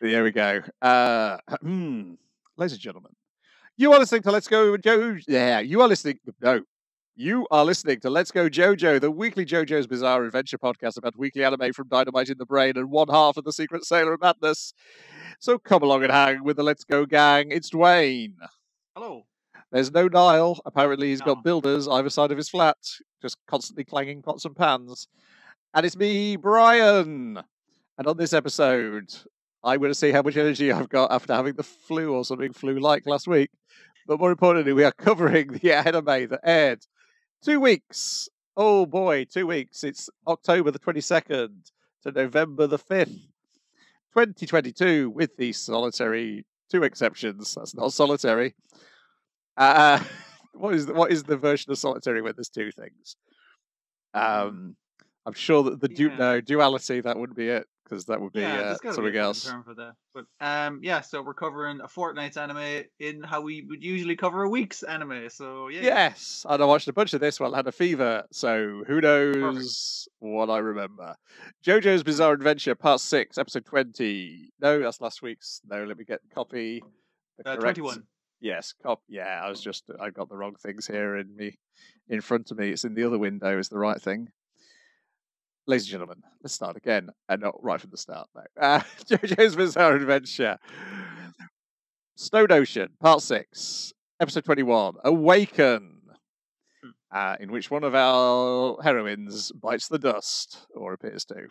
There we go. Uh, hmm. ladies and gentlemen, you are listening to Let's Go Joe. Yeah, you are listening. No, you are listening to Let's Go JoJo, the weekly JoJo's Bizarre Adventure podcast about weekly anime from Dynamite in the Brain and one half of the Secret Sailor of Madness. So come along and hang with the Let's Go gang. It's Dwayne. Hello. There's no Niall. Apparently, he's No. got builders either side of his flat, just constantly clanging pots and pans. And it's me, Brian. And on this episode, I'm going to see how much energy I've got after having the flu or something flu-like last week. But more importantly, we are covering the anime that aired two weeks. Oh boy, two weeks. It's October the 22nd to November the 5th, 2022, with the solitary two exceptions. That's not solitary. Uh, what is the, what is the version of solitary when there's two things? Um, I'm sure that the du- Yeah. no duality that wouldn't be it because that would be yeah, uh, gotta be else. term for that. But um, yeah. So we're covering a fortnight's anime in how we would usually cover a week's anime. So yeah. Yes, and I watched a bunch of this while I had a fever, so who knows what I remember. JoJo's Bizarre Adventure, Part 6, Episode 20. No, that's last week's. No, let me get copy. Uh, correct- Twenty-one. Yes, cop. Yeah, I was just, I got the wrong things here in me, in front of me. It's in the other window, is the right thing. Ladies and gentlemen, let's start again, and not right from the start. No. Uh, JoJo's Bizarre Adventure, Stone Ocean, Part 6, Episode 21, Awaken, Hmm. uh, in which one of our heroines bites the dust, or appears to,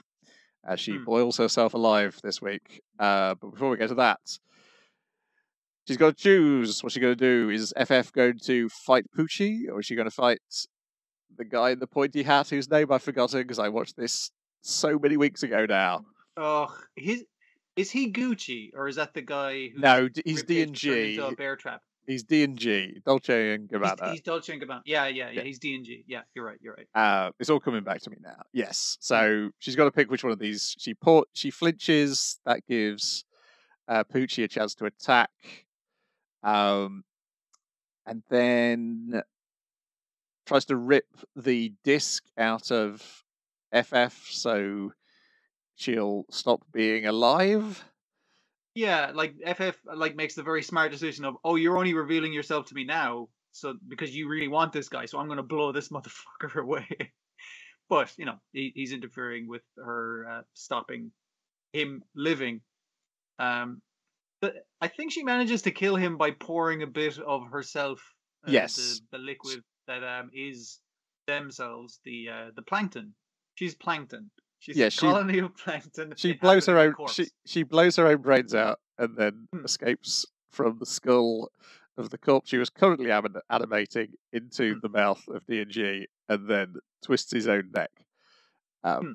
as she Hmm. boils herself alive this week. Uh, but before we get to that, she's got to choose what she's going to do. Is FF going to fight Pucci, or is she going to fight the guy in the pointy hat whose name I've forgotten because I watched this so many weeks ago now? Oh, his is he Gucci or is that the guy? Who's No, he's D and G. Bear trap. He's D and G, Dolce and He's, Gabbana. he's Dolce and Gabbana. Yeah, yeah, yeah. Yeah. He's D and G. Yeah, you're right. You're right. Uh, it's all coming back to me now. Yes. So she's got to pick which one of these. She port, she flinches. That gives uh, Pucci a chance to attack. Um, and then tries to rip the disc out of FF so she'll stop being alive. Yeah, like FF like makes the very smart decision of, oh, you're only revealing yourself to me now, so because you really want this guy, so I'm gonna blow this motherfucker away. but you know, he, he's interfering with her uh, stopping him living. Um, but I think she manages to kill him by pouring a bit of herself. Uh, Yes. the, the liquid that um is themselves the uh, the plankton. She's plankton. She's Yeah, a she- colony of plankton. She blows her own. She corpse. she blows her own brains out and then Hmm. escapes from the skull of the corpse she was currently anim- animating into Hmm. the mouth of D and G, and then twists his own neck. Um, Hmm.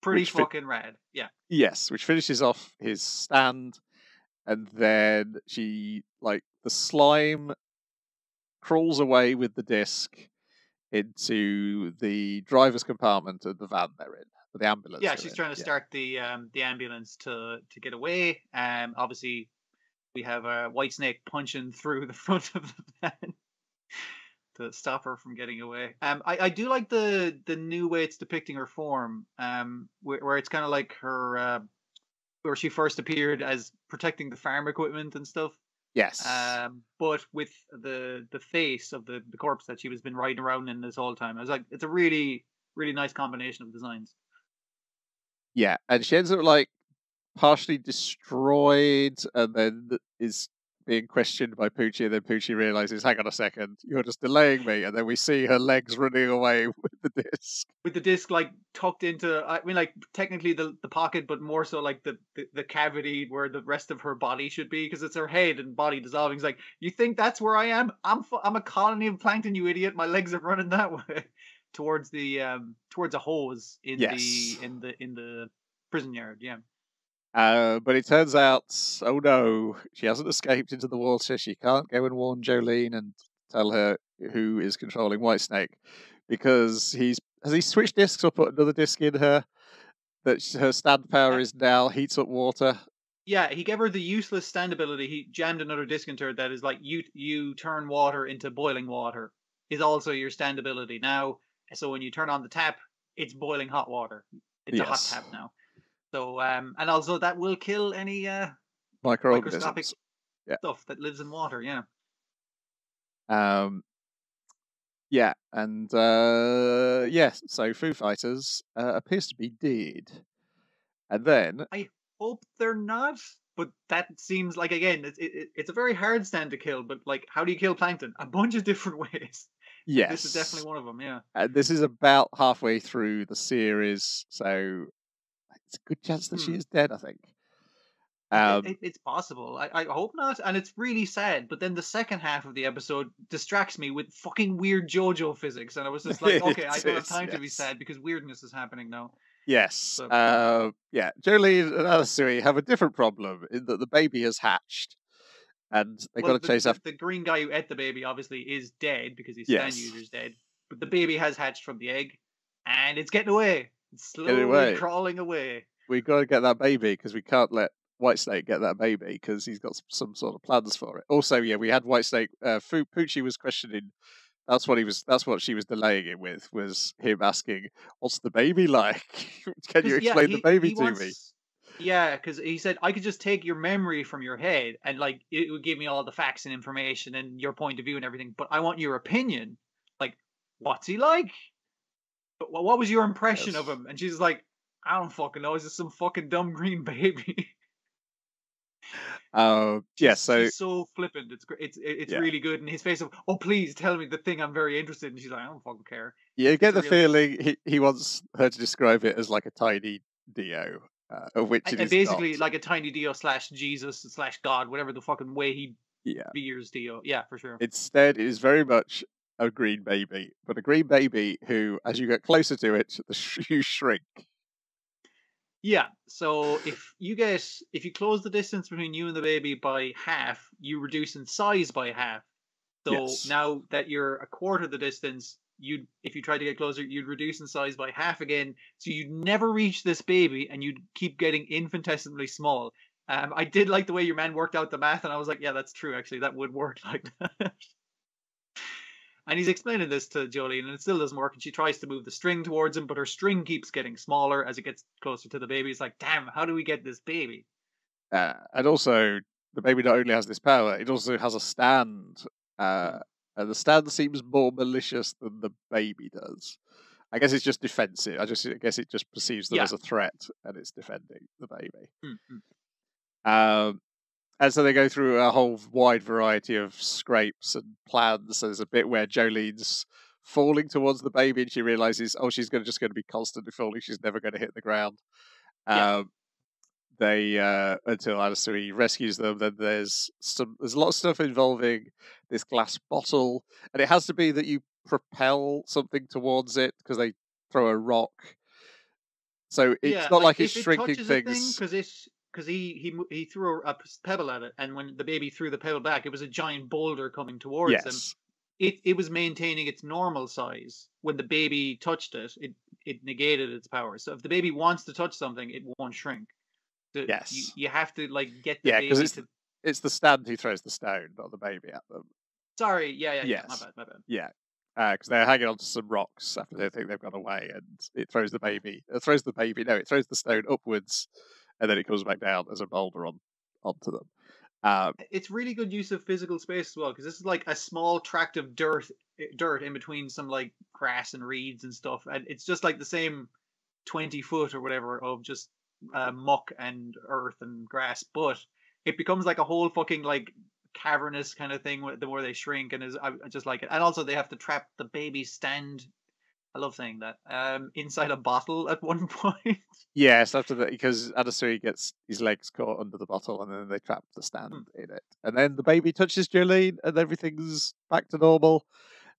pretty fucking rad. Yeah. Yes, which finishes off his stand, and then she like the slime crawls away with the disc into the driver's compartment of the van they're in, the ambulance. Yeah, she's in. trying to Yeah. start the um the ambulance to to get away. Um obviously we have a white snake punching through the front of the van to stop her from getting away. Um I, I do like the the new way it's depicting her form. Um where, where it's kind of like her uh where she first appeared as protecting the farm equipment and stuff. Yes. Um, but with the the face of the, the corpse that she was been riding around in this whole time, I was like, it's a really really nice combination of designs. Yeah, and she ends up like partially destroyed, and then is being questioned by Pucci. And then Pucci realizes, "Hang on a second, you're just delaying me." And then we see her legs running away with the disc. With the disc like tucked into, I mean, like technically the, the pocket, but more so like the, the, the cavity where the rest of her body should be, because it's her head and body dissolving. It's like, you think that's where I am? I'm fu- I'm a colony of plankton, you idiot. My legs are running that way towards the um towards a hose in Yes. the in the in the prison yard. Yeah. Uh, but it turns out, oh no, she hasn't escaped into the water. She can't go and warn Jolyne and tell her who is controlling Whitesnake because he's has he switched discs or put another disc in her that her stand power Uh, is now heats up water. Yeah, he gave her the useless stand ability. He jammed another disc into her that is like you you turn water into boiling water is also your stand ability. Now, so when you turn on the tap, it's boiling hot water. It's a hot tap now. So um, and also that will kill any uh microscopic Yeah. stuff that lives in water. Yeah. Um, yeah, and uh, yes, so Foo Fighters uh, appears to be dead, and then I Hope they're not. But that seems like again, it's it, it's a very hard stand to kill. But like, how do you kill plankton? A bunch of different ways. yes, This is definitely one of them. Yeah. Uh, this is about halfway through the series, so it's a good chance that she Hmm. is dead. I think. Um, it- it's possible. I, I hope not. And it's really sad. But then the second half of the episode distracts me with fucking weird JoJo physics. And I was just like, okay, I don't have time to be sad because weirdness is happening now. Yes. So- Uh, yeah. Jolyne and Anasui have a different problem in that the baby has hatched, and they Well, got to the, chase after. the green guy who ate the baby obviously is dead because his stand Yes. user's dead. But the baby has hatched from the egg and it's getting away. Slowly away. crawling away. We've got to get that baby because we can't let Whitesnake get that baby because he's got s- some sort of plans for it. Also, yeah, we had Whitesnake. Uh, Fu- Pucci was questioning. That's what he was. That's what she was delaying it with. Was him asking, "What's the baby like? Can you 'Cause, yeah, explain he- the baby to me?" Yeah, because he said I could just take your memory from your head and like it would give me all the facts and information and your point of view and everything. But I want your opinion. Like, what's he like? But what was your impression of him? And she's like, I don't fucking know. He's just some fucking dumb green baby. Uh, yeah. So she's so flippant. It's great. It's it's Yeah. really good. And his face of, oh please tell me the thing I'm very interested in. She's like, I don't fucking care. Yeah, you get a the feeling he, he wants her to describe it as like a tiny Dio, uh, of which And, it and is basically not. like a tiny Dio slash Jesus slash God, whatever the fucking way he yeah. beers Dio. Yeah, for sure. Instead, it is very much a green baby, but a green baby who, as you get closer to it, you shrink. Yeah. So if you get if you close the distance between you and the baby by half, you reduce in size by half. So Yes. now that you're a quarter of the distance, you'd if you tried to get closer, you'd reduce in size by half again. So you'd never reach this baby, and you'd keep getting infinitesimally small. Um, I did like the way your man worked out the math, and I was like, yeah, that's true. Actually, that would work like that. And he's explaining this to Jolyne, and it still doesn't work. And she tries to move the string towards him, but her string keeps getting smaller as it gets closer to the baby. It's like, damn, how do we get this baby? Uh, and also, the baby not only has this power, it also has a stand. Hmm. Uh, and the stand seems more malicious than the baby does. I guess it's just defensive. I just I guess it just perceives them Yeah. as a threat and it's defending the baby. Mm, mm. Um, and so they go through a whole wide variety of scrapes and plans. There's a bit where Jolyne's falling towards the baby and she realizes, oh, she's gonna, just going to be constantly falling. She's never going to hit the ground. Yeah. Um, they uh, until Anasui rescues them. Then there's some there's a lot of stuff involving this glass bottle, and it has to be that you propel something towards it because they throw a rock. So it's not like, it's if it shrinking things. because it because he he he threw a, pebble at it, and when the baby threw the pebble back, it was a giant boulder coming towards yes, It it was maintaining its normal size. When the baby touched it, it it negated its power. So if the baby wants to touch something, it won't shrink. The- Yes. you have to like get the Yeah, baby it's to. it's the stand who throws the stone, not the baby at them. Sorry, yeah, yeah, yeah. My bad, my bad. Yeah, uh, because they're hanging on to some rocks after they think they've gone away, and it throws the baby. It throws the baby. No, it throws the stone upwards, and then it comes back down as a boulder on onto them. Um, it's really good use of physical space as well because this is like a small tract of dirt eh, dirt in between some like grass and reeds and stuff and it's just like the same 20 foot or whatever of just uh, muck and earth and grass but it becomes like a whole fucking like cavernous kind of thing the more they shrink and is I, I just like it and also they have to trap the baby stand I love saying that um inside a bottle at one point yes, after that, because Anasui gets his legs caught under the bottle, and then they trap the stand in it, and then the baby touches Jolyne, and everything's back to normal,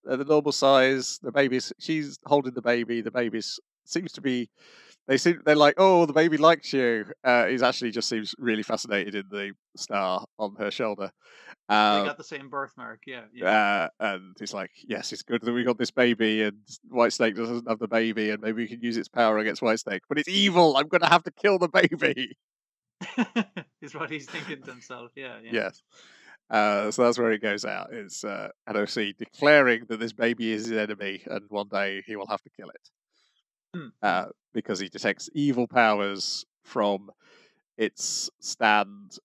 uh, the normal size. The baby's she's holding the baby. The baby's seems to be. They seem they're like, oh, the baby likes you. Uh, he's actually just seems really fascinated in the star on her shoulder. they Uh, got the same birthmark yeah yeah uh, and he's like, yes, it's good that we got this baby, and White Snake doesn't have the baby, and maybe we can use its power against White Snake, but it's evil. I'm going to have to kill the baby. is what he's thinking to himself. Yeah, yeah. Yes. Uh, so that's where it goes out. It's uh, NOC declaring that this baby is his enemy, and one day he will have to kill it Hmm. uh, because he detects evil powers from its stand,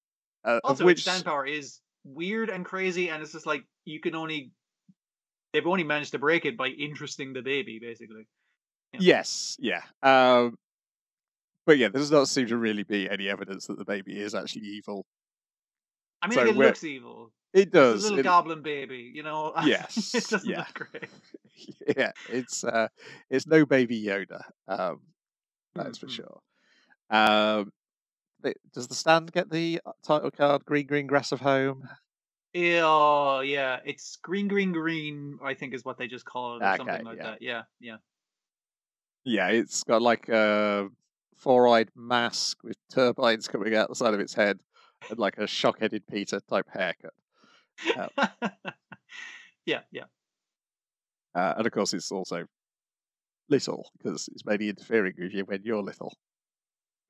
uh, of Also, which its stand power is weird and crazy, and it's just like you can only they've only managed to break it by interesting the baby, basically. Yeah. yes, yeah. Um, but yeah, there does not seem to really be any evidence that the baby is actually evil. I mean, So it we're- looks evil. It It's a does. little it- goblin baby, you know. Yes, it doesn't yeah. look great. yeah, it's uh, it's no baby Yoda. Um, that's for Mm, mm. sure. Um, does the stand get the uh, title card? Green, green grass of home. Yeah, oh, yeah, it's green, green, green. I think is what they just call it, or Okay, something like yeah. that. Yeah, yeah. Yeah, it's got like a four-eyed mask with turbines coming out the side of its head, and like a shock-headed Peter type haircut. yeah, yeah. Uh, and of course, it's also little because it's mainly interfering with you when you're little.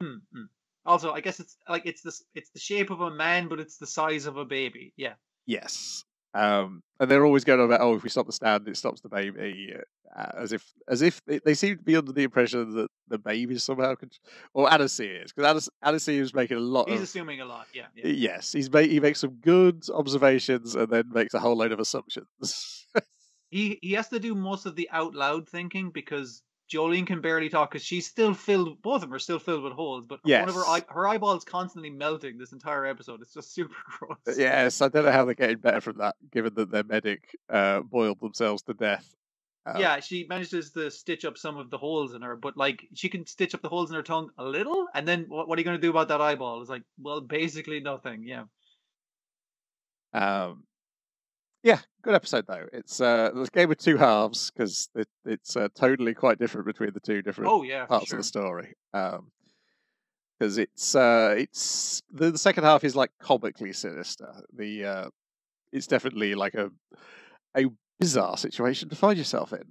Hmm, hmm. Also, I guess it's like it's the it's the shape of a man, but it's the size of a baby. Yeah. Yes. Um, and they're always going on about, oh, if we stop the stand, it stops the baby, uh, as if as if they, they seem to be under the impression that the baby somehow, could, or Anasui is, because Anasui is making a lot He's of. assuming a lot. Yeah, yeah. Yes, he's ma- he makes some good observations and then makes a whole load of assumptions. He he has to do most of the out loud thinking because Jolyne can barely talk because she's still filled. Both of them are still filled with holes, but one of her Yes. eye, her eyeballs constantly melting this entire episode. It's just super gross. yes, I don't know how they're getting better from that, given that their medic uh, boiled themselves to death. Um, Yeah, she manages to stitch up some of the holes in her, but like she can stitch up the holes in her tongue a little, and then what, what are you going to do about that eyeball? It's like, well, basically nothing. Yeah. Um, yeah, good episode though. It's uh, this game with two halves because it, it's uh, totally quite different between the two different Oh yeah, parts sure. of the story. Um, because it's uh, it's the, the second half is like comically sinister. The uh, it's definitely like a a bizarre situation to find yourself in.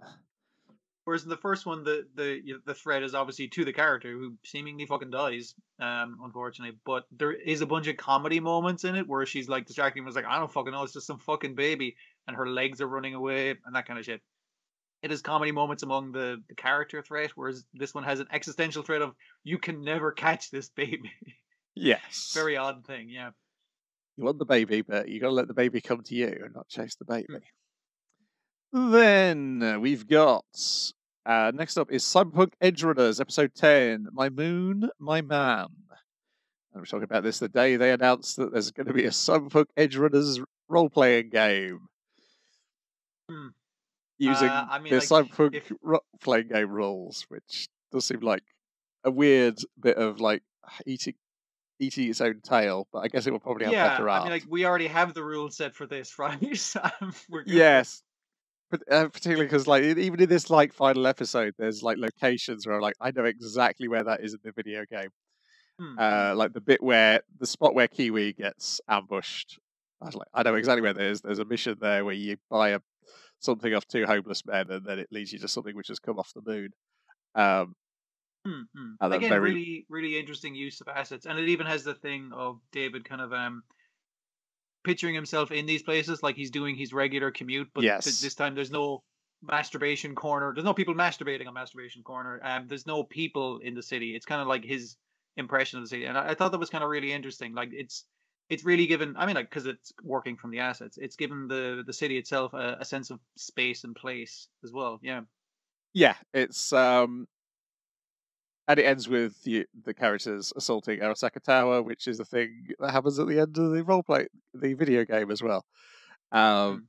Whereas in the first one, the the the threat is obviously to the character who seemingly fucking dies, um, unfortunately. But there is a bunch of comedy moments in it where she's like distracting, him. was like, I don't fucking know, it's just some fucking baby, and her legs are running away and that kind of shit. It is comedy moments among the the character threat, whereas this one has an existential threat of you can never catch this baby. Yes, Very odd thing, yeah. you want the baby, but you got to let the baby come to you and not chase the baby. Then uh, we've got uh, next up is Cyberpunk Edgerunners, episode ten. My moon, my man. And we're talking about this the day they announced that there's going to be a Cyberpunk Edgerunners role playing game Hmm. using Uh, I mean, the like, Cyberpunk if- role playing game rules, which does seem like a weird bit of like eating eating its own tail. But I guess it will probably have Yeah, better I mean, like we already have the rules set for this, right? We're good. Yes. But, uh, particularly because, like, even in this like final episode, there's like locations where, like, I know exactly where that is in the video game. Hmm, hmm. Uh, like the bit where the spot where Kiwi gets ambushed. I was like, I know exactly where there is. There's a mission there where you buy a something off two homeless men, and then it leads you to something which has come off the moon. Um, Mm, mm. and Again, very- really, really interesting use of assets, and it even has the thing of David kind of um picturing himself in these places, like he's doing his regular commute, but th- this time there's no masturbation corner. There's no people masturbating on masturbation corner. Um, there's no people in the city. It's kind of like his impression of the city, and I, I thought that was kind of really interesting. Like it's it's really given. I mean, like because it's working from the assets, it's given the the city itself a, a sense of space and place as well. Yeah. yeah, it's um, and it ends with the the characters assaulting Arasaka Tower, which is the thing that happens at the end of the roleplay, the video game as well. Um,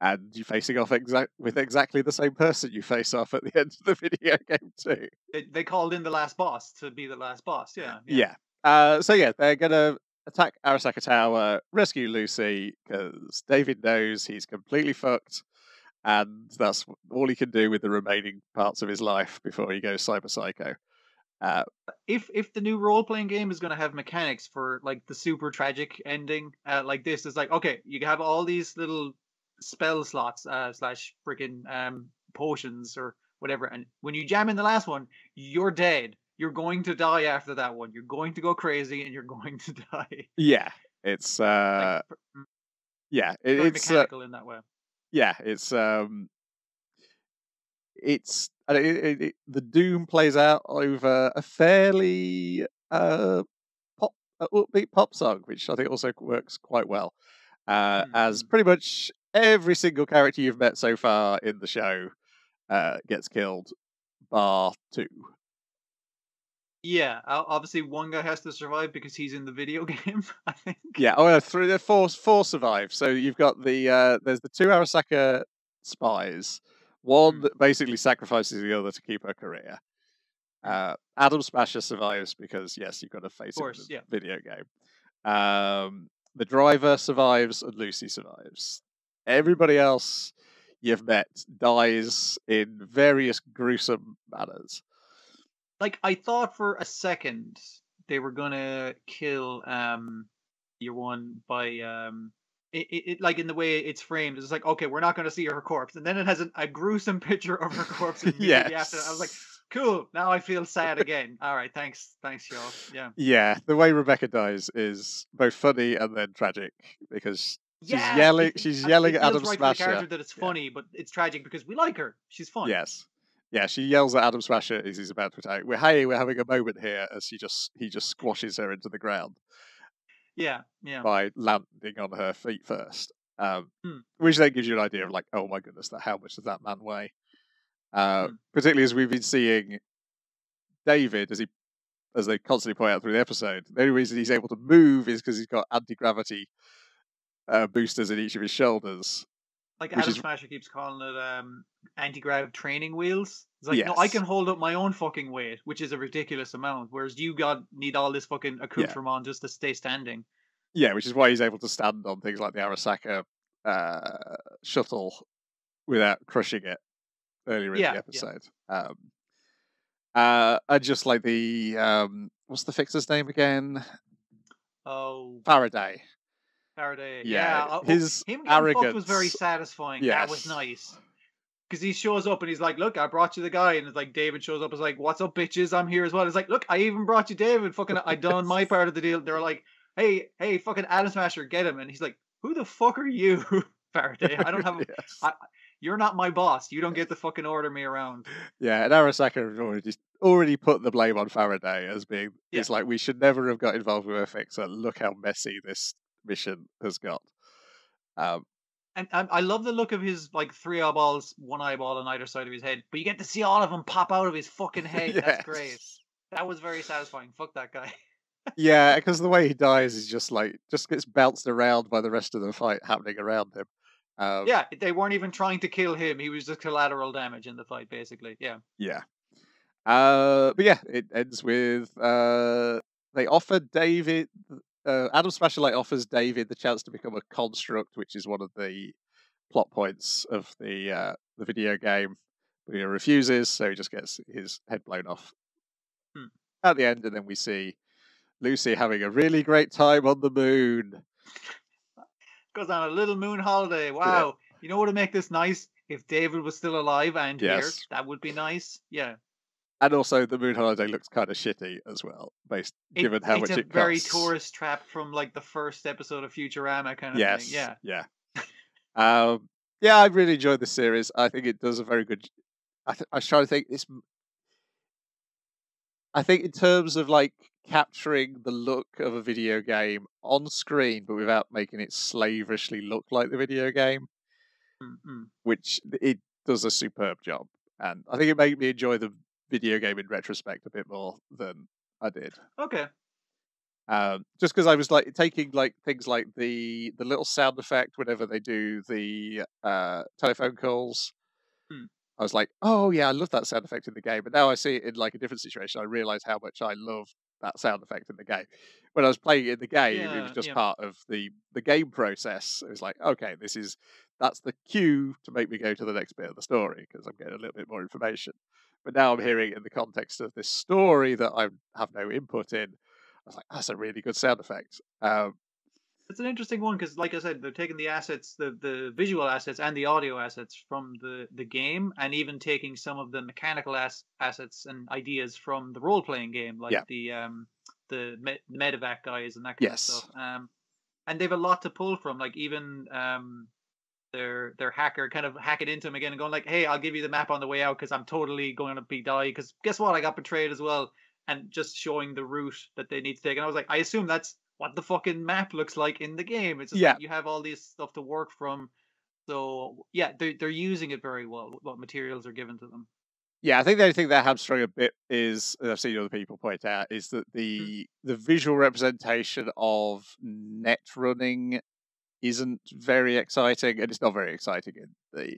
and you're facing off exact with exactly the same person you face off at the end of the video game too. They, they called in the last boss to be the last boss. Yeah. Yeah. Uh, so yeah, they're gonna attack Arasaka Tower, rescue Lucy because David knows he's completely fucked, and that's all he can do with the remaining parts of his life before he goes cyber psycho. Uh, if if the new role playing game is going to have mechanics for like the super tragic ending uh, like this is like okay you have all these little spell slots uh, slash freaking um potions or whatever and when you jam in the last one you're dead you're going to die after that one you're going to go crazy and you're going to die yeah, it's uh, like, mm, yeah, it, it's uh, mechanical in that way yeah, it's um, it's it, it, it, the doom plays out over a fairly uh, pop uh, upbeat pop song, which I think also works quite well. Uh, Mm, As mm. pretty much every single character you've met so far in the show uh, gets killed, bar two. Yeah, obviously one guy has to survive because he's in the video game. I think. Yeah, oh, yeah, three, there four, four survive. So you've got the uh, there's the two Arasaka spies. One Mm. that basically sacrifices the other to keep her career. Uh, Adam Smasher survives because yes, you've got to face course, it in yeah. the video game. Um, the driver survives and Lucy survives. Everybody else you've met dies in various gruesome manners. Like I thought for a second they were gonna kill um your one by um it, it, it like in the way it's framed. It's like okay, we're not gonna see her corpse, and then it has a, a gruesome picture of her corpse immediately after. I was like, cool. Now I feel sad again. All right, thanks, thanks, Shaw. Yeah. Yeah, the way Rebecca dies is both funny and then tragic because she's yeah, it- yelling. She's yelling at Adam right for the character that it's Yeah. funny, but it's tragic because we like her. She's fun. Yes, yeah, she yells at Adam Smasher as he's about to attack. We're hey, we're having a moment here as she just he just squashes her into the ground yeah, yeah. by landing on her feet first. Um, Hmm. which then gives you an idea of like, oh my goodness, that how much does that man weigh? Uh, Hmm. Particularly as we've been seeing David, as he as they constantly point out through the episode, the only reason he's able to move is because he's got anti gravity uh, boosters in each of his shoulders. Like which Adam is- Smasher keeps calling it um, anti-grav training wheels. It's like, no, I can hold up my own fucking weight, which is a ridiculous amount. Whereas you got need all this fucking accoutrement just to stay standing. Yeah, which is why he's able to stand on things like the Arasaka uh, shuttle without crushing it earlier in Yeah, the yeah. episode. Um, uh, and just like the um, what's the fixer's name again? Oh, Faraday. Faraday. Yeah, Yeah, oh, oh, his him getting fucked was very arrogance. satisfying. That was nice. Because he shows up and he's like, "Look, I brought you the guy," and it's like David shows up. Is like, "What's up, bitches? I'm here as well." It's like, "Look, I even brought you David. Fucking, I done my part of the deal." They're like, "Hey, hey, fucking Adam Smasher, get him!" And he's like, "Who the fuck are you, Faraday? I don't have. A, yes. I- you're not my boss. You don't get to fucking order me around." Yeah, and Arasaka already already put the blame on Faraday as being Yeah. it's like we should never have got involved with a fixer. Look how messy this mission has got. Um, And, and I love the look of his like three eyeballs, one eyeball on either side of his head, but you get to see all of them pop out of his fucking head. That's great. That was very satisfying. Fuck that guy. Yeah, because the way he dies is just like just gets bounced around by the rest of the fight happening around him. Um, Yeah, they weren't even trying to kill him. He was just collateral damage in the fight, basically. Yeah. yeah. Uh, but yeah, it ends with uh, they offer David. Uh, Adam Smasherlight offers David the chance to become a construct, which is one of the plot points of the uh, the video game. But he refuses, so he just gets his head blown off Hmm. at the end, and then we see Lucy having a really great time on the moon. Goes on a little moon holiday. Wow. You know what would make this nice? If David was still alive and here, that would be nice. Yeah. And also, the moon holiday looks kind of shitty as well, based It- given how it's much a very tourist trap from like the first episode of Futurama kind of yes, thing. Yeah. yeah, um, yeah. I really enjoyed the series. I think it does a very good. I, th- I was trying to think. It's. I think in terms of like capturing the look of a video game on screen, but without making it slavishly look like the video game, Mm-mm. which it does a superb job. And I think it made me enjoy the video game in retrospect a bit more than I did. Okay. um, just because I was like taking like things like the the little sound effect whenever they do the uh, telephone calls. Hmm. I was like, oh yeah, I love that sound effect in the game, but now I see it in like a different situation. I realize how much I love that sound effect in the game. When I was playing it in the game, it was just yeah. part of the the game process. It was like, okay, this is that's the cue to make me go to the next bit of the story because I'm getting a little bit more information. But now I'm hearing it in the context of this story that I have no input in. I was like, that's a really good sound effect. Um, It's an interesting one because, like I said, they're taking the assets, the, the visual assets and the audio assets from the, the game, and even taking some of the mechanical as- assets and ideas from the role playing game, like Yeah. the um the me- medevac guys and that kind Yes. of stuff. Um, and they've a lot to pull from, like even um their their hacker kind of hacking into him again and going like, "Hey, I'll give you the map on the way out because I'm totally going to be die." Because guess what? I got betrayed as well, and just showing the route that they need to take. And I was like, I assume that's what the fucking map looks like in the game. It's just Yeah. like you have all this stuff to work from. So yeah, they're they're using it very well. What materials are given to them? Yeah, I think the only thing that hamstring a bit is, I've seen other people point out, is that mm. the the visual representation of net running isn't very exciting, and it's not very exciting in the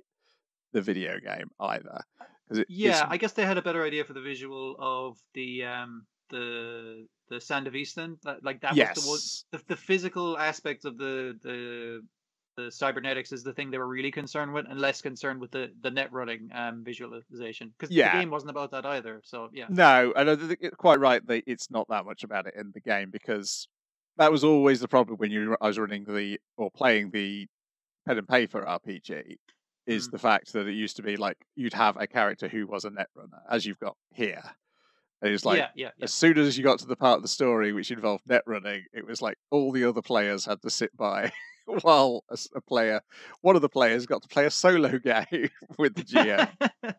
the video game either. it, Yeah, I guess they had a better idea for the visual of the um the the Sandevistan. Like that was the yes, the, the physical aspects of the the the cybernetics is the thing they were really concerned with, and less concerned with the the net running um visualization because Yeah. the game wasn't about that either. So yeah, no, and I think it's quite right that it's not that much about it in the game because that was always the problem when you I was running the or playing the pen and paper RPG is Mm. the fact that it used to be like you'd have a character who was a net runner, as you've got here. And it's like yeah, yeah, yeah. as soon as you got to the part of the story which involved net running, it was like all the other players had to sit by while a player, one of the players, got to play a solo game with the GM.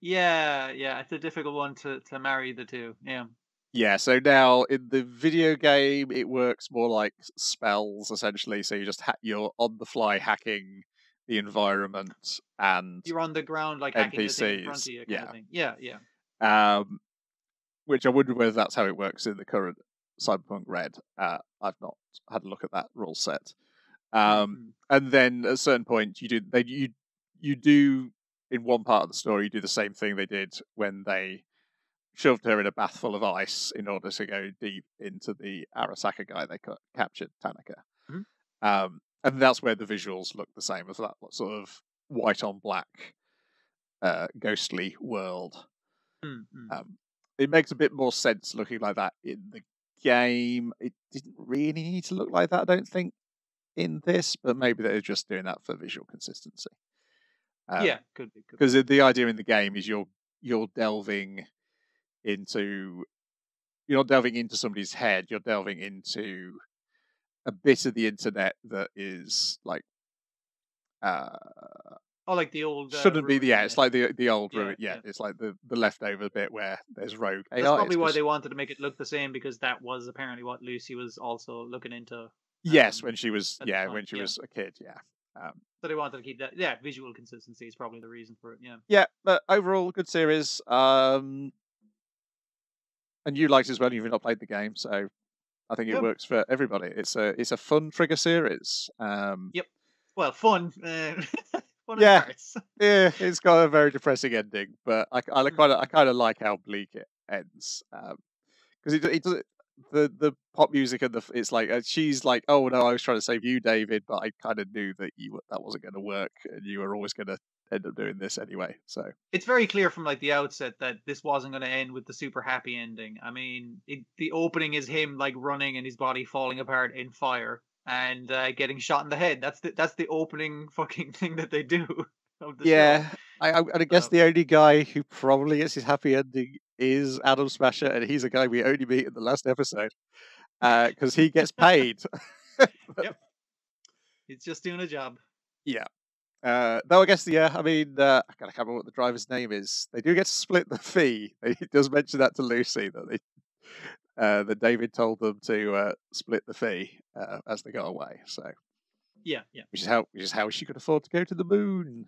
yeah, yeah. It's a difficult one to to marry the two. Yeah. Yeah, so now in the video game, it works more like spells essentially. So you just ha- you're on the fly hacking the environment and You're on the ground like hacking the thing in front NPCs, of you, kind yeah. of thing. Yeah, yeah. um, which I wonder whether that's how it works in the current Cyberpunk Red. Uh, I've not had a look at that rule set. Um, Mhm. and then at a certain point, you do they you you do in one part of the story you do the same thing they did when they shoved her in a bath full of ice in order to go deep into the Arasaka guy they ca- captured, Tanaka. Mhm. Um, and that's where the visuals look the same as that sort of white on black, uh, ghostly world. Mm, mm. Um, it makes a bit more sense looking like that in the game. It didn't really need to look like that, I don't think, in this, but maybe they're just doing that for visual consistency. Um, yeah. Could be. because the idea in the game is you're you're delving into you're not delving into somebody's head. You're delving into a bit of the internet that is like uh Oh, like the old. Uh, shouldn't be the yeah it's like the the old Yeah, route yeah, yeah. it's like the the leftover bit where there's rogue That's AI. probably It's why just- they wanted to make it look the same because that was apparently what Lucy was also looking into. yes um, when she was yeah when she yeah. was a kid yeah um So they wanted to keep that. Yeah, visual consistency is probably the reason for it. Yeah. yeah but overall good series um and you liked it as well you've not played the game so i think it Yeah. works for everybody it's a it's a fun trigger series um Yep. Well, fun. Uh, fun Yeah. yeah it's got a very depressing ending but i i kind of i kind of like how bleak it ends um because it, it does the the pop music and the it's like uh, she's like oh no i was trying to save you david but i kind of knew that you that wasn't going to work and you were always going to end up doing this anyway so It's very clear from like the outset that this wasn't going to end with the super happy ending. I mean, it, the opening is him like running and his body falling apart in fire and uh, getting shot in the head. That's the that's the opening fucking thing that they do. Of the show. yeah I, I, and I guess So- the only guy who probably gets his happy ending is Adam Smasher, and he's a guy we only meet in the last episode because he gets paid. It's just doing a job. Uh, though I guess yeah, I mean uh, I can't remember what the driver's name is. They do get to split the fee. He does mention that to Lucy that they uh, that David told them to uh, split the fee uh, as they go away. So Yeah, yeah. which is how which is how she could afford to go to the moon.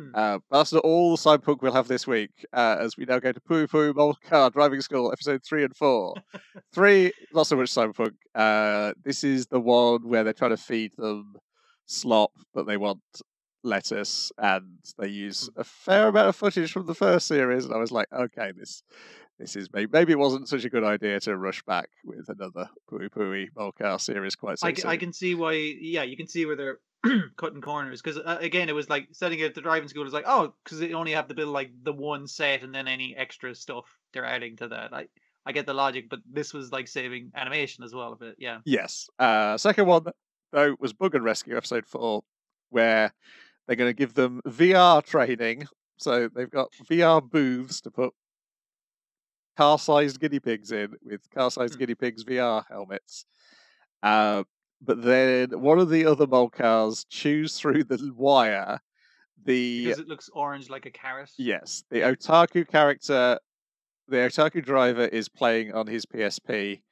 Hmm. Uh, but that's not all the cyberpunk we'll have this week, uh, as we now go to Poo Poo Mole Car Driving School, episode three and four. three, not so much cyberpunk. Uh, this is the one where they're trying to feed them slop, but they want lettuce, and they use a fair amount of footage from the first series. And I was like, okay, this this is maybe, maybe it wasn't such a good idea to rush back with another Pui Pui Molcar series quite so I, c- I soon. can see why. Yeah, you can see where they're cutting corners because uh, again, it was like setting it at the driving school is like, oh, because they only have to build like the one set and then any extra stuff they're adding to that. I I get the logic, but this was like saving animation as well a bit. Yeah. Yes. Uh, second one though was Bug and Rescue episode four, where they're going to give them VR training. So they've got VR booths to put car-sized guinea pigs in with car-sized Hmm. guinea pigs VR helmets. Uh, but then one of the other Molcars chews through the wire. The because it looks orange like a carrot. yes, the otaku character, the otaku driver is playing on his PSP,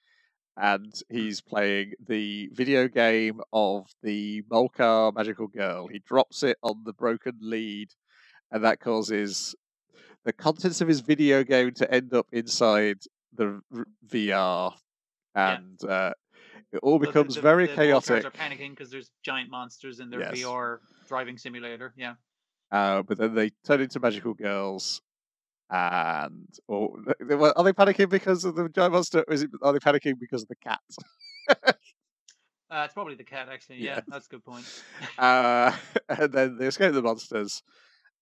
and he's playing the video game of the Molcar magical girl. He drops it on the broken lead, and that causes the contents of his video game to end up inside the r- VR, Yeah. and uh, it all So the- becomes the- very the chaotic. are panicking because there's giant monsters in their Yes. VR driving simulator. Yeah. Uh, but then they turn into magical girls, and or well, are they panicking because of the giant monster, or is it are they panicking because of the cat? Uh, it's probably the cat, actually. Yeah, Yes. that's a good point. uh, and then they escape the monsters,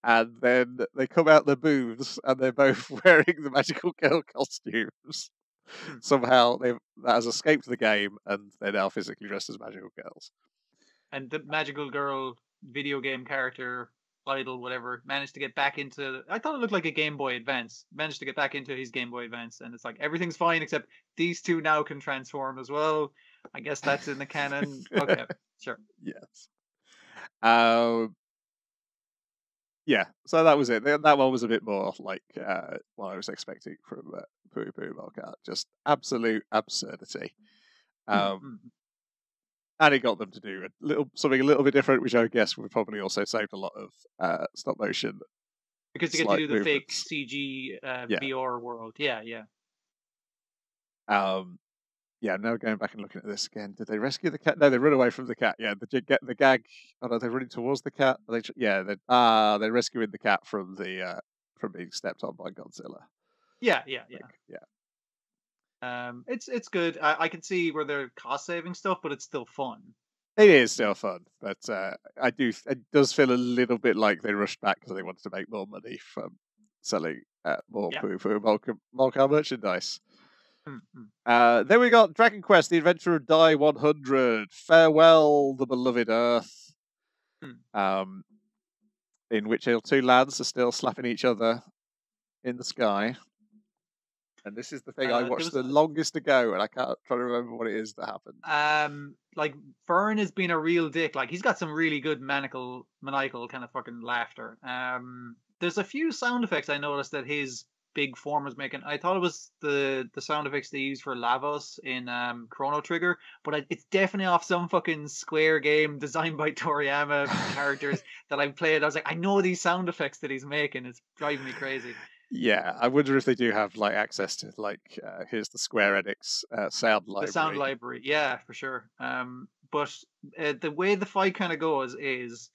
and then they come out the booths, and they're both wearing the magical girl costumes. Hmm. Somehow they that has escaped the game, and they're now physically dressed as magical girls. and the magical girl video game character idol whatever managed to get back into i thought it looked like a game boy advance managed to get back into his game boy advance and it's like everything's fine except these two now can transform as well i guess that's in the canon okay sure Yes. Um. Yeah, so that was it. That one was a bit more like uh, what I was expecting from uh, Pui Pui Molcar. Just absolute absurdity. Um, Mm, and it got them to do a little something a little bit different, which I guess would probably also save a lot of uh, stop motion. because you get to do the fake cg uh, Yeah. vr world yeah yeah Um, yeah, now going back and looking at this again, did they rescue the cat? No, they run away from the cat. Yeah, the get the gag. Oh no, they're running towards the cat. Are they, yeah, they ah, they're rescuing the cat from the uh, from being stepped on by Godzilla. yeah yeah yeah Like, yeah. Um it's it's good i, I can see where they're cost saving stuff but it's still fun It is still fun, but uh, I do. It does feel a little bit like they rushed back because they wanted to make more money from selling uh, more Yeah. Pui Pui Molcar, merchandise. Mm, mm. Uh, then we got Dragon Quest: The Adventure of Dai 100. Farewell, the beloved Earth. Hmm. Um, in which our two lads are still slapping each other in the sky. And this is the thing Uh, I watched was- the longest ago, and I can't try to remember what it is that happened. um like Vearn has been a real dick. Like he's got some really good maniacal maniacal kind of fucking laughter. Um there's a few sound effects I noticed that his big form was making. I thought it was the the sound effects they use for Lavos in um Chrono Trigger, but I, it's definitely off some fucking Square game designed by Toriyama characters that I've played. I was like, I know these sound effects that he's making. It's driving me crazy. Yeah, I wonder if they do have like access to like uh, here's the Square Enix uh, sound library. The sound library, yeah, for sure. Um, but uh, the way the fight kind of goes is,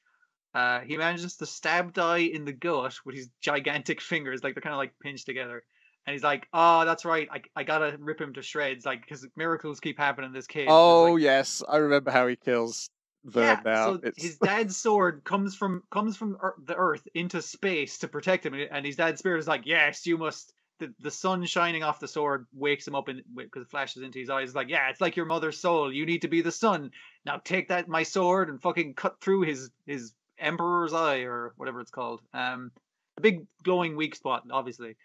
uh, he manages to stab Dai in the gut with his gigantic fingers, like they're kind of like pinched together. And he's like, "Oh, that's right. I, I gotta rip him to shreds, like because miracles keep happening in this cave." Oh like, yes, I remember how he kills Yeah. now. So his dad's sword comes from comes from the earth into space to protect him, and his dad's spirit is like, "Yes, you must." The, the sun shining off the sword wakes him up because it flashes into his eyes. It's like, yeah, it's like your mother's soul. You need to be the sun. Now take that my sword and fucking cut through his his emperor's eye or whatever it's called. Um, a big glowing weak spot, obviously.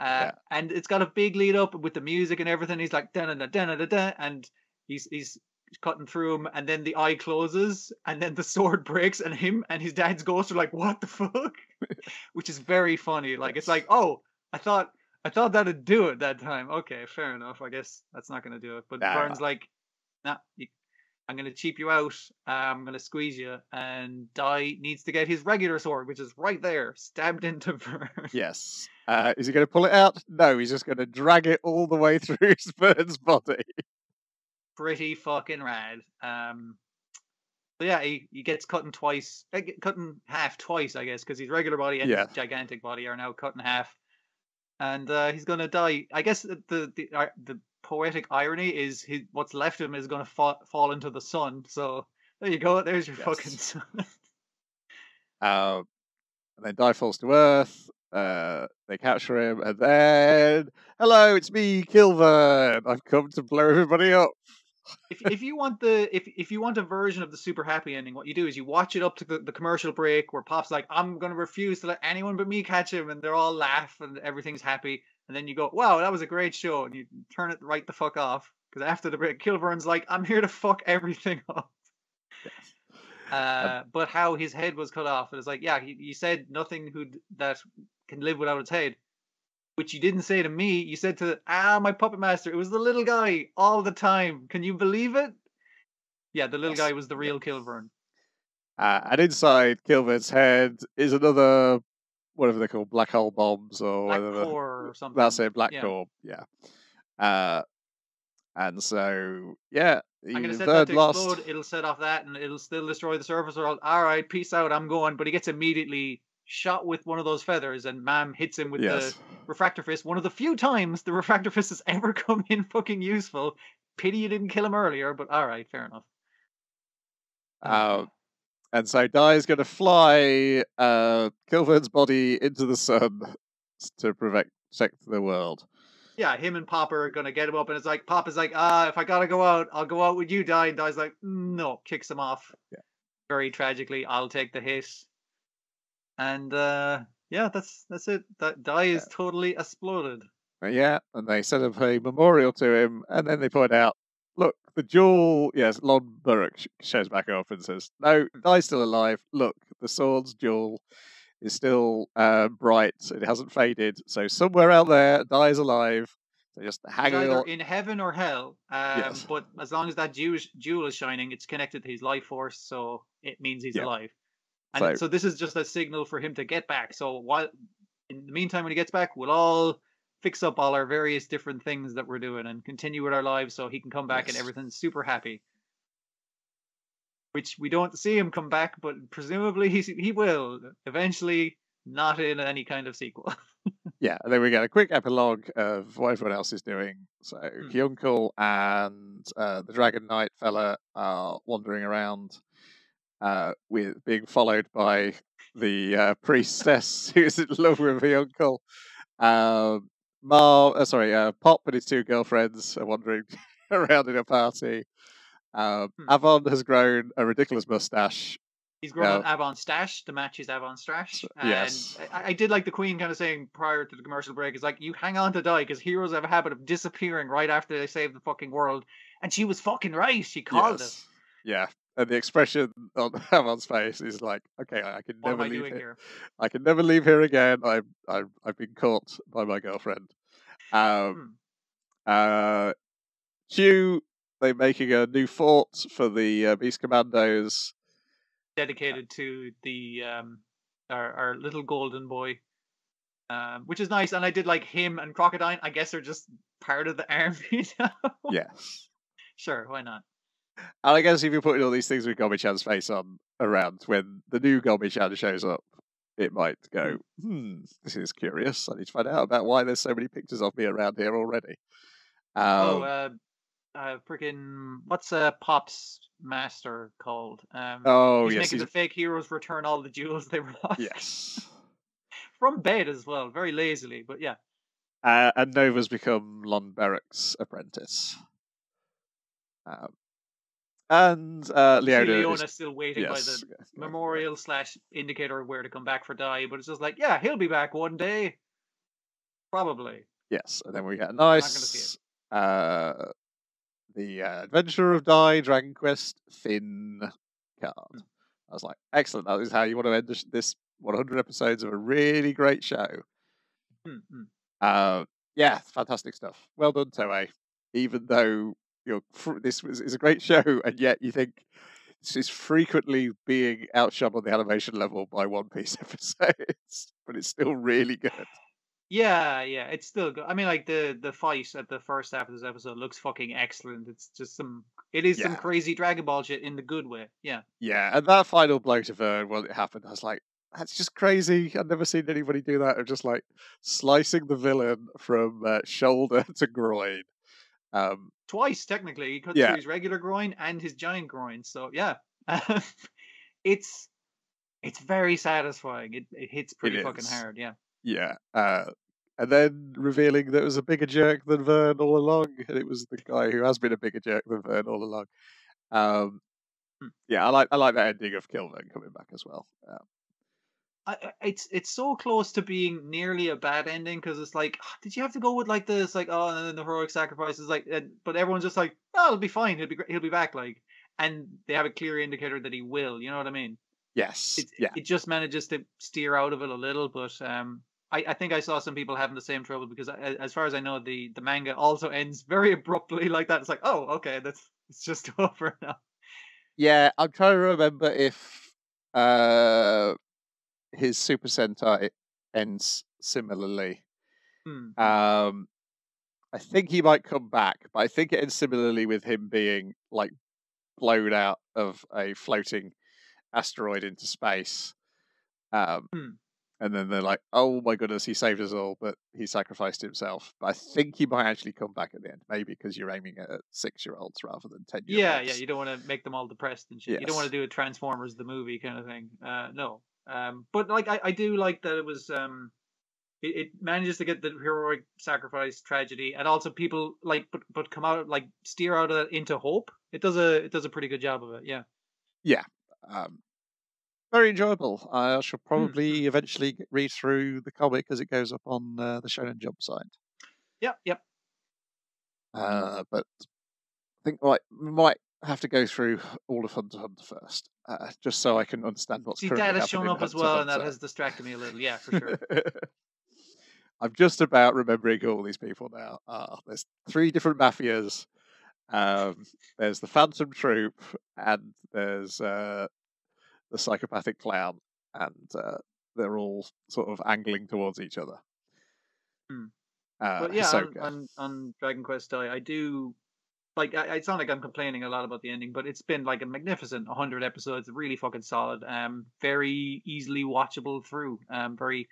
Uh, Yeah. and it's got a big lead up with the music and everything. He's like da da da da da, and he's he's cutting through him, and then the eye closes, and then the sword breaks, and him and his dad's ghost are like, "What the fuck?" Which is very funny. Like it's like, oh, I thought I thought that'd do it that time. Okay, fair enough. I guess that's not gonna do it. But Nah. Vearn's like, nah, I'm gonna cheap you out. uh, I'm gonna squeeze you, and Dai needs to get his regular sword, which is right there, stabbed into Vearn's. yes. Uh, is he going to pull it out? No, he's just going to drag it all the way through his Vearn's body. Pretty fucking rad. Um, so yeah, he, he gets cut in twice, eh, cut in half twice, I guess, because his regular body and Yeah. his gigantic body are now cut in half, and uh, he's gonna die. I guess the the the, uh, the poetic irony is his, what's left of him is gonna fall fall into the sun. So there you go. There's your fucking sun. son. Um, and then Dai falls to Earth. Uh, they capture him, and then hello, it's me, Kilvearn. I've come to blow everybody up. If if you want the if if you want a version of the super happy ending, what you do is you watch it up to the, the commercial break where Popp's like, "I'm gonna refuse to let anyone but me catch him," and they're all laugh and everything's happy, and then you go, "Wow, that was a great show," and you turn it right the fuck off, because after the break, Kilvearn's like, "I'm here to fuck everything up." Uh, but how his head was cut off, it was like, yeah, you, you said nothing who that can live without its head, which you didn't say to me. You said to ah my puppet master. It was the little guy all the time. Can you believe it? Yeah, the little Yes. guy was the real Kilvearn. Uh, and inside Kilvearn's head is another, whatever they're called, black hole bombs or Black whatever. core or something. That's it, black Yeah. core. Yeah. Uh, and so, yeah, I'm gonna set that to lost. explode. It'll set off that, and it'll still destroy the surface world. All right, peace out. I'm going. But he gets immediately shot with one of those feathers, and Maam hits him with Yes. the refractor fist. One of the few times the refractor fist has ever come in fucking useful. Pity you didn't kill him earlier, but all right, fair enough. Uh, and so Dai is going to fly uh, Kilvearn's body into the sun to protect, the world. yeah, him and Papa are gonna get him up, and it's like Papa's like, ah, if I gotta go out, I'll go out with you, Dai. And Dai's like, no, kicks him off. Yeah. Very tragically, I'll take the hit. And uh yeah, that's that's it. That Dai is totally exploded. Uh, Yeah, and they set up a memorial to him, and then they point out, look, the jewel. Yes, Lon Burrock shows back up and says, "No, Dai's still alive. Look, the sword's jewel is still uh, bright. It hasn't faded. So somewhere out there, Dai's alive. So just He's hanging either in heaven or hell. Um, Yes. But as long as that jewel, jewel is shining, it's connected to his life force, so it means he's Yeah. alive. And So- so this is just a signal for him to get back. So while in the meantime, when he gets back, we'll all fix up all our various different things that we're doing and continue with our lives, so he can come back and everything's super happy. Which we don't see him come back, but presumably he he will eventually. Not in any kind of sequel. Yeah, and then we get a quick epilogue of what everyone else is doing. So. Hyunckel and uh, the Dragon Knight fella are wandering around, uh, with being followed by the uh, priestess who's in love with the uncle. Um, Mar, uh, sorry, uh, Popp and his two girlfriends are wandering around in a party. Um, Hmm. Avan has grown a ridiculous mustache. He's grown an Avan stash to match his Avan stash. And yes. I, I did like the Queen kind of saying prior to the commercial break, is like, you hang on to Dai because heroes have a habit of disappearing right after they save the fucking world. And she was fucking right. She called it. Yes. Yeah, and the expression on Avan's face is like, "Okay, I can never leave here. here? I can never leave here again. I've I've I've been caught by my girlfriend. Um, Hmm. uh, Q, they're making a new fort for the uh, Beast Commandos. Dedicated to the um our, our little golden boy. Um, which is nice, and I did like him and Crocodine. I guess they're just part of the army now. Yes, sure, why not? And I guess if you're putting all these things with Gome-chan's face on around when the new Gome-chan shows up, it might go, "Hmm, this is curious. I need to find out about why there's so many pictures of me around here already." Um, oh, uh, uh, freaking what's uh Popp's master called? Um, oh he's yes, making he's, the fake heroes return all the jewels they were lost. yes. From bed as well, very lazily, but yeah. Uh, and Nova's become Lon Berrick's apprentice. Um, and uh, Leona is, still waiting by the memorial slash indicator of where to come back for Dai, but it's just like, yeah, he'll be back one day. Probably. yes, and then we get a nice uh, the uh, Adventure of Dai Dragon Quest Finn card. Hmm. I was like, excellent. That is how you want to end this, this 100 episodes of a really great show. Hmm, hmm. Uh, yeah, fantastic stuff. Well done, Toei. Even though you know, fr- this was, is a great show, and yet you think this is frequently being outshone on the animation level by One Piece episodes, but it's still really good. Yeah, yeah, it's still good. I mean, like the the fight at the first half of this episode looks fucking excellent. It's just some, it is some crazy Dragon Ball shit in the good way. Yeah. Yeah, and that final blow to Vearn when it happened, I was like, that's just crazy. I've never seen anybody do that of just like slicing the villain from uh, shoulder to groin. Um, twice technically. He cut Yeah. through his regular groin and his giant groin. So yeah, it's it's very satisfying. It it hits pretty fucking is. hard. Yeah. Yeah. Uh, and then revealing that it was a bigger jerk than Vearn all along, and it was the guy who has been a bigger jerk than Vearn all along. Um, Hmm. yeah, I like I like that ending of Kilvearn coming back as well. Um, I, it's it's so close to being nearly a bad ending because it's like, did you have to go with like this, like oh, and then the heroic sacrifices, like, and, but everyone's just like, oh, it'll be fine, he'll be great, he'll be back, like, and they have a clear indicator that he will. You know what I mean? Yes. It yeah. it just manages to steer out of it a little, but um, I, I think I saw some people having the same trouble because I, as far as I know, the the manga also ends very abruptly like that. It's like, oh, okay, that's it's just over now. Yeah, I'm trying to remember if uh his Super Sentai ends similarly. Hmm. Um I think he might come back, but I think it ends similarly with him being like blown out of a floating asteroid into space. Um Hmm. and then they're like, "Oh my goodness, he saved us all, but he sacrificed himself." But I think he might actually come back at the end, maybe because you're aiming at six-year-olds rather than ten-year-olds. Yeah, yeah. You don't want to make them all depressed and shit. You don't want to do a Transformers the movie kind of thing. Uh, no. Um, but like I, I do like that it was um, it, it manages to get the heroic sacrifice tragedy, and also people like but but come out like steer out of that into hope. It does a it does a pretty good job of it. Yeah. Yeah. Um, very enjoyable. I shall Hmm. probably eventually read through the comic as it goes up on uh, the Shonen Jump site. Yep. Yep. Uh, but I think like might have to go through all of Hunter Hunter first, uh, just so I can understand what's See, that has shown up as Hunter well, and that has distracted me a little. Yeah, for sure. I'm just about remembering all these people now. Ah, there's three different mafias. Um, there's the Phantom Troupe, and there's uh, the psychopathic clown, and uh, they're all sort of angling towards each other. Hmm. Uh, but yeah, on, on on Dragon Quest I, I do like. I, it's not like I'm complaining a lot about the ending, but it's been like a magnificent 100 episodes, really fucking solid. Um, very easily watchable through. Um, very.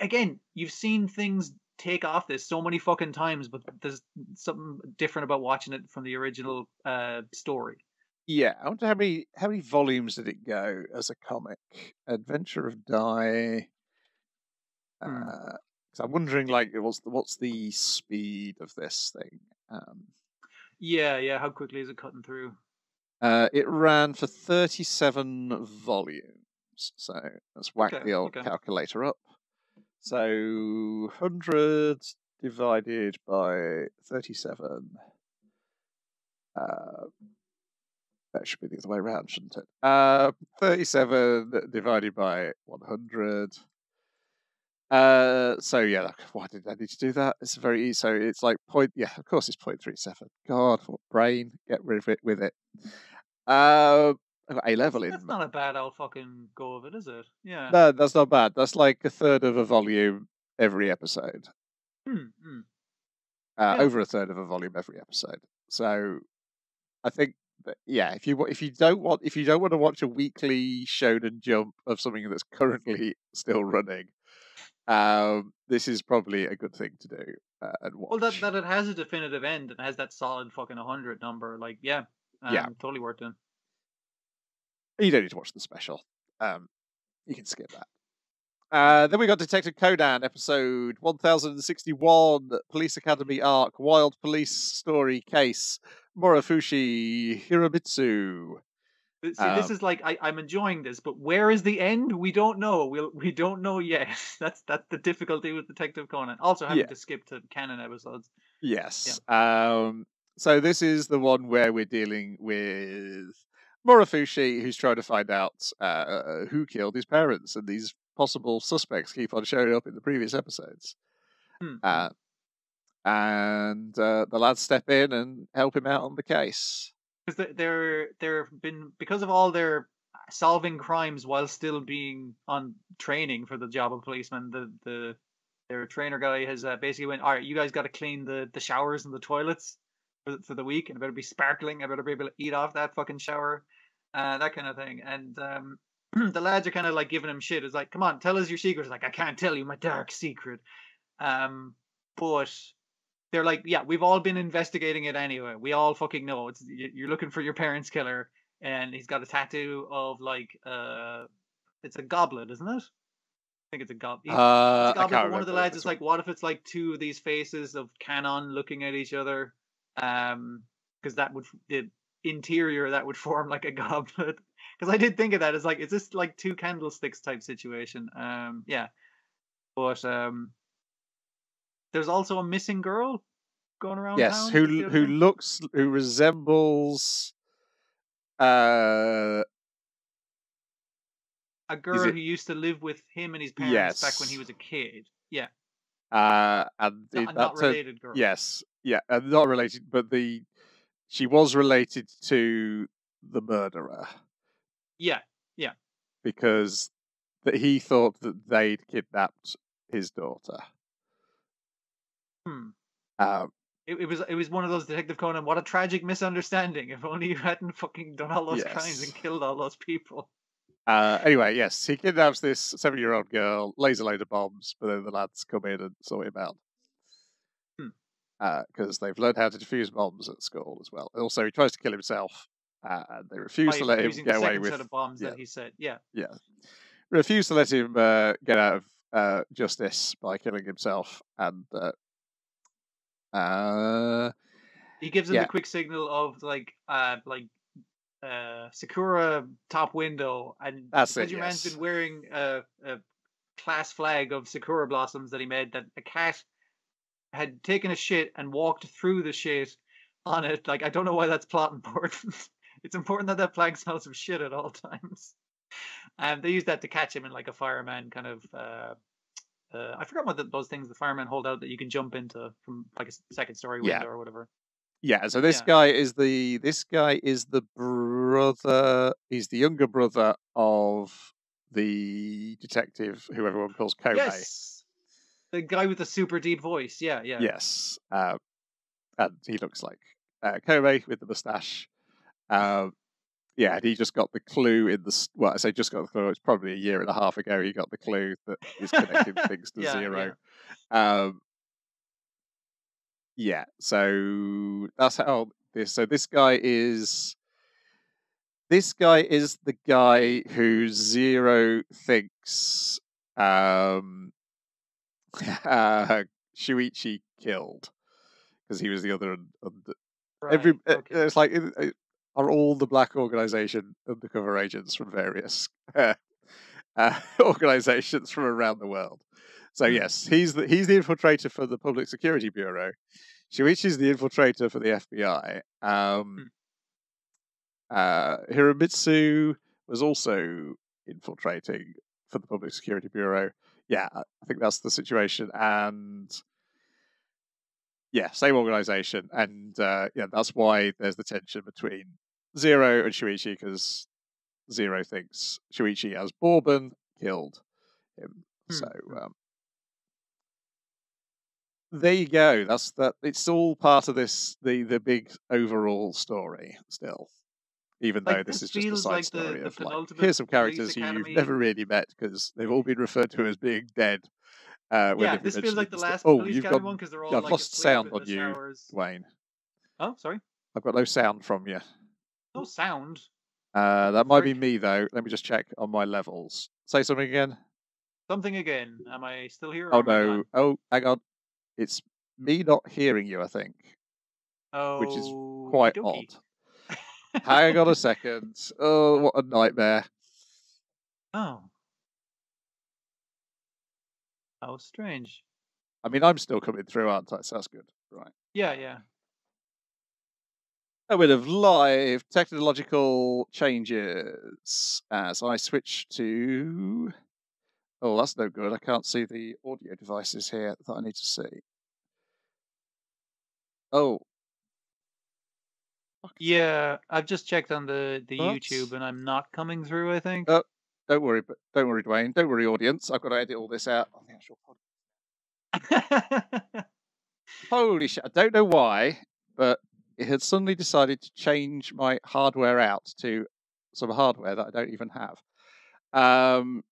Again, you've seen things take off this so many fucking times, but there's something different about watching it from the original uh story. Yeah, I wonder how many how many volumes did it go as a comic? Adventure of Dai. Hmm. Uh, I'm wondering, like, what's the, what's the speed of this thing? Um, Yeah, yeah. How quickly is it cutting through? uh, it ran for 37 volumes, so let's whack Okay, the old okay. calculator up. So 100 divided by 37. Uh, that should be the other way around, shouldn't it? Uh, 37 divided by 100. Uh, so yeah, like, why did I need to do that? It's very easy. So it's like point. Yeah, of course it's point three seven. God, what brain? Get rid of it with it. Uh, I've got A level in. That's not a bad old fucking go of it, is it? Yeah. No, that's not bad. That's like a third of a volume every episode. Hmm, hmm. Uh, Yeah. Over a third of a volume every episode. So I think that, yeah, if you if you don't want if you don't want to watch a weekly Shonen Jump of something that's currently still running, um, this is probably a good thing to do uh, and watch. Well, that that it has a definitive end and has that solid fucking hundred number, like yeah, um, Yeah. totally worth it. You don't need to watch the special. Um, you can skip that. Uh, then we got Detective Conan, episode 1061, Police Academy arc, Wild Police Story Case, Morofushi Hiromitsu. See, this Um, is like I, I'm enjoying this, but where is the end? We don't know. We'll we don't know yet. That's that's the difficulty with Detective Conan. Also having Yeah. to skip to canon episodes. Yes. Um, so this is the one where we're dealing with Morofushi, who's trying to find out uh, who killed his parents, and these possible suspects keep on showing up in the previous episodes. Hmm, Uh, and uh, the lads step in and help him out on the case. Because they're they're been because of all their solving crimes while still being on training for the job of policeman. The the their trainer guy has uh, basically went, all right, you guys got to clean the the showers and the toilets for, the- for the week, and it better be sparkling. I better be able to eat off that fucking shower, uh, that kind of thing. And um, the lads are kind of like giving him shit. It's like, come on, tell us your secret. It's like, I can't tell you my dark secret. Um, but they're like, yeah, we've all been investigating it anyway. We all fucking know it's you're looking for your parents' killer, and he's got a tattoo of like uh, it's a goblet, isn't it? I think it's a goblet. Uh, It's a goblet, one of the lads is like, what if it's like two of these faces of Canon looking at each other? Um, because that would the interior that would form like a goblet. Because I did think of that as like, is this like two candlesticks type situation? Um, yeah, but um, there's also a missing girl going around. Yes, who is the l- other who thing? looks who resembles uh a girl it- who used to live with him and his parents back when he was a kid. Yeah, uh and not, it, not related girl. yes yeah uh, not related but the she was related to the murderer Yeah, yeah, because that he thought that they'd kidnapped his daughter Hmm. um It, it was it was one of those Detective Conan. What a tragic misunderstanding! If only you hadn't fucking done all those crimes and killed all those people. Uh, anyway, yes, he kidnaps this seven-year-old girl, lays a load of bombs, but then the lads come in and sort him out Hmm. because they've learned how to defuse bombs at school as well. Also, he tries to kill himself, uh, and they refuse By to let him get the away with. set of bombs yeah. that he said. Yeah, Yeah, refuse to let him uh, get out of uh, justice by killing himself, and uh, uh, he gives him Yeah. the quick signal of like uh like uh Sakura top window, and That's because it, your man's yes. been wearing a, a class flag of Sakura blossoms that he made, that a cat had taken a shit and walked through the shit on it. Like I don't know why that's plot important. it's important that that flag smells of shit at all times. And they use that to catch him in like a fireman kind of. Uh, uh, I forgot what the, those things the firemen hold out that you can jump into from like a second story Yeah. window or whatever. Yeah, so this Yeah. guy is the this guy is the brother. He's the younger brother of the detective who everyone calls Koumei. Yes, the guy with the super deep voice. Yeah, yeah. Yes, um, and he looks like uh, Koumei with the mustache. Um, yeah, he just got the clue in the s- well. I say just got the clue. It's probably a year and a half ago. He got the clue that he's connecting things to Yeah, zero. Um, yeah, so that's how this. So this guy is. This guy is the guy who Zero thinks um, uh, Shuichi killed because he was the other. un- un- Right, Every uh, okay. it's like it- it- are all the black organization undercover agents from various uh, organizations from around the world. So Hmm. yes, he's the he's the infiltrator for the Public Security Bureau. Shuichi's the infiltrator for the FBI. Um, uh, Hiromitsu was also infiltrating for the Public Security Bureau. Yeah, I think that's the situation. And yeah, same organization. And uh, yeah, that's why there's the tension between Zero and Shuichi because Zero thinks Shuichi as Bourbon killed him. Hmm, So um, there you go. That's that. It's all part of this the the big overall story still. Even Like, though this, this is just a side like story the of like here's some characters who you've never really met because they've all been referred to as being dead. Uh, yeah, this feels like the last. Oh, police you've got one because they're all yeah, I've like lost sound on you. Wayne. Oh, sorry, I've got no sound from you. No sound. Uh, that might be me though. Let me just check on my levels. Say something again. Something again. Am I still here? Oh no. Oh, hang on. It's me not hearing you. I think, Oh, which is quite okey-dokey. odd. Hang on a second. Oh, what a nightmare. Oh, how strange. I mean, I'm still coming through, aren't I? So that's good. Right. Yeah, yeah. A bit of live technological changes as I switch to. Oh, that's no good. I can't see the audio devices here that I need to see. Oh, Yeah, I've just checked on the the What? YouTube and I'm not coming through. I think. Oh. don't worry, but don't worry, Dwayne. Don't worry, audience. I've got to edit all this out on the actual podcast. Holy shit! I don't know why, but it had suddenly decided to change my hardware out to some hardware that I don't even have. Um,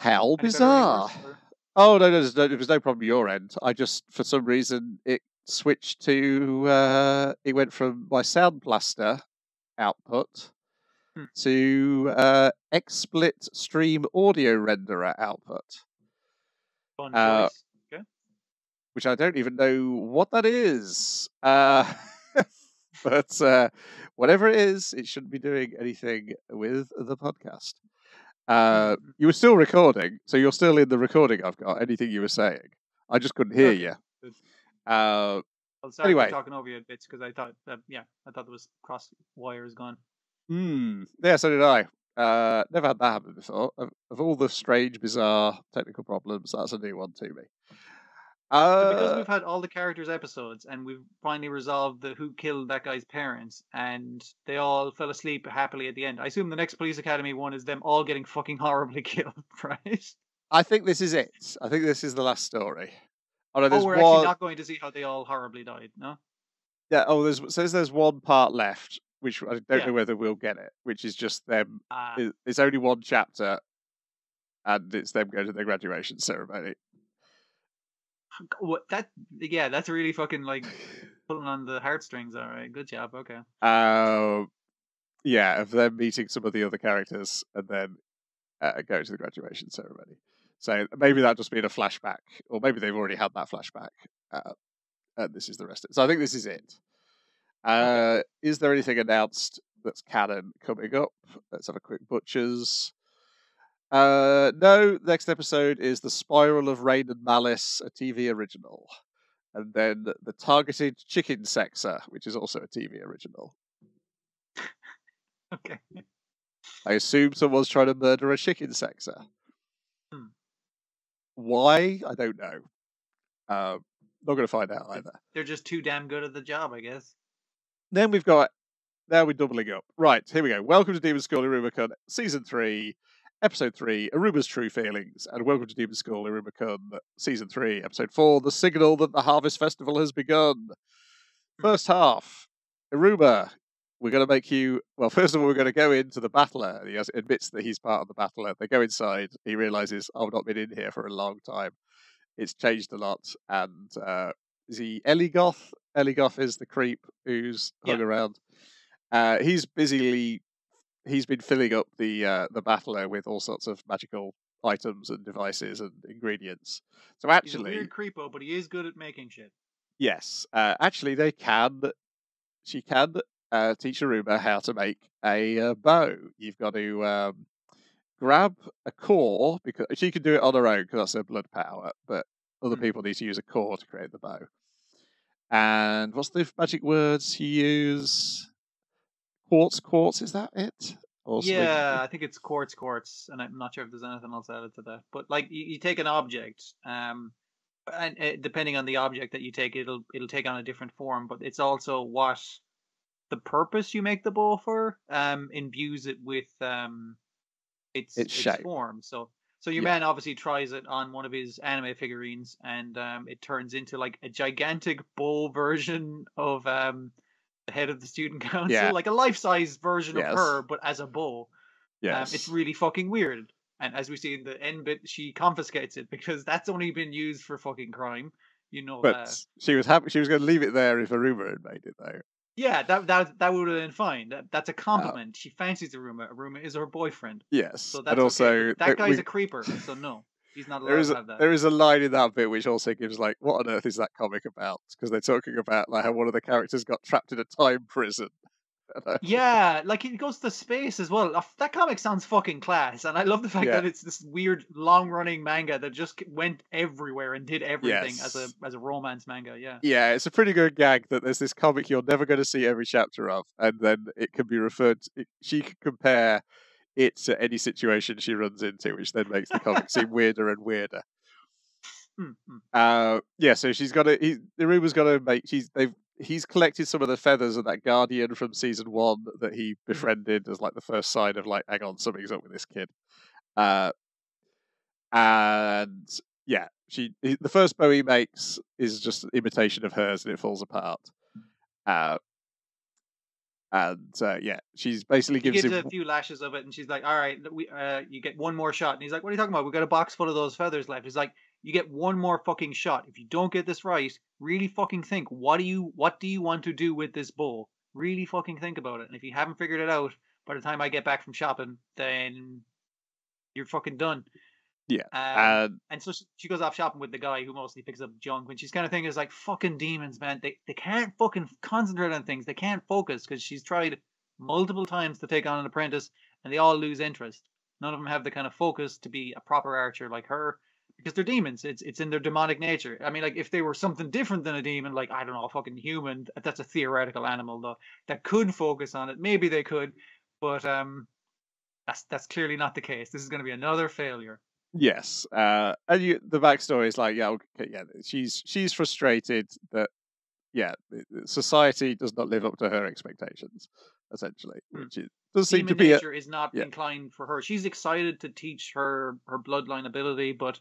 how Any better, any bizarre! Oh no, no, there's no, there was no problem your end. I just, for some reason, it switched to. Uh, it went from my Sound Blaster output Hmm. to uh, XSplit Stream Audio Renderer output, Fun Uh, choice. Which I don't even know what that is. Uh, but uh, whatever it is, it shouldn't be doing anything with the podcast. Uh, Mm. you were still recording, so you're still in the recording. I've got anything you were saying. I just couldn't hear Okay, you. Uh, Well, sorry Anyway. talking over you a bit because I thought, that, yeah, I thought there was cross wires gone. hmm. Yeah, so did I. Uh, never had that happen before. Of, of all the strange, bizarre technical problems, that's a new one to me. So because Uh, we've had all the characters episodes and we've finally resolved the who killed that guy's parents and they all fell asleep happily at the end. I assume the next Police Academy one is them all getting fucking horribly killed, right? I think this is it. I think this is the last story. Oh, no, there's Oh, we're one. actually not going to see how they all horribly died, no? Yeah. Oh, there's says there's one part left, which I don't Yeah. know whether we'll get it. Which is just them. It- It's only one chapter, and it's them going to their graduation ceremony. What that? Yeah, that's really fucking like pulling on the heartstrings. All right, good job. Okay. Um, yeah, of them meeting some of the other characters and then uh, going to the graduation ceremony. So maybe that just been a flashback, or maybe they've already had that flashback. Uh, and this is the rest. Of it. So I think this is it. Uh, Is there anything announced that's canon coming up? Let's have a quick butchers. Uh, no, next episode is The Spiral of Rain and Malice, a TV original. And then The Targeted Chicken Sexer, which is also a TV original. Okay. I assume someone's trying to murder a chicken sexer. Hmm. Why? I don't know. Um, not going to find out either. They're just too damn good at the job, I guess. Then we've got. Now we're doubling up. Right, here we go. Welcome to Demon School Iruma-kun, Season 3, Episode 3, Iruma's True Feelings. And welcome to Demon School Iruma-kun, Season 3, Episode 4, The Signal That the Harvest Festival Has Begun. First half, Iruma, we're going to make you. Well, first of all, we're going to go into the battler. He has, admits that he's part of the battler. They go inside. He realizes, I've not been in here for a long time. It's changed a lot. And uh, is he Eligoth? Eligoth is the creep who's hung Yeah. around. Uh, he's busily. He's been filling up the uh, the battler with all sorts of magical items and devices and ingredients. So actually, He's a weird creepo, but he is good at making shit. Yes, uh, actually, they can. She can uh, teach Iruma how to make a uh, bow. You've got to um, grab a core because she can do it on her own because that's her blood power, but other Mm. people need to use a core to create the bow. And what's the magic words you use? Quartz, quartz. Is that it? Or something? Yeah, I think it's quartz, quartz, and I'm not sure if there's anything else added to that. But like, you, you take an object, um, and uh, depending on the object that you take, it'll it'll take on a different form. But it's also what the purpose you make the bow for um imbues it with um its Its shape. form. So so your Yeah. man obviously tries it on one of his anime figurines, and um it turns into like a gigantic bow version of um head of the student council, Yeah. like a life size version Yes. of her, but as a bow. Yes. Um, it's really fucking weird. And as we see in the end bit, she confiscates it because that's only been used for fucking crime. You know but that. she was happy. She was going to leave it there if Iruma had made it, though. Yeah, that that that would have been fine. That, that's a compliment. She fancies Iruma. Iruma is her boyfriend. Yes, So that's and also But that guy's we- a creeper, so no. Not allowed there is to a, have that. there is a line in that bit which also gives like what on earth is that comic about because they're talking about like how one of the characters got trapped in a time prison Yeah, like he goes to space as well. That comic sounds fucking class, and I love the fact Yeah. that it's this weird, long-running manga that just went everywhere and did everything as a as a romance manga. Yeah, yeah it's a pretty good gag that there's this comic you're never going to see every chapter of and then it can be referred to, it, she can compare it to any situation she runs into which then makes the comic seem weirder and weirder Hmm, hmm. Uh, yeah, so she's got to. He, the rumor's got to make. She's they've. He's collected some of the feathers of that guardian from season one that he befriended as like the first sign of like, hang on, something's up with this kid. Uh, and yeah, she the first bow he makes is just an imitation of hers, and it falls apart. Uh, and uh, yeah, she's basically gives gives him. a few lashes of it, and she's like, "All right, we uh, you get one more shot." And he's like, "What are you talking about? We got a box full of those feathers left." He's like, "You get one more fucking shot. If you don't get this right, really fucking think. What do you what do you want to do with this bow? Really fucking think about it. And if you haven't figured it out by the time I get back from shopping, then you're fucking done." Yeah, Um, and and so she, goes off shopping with the guy who mostly picks up junk. And she's kind of thinking, is like, fucking demons, man. They, they can't fucking concentrate on things. They can't focus because she's tried multiple times to take on an apprentice and they all lose interest. None of them have the kind of focus to be a proper archer like her because they're demons. It's it's in their demonic nature. I mean, like if they were something different than a demon, like I don't know, a fucking human. That's a theoretical animal though that could focus on it. Maybe they could, but um, that's that's clearly not the case. This is going to be another failure. Yes, uh, and you, the backstory is like, yeah, okay, yeah, she's she's frustrated that yeah, society does not live up to her expectations, essentially, Hmm. which it does seem to be a, nature is not yeah. inclined for her. She's excited to teach her her bloodline ability, but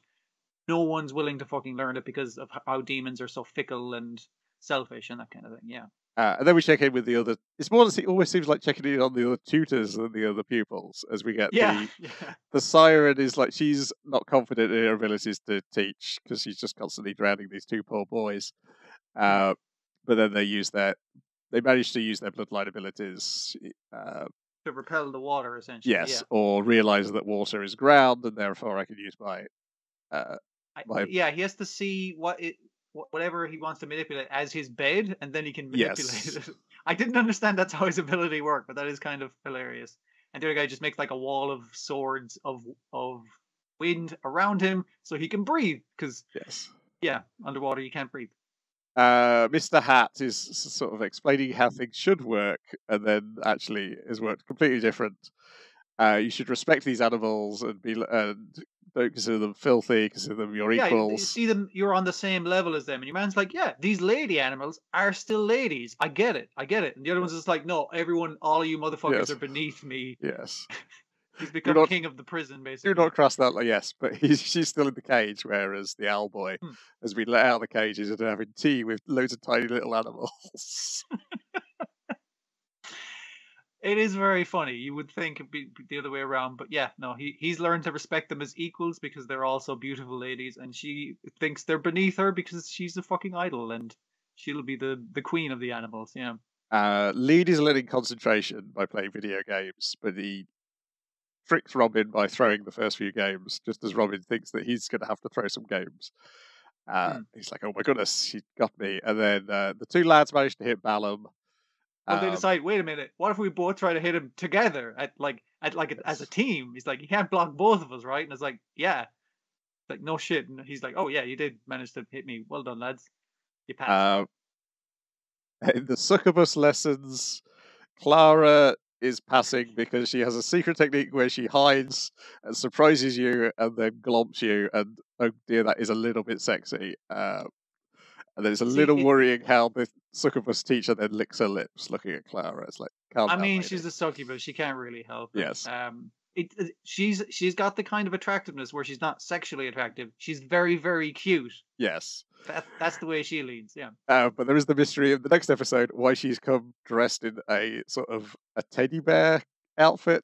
no one's willing to fucking learn it because of how demons are so fickle and selfish and that kind of thing. Yeah. Uh, and then we check in with the other. It's more. It always seems like checking in on the other tutors than the other pupils as we get Yeah. the Yeah. the siren is like she's not confident in her abilities to teach because she's just constantly drowning these two poor boys. Uh, but then they use their they manage to use their bloodline abilities. Uh, To repel the water, essentially. yes, or realize that water is ground and therefore I can use my. Uh, I, My- yeah, he has to see what it whatever he wants to manipulate as his bed, and then he can manipulate Yes. it. I didn't understand that's how his ability worked, but that is kind of hilarious. And the other guy just makes like a wall of swords of of wind around him so he can breathe. Because yes. yeah, underwater you can't breathe. Uh, Mr. Hat is sort of explaining how things should work, and then actually has worked completely different. Uh, you should respect these animals and be and don't consider them filthy. Consider them your Yeah, you- you see them, you're on the same level as them, and your man's like, yeah, these lady animals are still ladies. I get it, I get it. And the other one's just like, no, everyone, all of you motherfuckers Yes. are beneath me. Yes, He's become not- king of the prison, basically. do not cross that. line. Yes, but he's, she's still in the cage, whereas the owl boy Hmm. has been let out of the cages and having tea with loads of tiny little animals. It is very funny. You would think it'd be the other way around, but yeah, no, he he's learned to respect them as equals because they're also beautiful ladies, and she thinks they're beneath her because she's a fucking idol, and she'll be the the queen of the animals. Yeah. Uh, Lead is learning concentration by playing video games, but he tricks Robin by throwing the first few games, just as Robin thinks that he's going to have to throw some games. Uh, Hmm. He's like, "Oh my goodness, she got me!" And then uh, the two lads manage to hit Balam. But they Um, decide, wait a minute, what if we both try to hit him together at like at like as a team? He's like, you can't block both of us, right? And it's like, yeah. Like no shit. And he's like, oh yeah, you did manage to hit me. Well done, lads. You passed. uh, in the succubus lessons, Clara is passing because she has a secret technique where she hides and surprises you and then glomps you. And oh dear, that is a little bit sexy. Uh, and then it's a little worrying how the succubus teacher then licks her lips looking at Clara. It's like, calm I down, mean, lady. she's a succubus. She can't really help. it. Yes. Um. It, it- she's she's got the kind of attractiveness where she's not sexually attractive. She's very very cute. yes. That that's the way she leads. Yeah. Uh, but there is the mystery of the next episode why she's come dressed in a sort of a teddy bear outfit.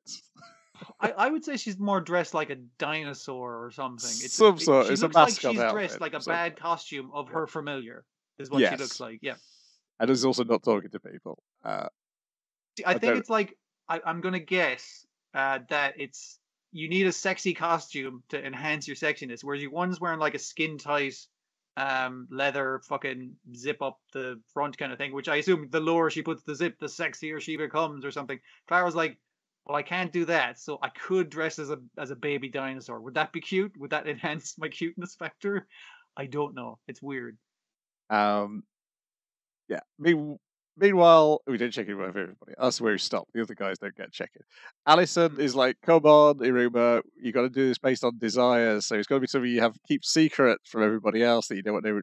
I, I would say she's more dressed like a dinosaur or something. It's Some it- sort- She it's a looks like she's outfit dressed like a bad costume of her familiar. Is what she looks like. Yeah. And is also not talking to people. Uh, I I think don't- it's like I, I'm gonna guess uh, that it's you need a sexy costume to enhance your sexiness, whereas you one's wearing like a skin tight um leather fucking zip up the front kind of thing, which I assume the lower she puts the zip, the sexier she becomes or something. Clara's like, well, I can't do that, so I could dress as a as a baby dinosaur. Would that be cute? Would that enhance my cuteness factor? I don't know. It's weird. Um, yeah. Mean- meanwhile, we didn't check in with everybody. That's where we stopped. The other guys don't get checked in. Allison Mm. is like, "Come on, Iruma, you got to do this based on desires. So it's got to be something you have keep secret from everybody else that you don't want to."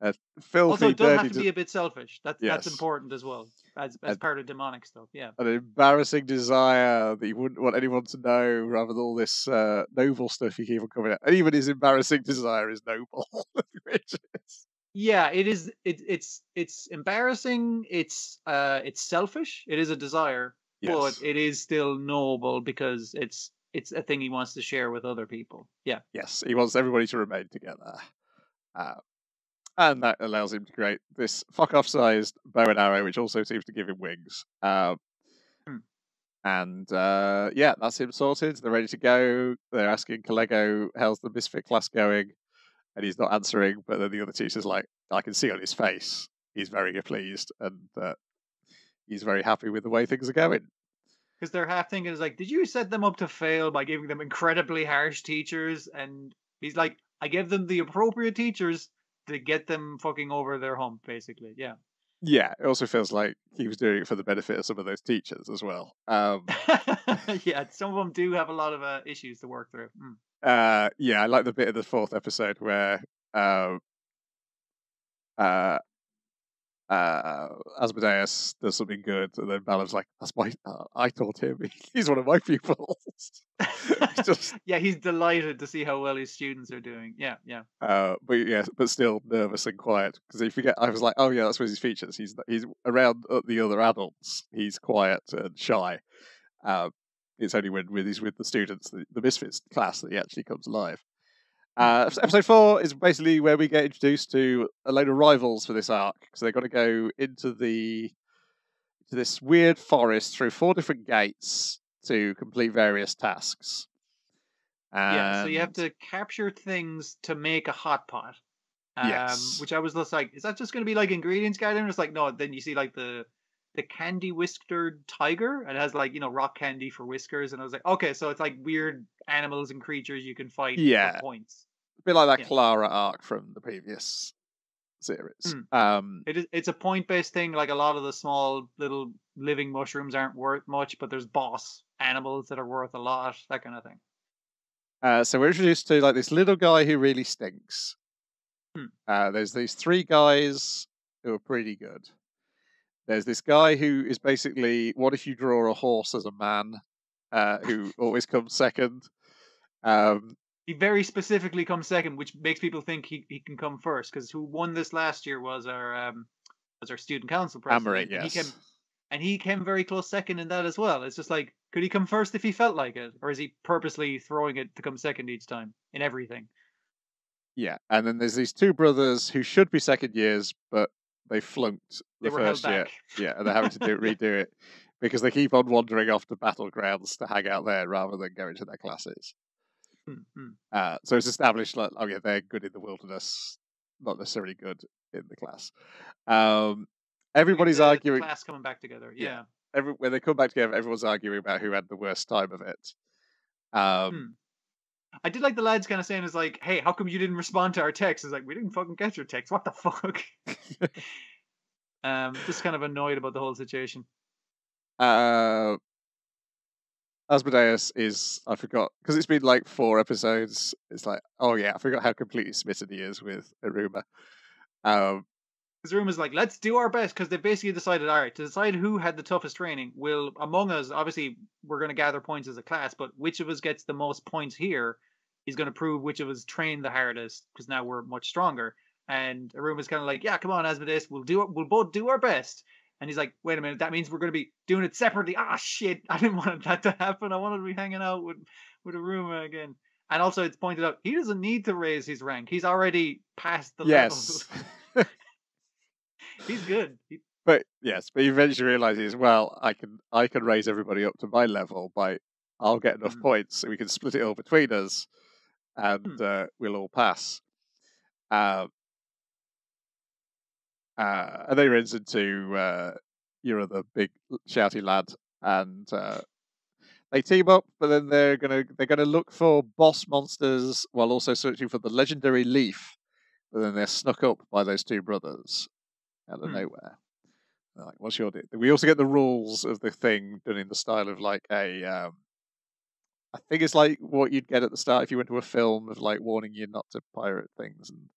Uh, filthy, Also, dirty, have to be a bit selfish. That's that's important as well as as And- part of demonic stuff. Yeah. an embarrassing desire that you wouldn't want anyone to know, rather than all this uh, noble stuff you keep on coming out. And even his embarrassing desire is noble, which is Yeah, it is. It, it's it's embarrassing. It's uh, it's selfish. It is a desire, yes. but it is still noble because it's it's a thing he wants to share with other people. Yeah, Yes, he wants everybody to remain together. Uh, and that allows him to create this fuck off sized bow and arrow, which also seems to give him wings. Um, Hmm. And uh, yeah, that's him sorted. They're ready to go. They're asking Kalego, how's the Misfit class going? And he's not answering. But then the other teacher's like, I can see on his face, he's very pleased and uh, he's very happy with the way things are going. Because they're half thinking is like, did you set them up to fail by giving them incredibly harsh teachers? And he's like, I gave them the appropriate teachers to get them fucking over their hump, basically. Yeah. Yeah, it also feels like he was doing it for the benefit of some of those teachers as well. Um, yeah, some of them do have a lot of uh, issues to work through. Mm. uh, yeah, I like the bit of the fourth episode where uh, uh, Asmodeus does something good, and then Balam's like, "That's my, uh, I taught him. He's one of my pupils." just, yeah, he's delighted to see how well his students are doing. Yeah, yeah. uh, but yeah, but still nervous and quiet because if you get, I was like, "Oh yeah, that's one of his features. He's he's around uh, the other adults. He's quiet and shy." Uh, it's only when, when he's with the students, the, the misfits class, that he actually comes alive. Uh, episode four is basically where we get introduced to a load of rivals for this arc because they've got to go into the to this weird forest through four different gates to complete various tasks. yeah, so you have to capture things to make a hot pot. Um, Yes. Which I was just like, is that just going to be like ingredients guide? And it's like, no. Then you see like the the candy whiskered tiger. and It has like you know rock candy for whiskers, and I was like, okay, so it's like weird animals and creatures you can fight Yeah. for points. A bit like that Yeah. Clara arc from the previous series. Um, It is it's a point based thing. Like a lot of the small little living mushrooms aren't worth much, but there's boss animals that are worth a lot. That kind of thing. Uh, so we're introduced to like this little guy who really stinks. Hmm. Uh, there's these three guys who are pretty good. There's this guy who is basically what if you draw a horse as a man, uh, who always comes second. Um, He very specifically comes second, which makes people think he, he can come first. Because who won this last year was our um was our student council president. Ameri, yes. He came and he came very close second in that as well. It's just like could he come first if he felt like it, or is he purposely throwing it to come second each time in everything? Yeah, and then there's these two brothers who should be second years, but they flunked They the held first year. Yeah, and they're having to do redo it because they keep on wandering off to battlegrounds to hang out there rather than going to their classes. Hmm, hmm. Uh, so it's established like, oh yeah, they're good in the wilderness, not necessarily good in the class. Um, everybody's The- the arguing. class coming back together. Yeah. Yeah. Every, when they come back together, everyone's arguing about who had the worst time of it. Um, Hmm. I did like the lads kind of saying, "Is like, hey, how come you didn't respond to our text?" It's like we didn't fucking get your text. What the fuck? um, just kind of annoyed about the whole situation. uh, Asmodeus is I forgot because it's been like four episodes. It's like oh yeah, I forgot how completely smitten he is with Iruma. Um, His room is like, let's do our best because they basically decided, all right, to decide who had the toughest training. Will among us, obviously, we're going to gather points as a class, but which of us gets the most points here is going to prove which of us trained the hardest because now we're much stronger. And Iruma is kind of like, yeah, come on, Asmodeus, we'll do it. We'll both do our best. And he's like, wait a minute, that means we're going to be doing it separately. Ah, shit, I didn't want that to happen. I wanted to be hanging out with with Iruma again. And also, it's pointed out he doesn't need to raise his rank. He's already past the yes, level. He's good. He, but yes, but he eventually realizes well, I can I can raise everybody up to my level by I'll get enough Mhm. points so we can split it all between us, and Hmm. uh, we'll all pass. Um, uh, and then he runs into uh, your other big shouty lad, and uh, they team up. But then they're gonna they're gonna look for boss monsters while also searching for the legendary leaf. But then they're snuck up by those two brothers out of Hmm. nowhere. They're like, what's your deal? We also get the rules of the thing done in the style of like a. Um, I think it's like what you'd get at the start if you went to a film of like warning you not to pirate things and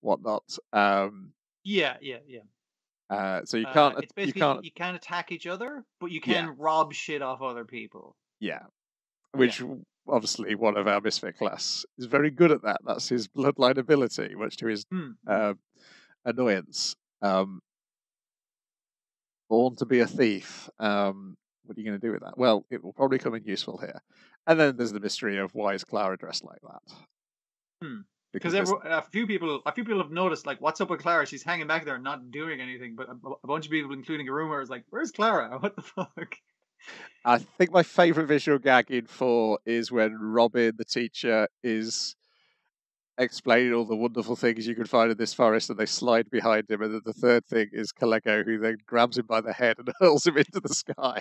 whatnot. Um, yeah, yeah, yeah. uh, so you Uh, can't. it's you can't. you can attack each other, but you Yeah. can rob shit off other people. Yeah. Which obviously one of our misfit class is very good at that. That's his bloodline ability, much to his Hmm. uh, annoyance. Um, born to be a thief. Um, what are you going to do with that? Well, it will probably come in useful here. And then there's the mystery of why is Clara dressed like that? Hmm. Because a few people, a few people have noticed, like, what's up with Clara? She's hanging back there, not doing anything. But a, a bunch of people, including Iruma, is like, "Where's Clara? What the fuck?" I think my favourite visual gag in four is when Robin, the teacher, is explaining all the wonderful things you can find in this forest, and they slide behind him. And then the third thing is Kalego, who then grabs him by the head and hurls him into the sky.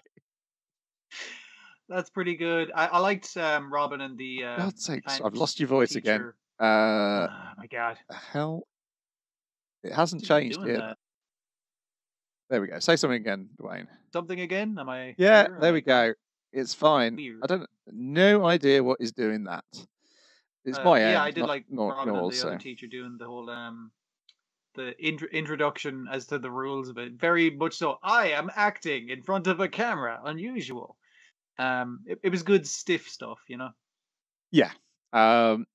That's pretty good. I, I liked um, Robin and the. Uh, God's sakes, I've lost your voice again. Uh, oh my god! hell, it hasn't changed yet. that. There we go. Say something again, Dwayne. Something again? Am I? Yeah, there I we go. It's fine. Weird. I don't no idea what is doing that. It's Uh, my end. yeah, I did not, like not Robin and yours. the So. other teacher doing the whole um the intro- introduction as to the rules of it. Very much so. I am acting in front of a camera. Unusual. Um, it, it was good stiff stuff, you know. Yeah. Um,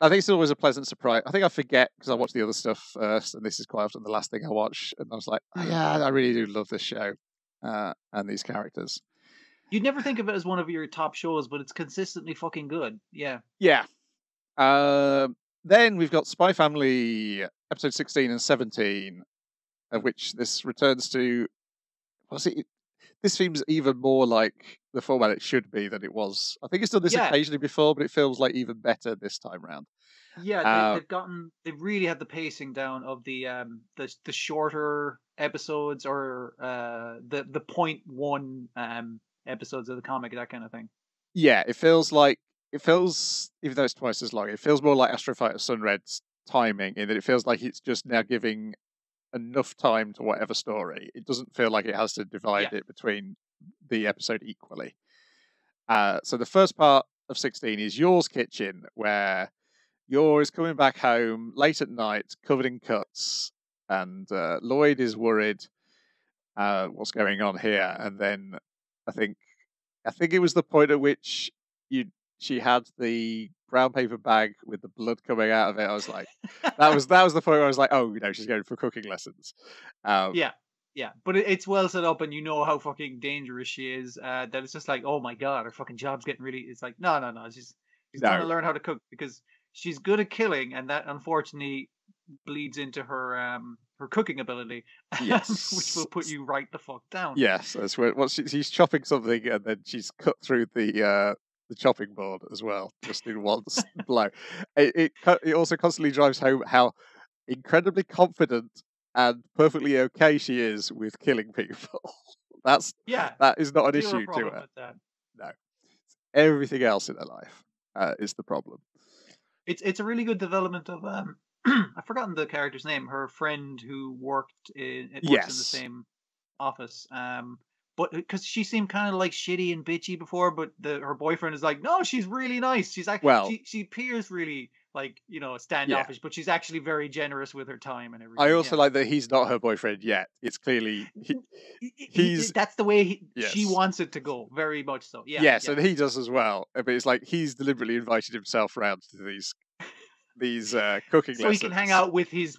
I think it's always a pleasant surprise. I think I forget because I watch the other stuff first, and this is quite often the last thing I watch. And I was like, oh, yeah, I really do love this show uh, and these characters. You'd never think of it as one of your top shows, but it's consistently fucking good. Yeah. Yeah. Um, then we've got Spy Family episode 16 and 17, of which this returns to. Was it? This seems even more like the format it should be than it was. I think it's done this Yeah. occasionally before, but it feels like even better this time round. Yeah, they, Uh, they've gotten they've really had the pacing down of the um the the shorter episodes or uh the the point one um episodes of the comic that kind of thing. Yeah, it feels like it feels even though it's twice as long, it feels more like Astro Fighter Sunred's timing in that it feels like it's just now giving enough time to whatever story. It doesn't feel like it has to divide it between the episode equally. Uh, so the first part of 16 is Yor's Kitchen, where Yor is coming back home late at night, covered in cuts, and uh, Lloyd is worried uh, what's going on here. And then I think I think it was the point at which you she had the brown paper bag with the blood coming out of it. I was like, that was that was the point where I was like, oh, you know, she's going for cooking lessons. Um, Yeah, yeah, but it, it's well set up, and you know how fucking dangerous she is. Uh, that it's just like, oh my god, her fucking job's getting really. It's like, no, no, no. She's she's trying to learn how to cook because she's good at killing, and that unfortunately bleeds into her um her cooking ability, yes. which will put you right the fuck down. Yes, that's where well, she, she's chopping something and then she's cut through the uh, the chopping board as well, just in one blow. It, it it also constantly drives home how incredibly confident and perfectly okay she is with killing people. That's yeah. that is not an issue to her. No, everything else in her life uh, is the problem. It's it's a really good development of um I've forgotten the character's name. Her friend who worked in it works in the same office. Um, but because she seemed kind of like shitty and bitchy before, but the her boyfriend is like, no, she's really nice. She's like, Well- she she appears really like you know standoffish, but she's actually very generous with her time and everything. I also yeah. like that he's not her boyfriend yet. It's clearly he, I- I- he- he's- that's the way he, she wants it to go, very much so. Yeah. yes, yeah. and he does as well. uh, But it's like he's deliberately invited himself round to these these uh, cooking so he can hang out with his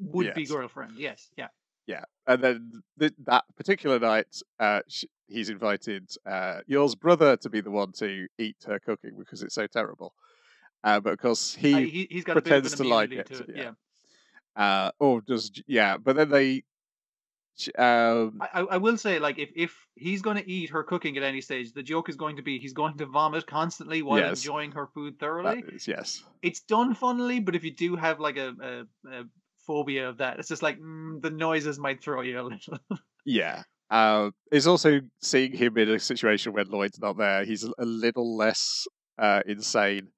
would be Yes. girlfriend. Yes. Yeah. Yeah, and then th- that particular night, uh, sh- he's invited uh, Yor's brother to be the one to eat her cooking because it's so terrible. Uh, but of course, he Uh, he he's got a bit pretends of an to like it, to it. yeah. yeah. uh, or does yeah. But then they, um, I, I I will say, like, if if he's going to eat her cooking at any stage, the joke is going to be he's going to vomit constantly while Yes. enjoying her food thoroughly. is- yes, It's done funnily, but if you do have like a, a, a phobia of that, it's just like mm, the noises might throw you a little. yeah. Uh, it's also seeing him in a situation when Lloyd's not there. He's a little less uh, insane.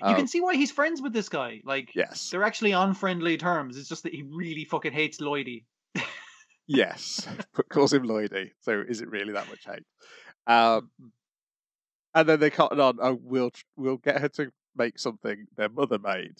you Uh, can see why he's friends with this guy. Like, yes, they're actually on friendly terms. It's just that he really fucking hates Lloydie. yes, but calls him Lloydie. So is it really that much hate? Um, and then they cotton on. Oh, we'll we'll get her to make something their mother made,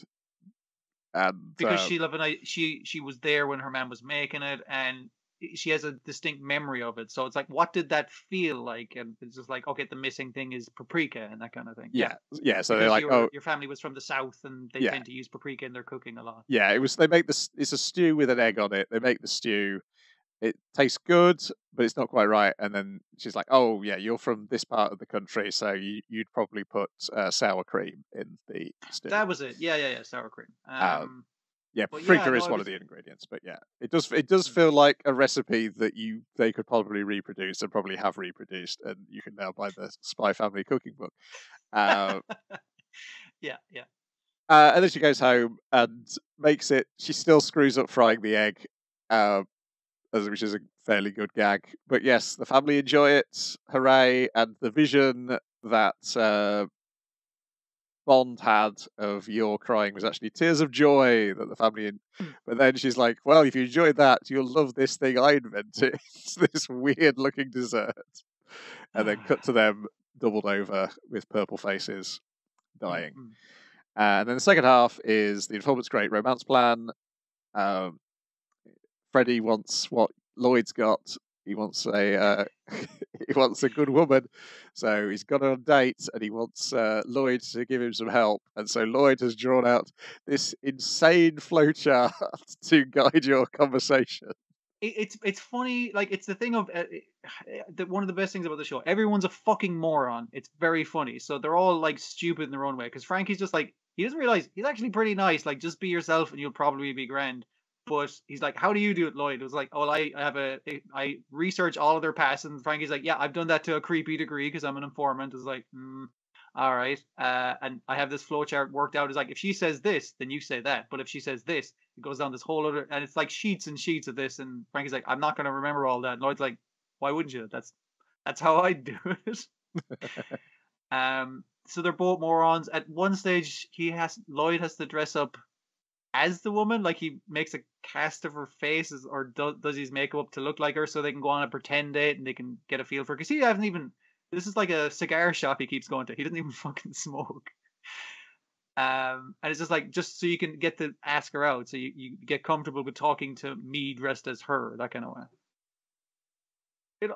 and because um, she live in she she was there when her man was making it and she has a distinct memory of it so it's like what did that feel like and it's just like okay the missing thing is paprika and that kind of thing yeah, yeah. So they're like, your, oh, your family was from the south and they Yeah. tend to use paprika in their cooking a lot yeah. It was they make this. It's a stew with an egg on it. They make the stew. It tastes good, but it's not quite right. And then she's like, "Oh, yeah, you're from this part of the country, so you, you'd probably put uh, sour cream in the stew." that was it yeah yeah yeah sour cream um, Yeah, But yeah, no, is one was- of the ingredients, but yeah, it does. It does Mm. feel like a recipe that you they could probably reproduce and probably have reproduced, and you can now buy the Spy Family cooking book. Uh, Yeah, yeah. uh, and then she goes home and makes it. She still screws up frying the egg, uh, as- which is a fairly good gag. But yes, the family enjoy it. Hooray! And the vision that uh, Bond had of Yor crying was actually tears of joy that the family. In- Mm. but then she's like, "Well, if you enjoyed that, you'll love this thing I invented. It's this weird-looking dessert." And then cut to them doubled over with purple faces, dying. Mm, mm. Uh, and then the second half is the informant's great romance plan. Um, Freddie wants what Lloyd's got. He wants a uh, he wants a good woman, so he's gone on a date and he wants uh, Lloyd to give him some help. And so Lloyd has drawn out this insane flowchart to guide your conversation. It's it's funny. Like it's the thing of uh, the, one of the best things about the show. Everyone's a fucking moron. It's very funny. So they're all like stupid in their own way. Because Frankie's just like he doesn't realize he's actually pretty nice. Like just be yourself and you'll probably be grand. But he's like, how do you do it, Lloyd? It was like, oh, well, I I have a I research all of their past, and Frankie's like, yeah, I've done that to a creepy degree because I'm an informant. It's like, mm, all right, uh, and I have this flowchart worked out. It's like if she says this, then you say that. But if she says this, it goes down this whole other, and it's like sheets and sheets of this. And Frankie's like, I'm not gonna remember all that. And Lloyd's like, why wouldn't you? That's that's how I do it. um, so they're both morons. At one stage, he has Lloyd has to dress up as the woman, like he makes a cast of her face, or does does his makeup up to look like her, so they can go on a pretend date and they can get a feel for. Because he hasn't even. This is like a cigar shop he keeps going to. He doesn't even fucking smoke. Um, and it's just like just so you can get to ask her out, so you, you get comfortable with talking to me dressed as her, that kind of way.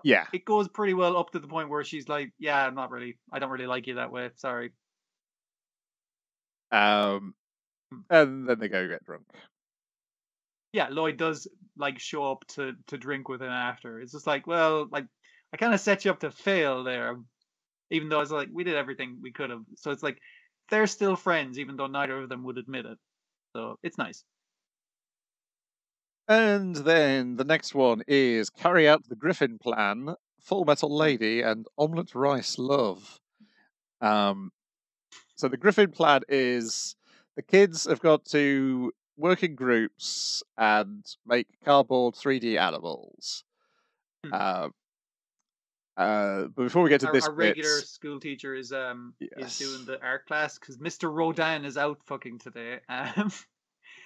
Yeah, It goes pretty well up to the point where she's like, "Yeah, I'm not really. I don't really like you that way. Sorry." um, and then they go get drunk. yeah, Lloyd does like show up to to drink with him after. It's just like, well, like I kind of set you up to fail there, even though it's like we did everything we could have. So it's like they're still friends, even though neither of them would admit it. So it's nice. And then the next one is carry out the Griffin plan, Full Metal Lady, and Omelette Rice Love. Um, so the Griffin plan is the kids have got to work in groups and make cardboard 3D animals. Hmm. Uh, uh, but before we get to Our, this our bit, regular school teacher is um Yes. is doing the art class because Mr. Rodan is out fucking today. Um,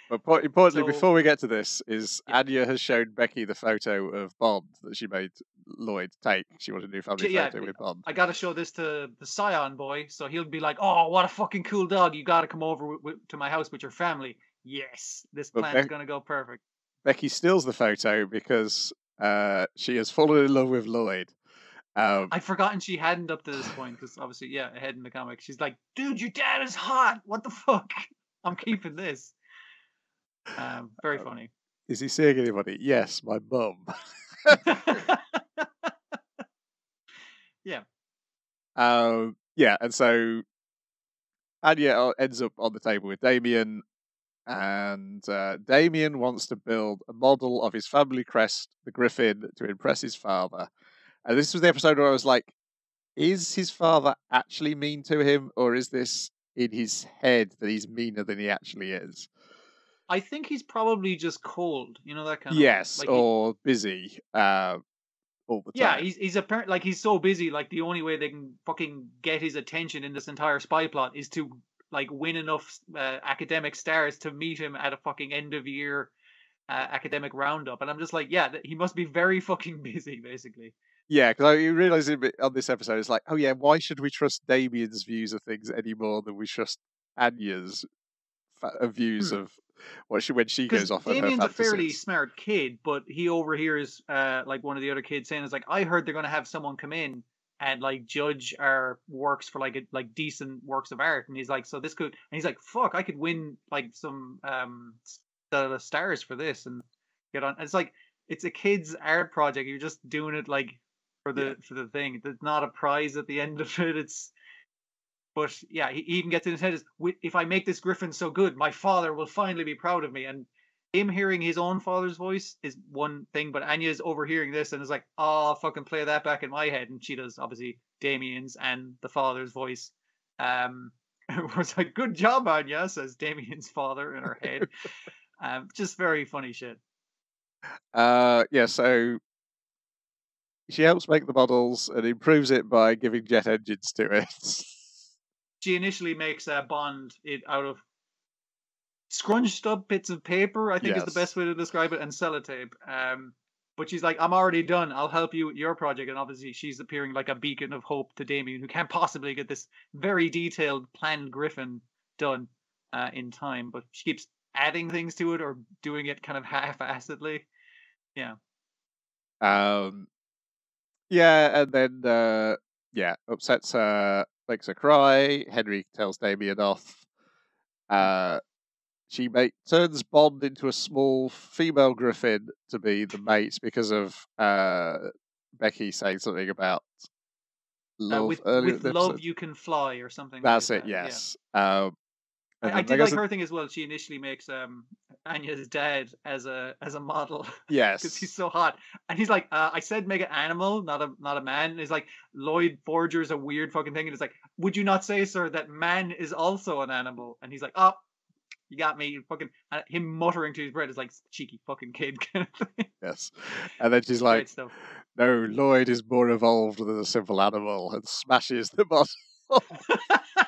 But po- importantly, So- before we get to this, is Yeah. Anya has shown Becky the photo of Bond that she made Lloyd take. She wanted a new family Yeah, photo yeah. with Bond. I gotta show this to the Scion boy, so he'll be like, "Oh, what a fucking cool dog! You gotta come over to my house with your family." Yes, this But plan's Beck- gonna go perfect. Becky steals the photo because uh, she has fallen in love with Lloyd. Um, I'd forgotten she hadn't up to this point because obviously, yeah, ahead in the comic, she's like, "Dude, your dad is hot. What the fuck? I'm keeping this." Um, very Um, funny. is he seeing anybody? Yes, my mum. yeah, Um, yeah, and so Anya uh, ends up on the table with Damien, and uh, Damien wants to build a model of his family crest, the Griffin, to impress his father. And this was the episode where I was like, is his father actually mean to him, or is this in his head that he's meaner than he actually is? I think he's probably just cold. You know that kind of. yes, like he- or busy uh, all the Yeah, he's he's apparent like he's so busy. Like the only way they can fucking get his attention in this entire spy plot is to like win enough uh, academic stars to meet him at a fucking end of year uh, academic roundup. And I'm just like, yeah, he must be very fucking busy, basically. Yeah, because you realise on this episode, it's like, oh yeah, why should we trust Damien's views of things any more than we trust Anya's fa- uh, views Hmm. of what she when she goes off Damien's a fairly smart kid, but he overhears uh, like one of the other kids saying, "It's like I heard they're gonna have someone come in and like judge our works for like a, like decent works of art," and he's like, "So this could," and he's like, "Fuck, I could win like some um the stars for this and get on." It's like it's a kid's art project. You're just doing it like for the Yeah. for the thing. There's not a prize at the end of it. It's but yeah, he even gets in his head is if I make this Griffin so good, my father will finally be proud of me. And him hearing his own father's voice is one thing, but Anya's overhearing this and is like, "Oh, fucking play that back in my head." And she does obviously Damien's and the father's voice. Um, it was like, "Good job, Anya," says Damien's father in her head. um, just very funny shit. Uh, yeah, so she helps make the models and improves it by giving jet engines to it. She initially makes a bond it out of scrunched up bits of paper. I think is the best way to describe it, and sellotape. Um, but she's like, "I'm already done. I'll help you with your project." And obviously, she's appearing like a beacon of hope to Damien, who can't possibly get this very detailed planned Griffin done uh, in time. But she keeps adding things to it or doing it kind of half-assedly. Yeah. Um, yeah, and then uh, yeah, upsets her, makes her cry. Henry tells Damien off. Uh, she make, turns Bond into a small female griffin to be the mate because of uh, Becky saying something about Uh, love with with love, you can fly, or something. That's like it. that, yeah. Yes. Um, and I, I did there like her thing as well. She initially makes um Anya's dad as a as a model Yes, because he's so hot, and he's like, uh, "I said make an animal, not a not a man." And he's like, "Lloyd Forger's a weird fucking thing," and it's like, "Would you not say, sir, that man is also an animal?" And he's like, "Oh, you got me." You fucking and him muttering to his bread is like cheeky fucking kid kind of thing. Yes. And then she's like, no, Lloyd is more evolved than a simple animal and smashes the bottle.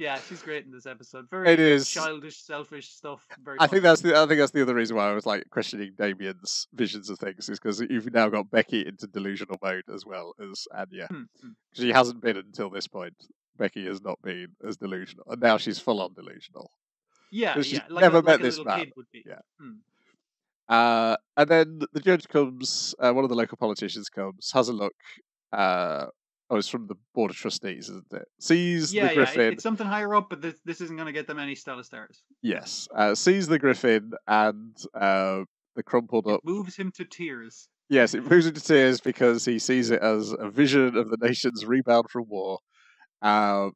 Yeah, she's great in this episode. Very It is. childish, selfish stuff. Very. I think that's the I think that's the other reason why I was like questioning Damien's visions of things is because you've now got Becky into delusional mode as well as Anya. Hmm, hmm. She hasn't been until this point. Becky has not been as delusional, and now she's full on delusional. Yeah, she's yeah. Like never a, met like this man. kid would be. Yeah. Hmm. Uh, and then the judge comes. Uh, one of the local politicians comes, has a look. Uh, oh, it's from the board of trustees, isn't it? Sees Yeah, the griffin. it- it's something higher up, but this this isn't going to get them any stellar stars. Yes, uh, sees the griffin and uh, the crumpled up. Moves him to tears. Yes, it moves him to tears because he sees it as a vision of the nation's rebound from war, um,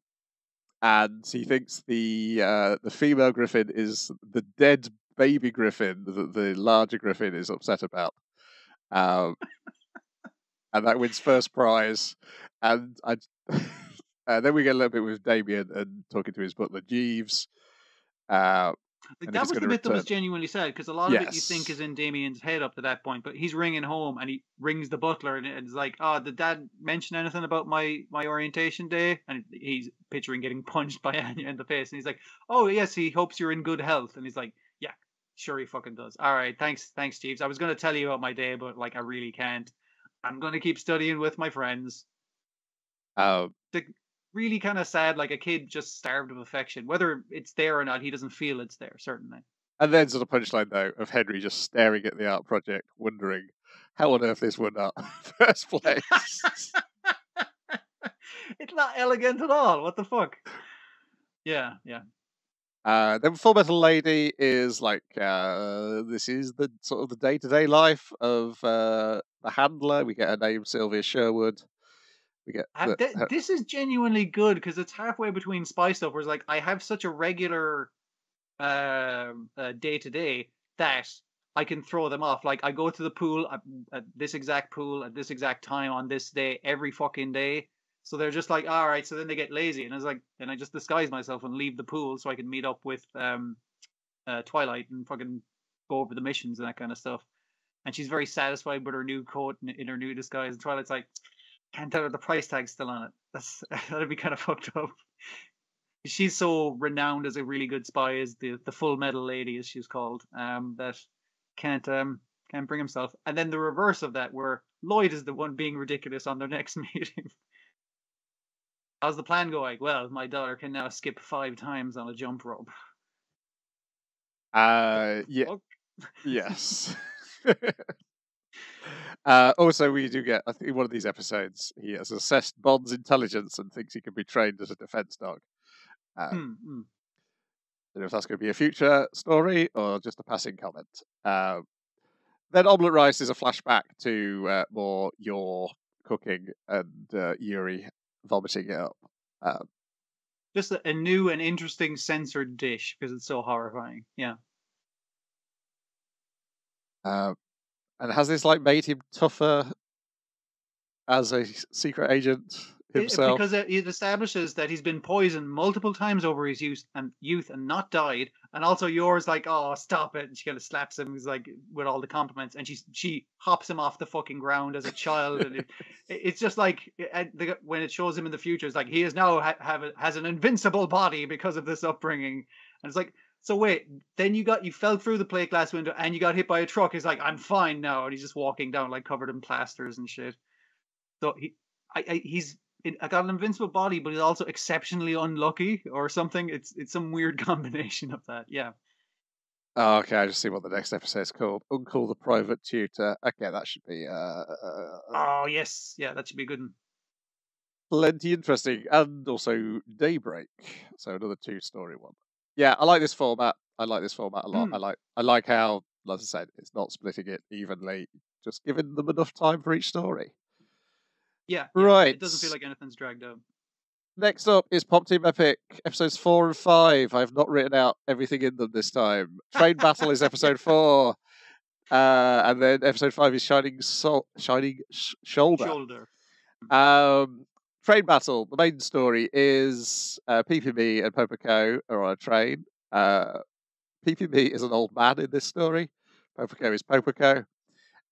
and he thinks the uh, the female griffin is the dead baby griffin that the larger griffin is upset about, um, and that wins first prize. And I, uh, then we get a little bit with Damien and talking to his butler Jeeves. Uh, Like, And if that was the bit that was genuinely sad because a lot of it you think is in Damien's head up to that point, but he's ringing home and he rings the butler and it's like, "Oh, did Dad mention anything about my my orientation day?" And he's picturing getting punched by Anya in the face, and he's like, "Oh yes, he hopes you're in good health." And he's like, "Yeah, sure he fucking does." All right, thanks, thanks, Jeeves. I was gonna tell you about my day, but like I really can't. I'm gonna keep studying with my friends. Uh, Really kind of sad, like a kid just starved of affection. Whether it's there or not, he doesn't feel it's there. Certainly. And then sort of punchline though of Henry just staring at the art project, wondering how on earth this went up first place. it's not elegant at all. What the fuck? Yeah, yeah. uh, then Full Metal Lady is like uh, this is the sort of the day to day life of uh, the handler. We get her name Sylvia Sherwood. We get the- th- her- this is genuinely good because it's halfway between spy stuff where it's like I have such a regular uh, day to day that I can throw them off. Like I go to the pool at, at this exact pool at this exact time on this day every fucking day. So they're just like, all right. So then they get lazy, and it's like, then I just disguise myself and leave the pool so I can meet up with um, uh, Twilight and fucking go over the missions and that kind of stuff. And she's very satisfied with her new coat in her new disguise. And Twilight's like, can't tell her the price tag's still on it. That's that'd be kind of fucked up. She's so renowned as a really good spy, as the the full metal lady, as she's called, um, that can't um can't bring himself. And then the reverse of that, where Lloyd is the one being ridiculous on their next meeting. How's the plan going? Well, my daughter can now skip five times on a jump rope. uh, yeah, yes. uh, also, we do get I think in one of these episodes he has assessed Bond's intelligence and thinks he can be trained as a defense dog. Uh, Hmm, hmm. don't know if that's going to be a future story or just a passing comment. Uh, then Omelette Rice is a flashback to uh, more your cooking and uh, Yuri vomiting it up. Um, Just a, a new and interesting censored dish because it's so horrifying. Yeah. um, and has this like made him tougher as a secret agent It- himself? because it, establishes that he's been poisoned multiple times over his youth and youth and not died. And also Yor's like, oh, stop it. And she kind of slaps him. He's like with all the compliments, and she she hops him off the fucking ground as a child. And it, it- it's just like when it shows him in the future, it's like he is now ha- have a, has an invincible body because of this upbringing. And it's like. So wait, then you got you fell through the plate glass window and you got hit by a truck. He's like, I'm fine now, and he's just walking down like covered in plasters and shit. So he, I, I he's in, I got an invincible body, but he's also exceptionally unlucky or something. It's it's some weird combination of that. Yeah. Oh, okay, I just see what the next episode is called. Uncle the Private Tutor. Okay, that should be uh, uh, Oh yes, yeah, that should be a good. One. plenty interesting. And also Daybreak. So another two story one. Yeah, I like this format. I like this format a lot. Hmm. I like I like how, as I said, it's not splitting it evenly, just giving them enough time for each story. Yeah, yeah, Right. It doesn't feel like anything's dragged out. Next up is Pop Team Epic, episodes four and five. I have not written out everything in them this time. Train Battle is episode four, uh, and then episode five is Shining Sol- Shining Sh- Shoulder. Shoulder. Um, train Battle. The main story is uh, PPB and Popuko are on a train. Uh, PPB is an old man in this story. Popuko is Popuko.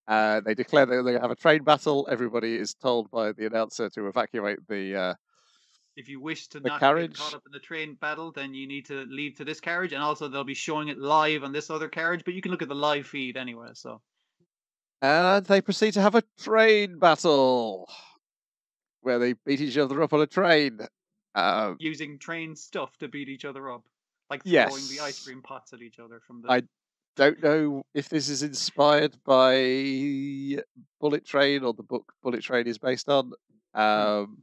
Uh, they declare that they have a train battle. Everybody is told by the announcer to evacuate the uh, If you wish to not carriage. get caught up in the train battle, then you need to leave to this carriage, and also they'll be showing it live on this other carriage. But you can look at the live feed anyway. So And they proceed to have a train battle where they beat each other up on a train. Um, using train stuff to beat each other up, like throwing the ice cream pots at each other from the. I don't know if this is inspired by Bullet Train or the book Bullet Train is based on, um,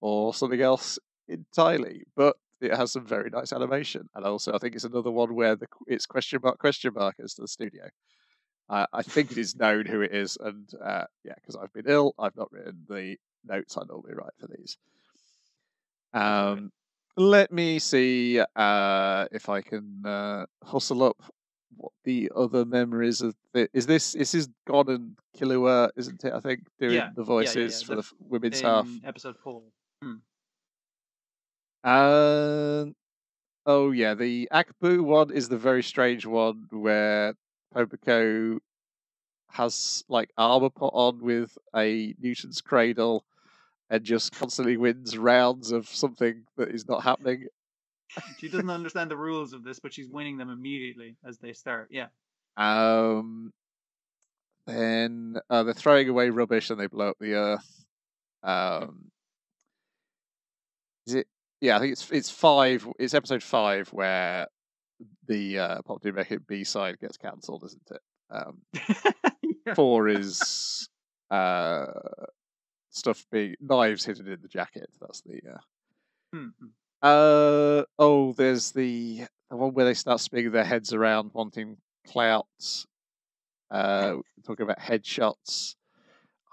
or something else entirely, but it has some very nice animation. And also, I think it's another one where the, it's question mark, question mark as to the studio. I I think it is known who it is, and uh, yeah, because I've been ill, I've not written the notes I normally write for these. Um, let me see uh, if I can uh, hustle up what the other memories of the, is this this is Gon and Killua, isn't it? I think doing Yeah, the yeah, voices yeah, for the the, women's half. episode four. Um, oh yeah, the Akbu one is the very strange one where Popuko has like armor put on with a Newton's cradle and just constantly wins rounds of something that is not happening. She doesn't understand the rules of this, but she's winning them immediately as they start. Yeah. Um, then uh, they're throwing away rubbish and they blow up the earth. Um, is it? Yeah, I think it's it's five. It's episode five where the uh, Pop Team Epic B side gets cancelled, isn't it? Um, yeah. four is uh, stuff being knives hidden in the jacket. That's the. Uh, Mm, mm. uh oh, there's the the one where they start spinning their heads around, wanting clouts. Uh, talking about headshots.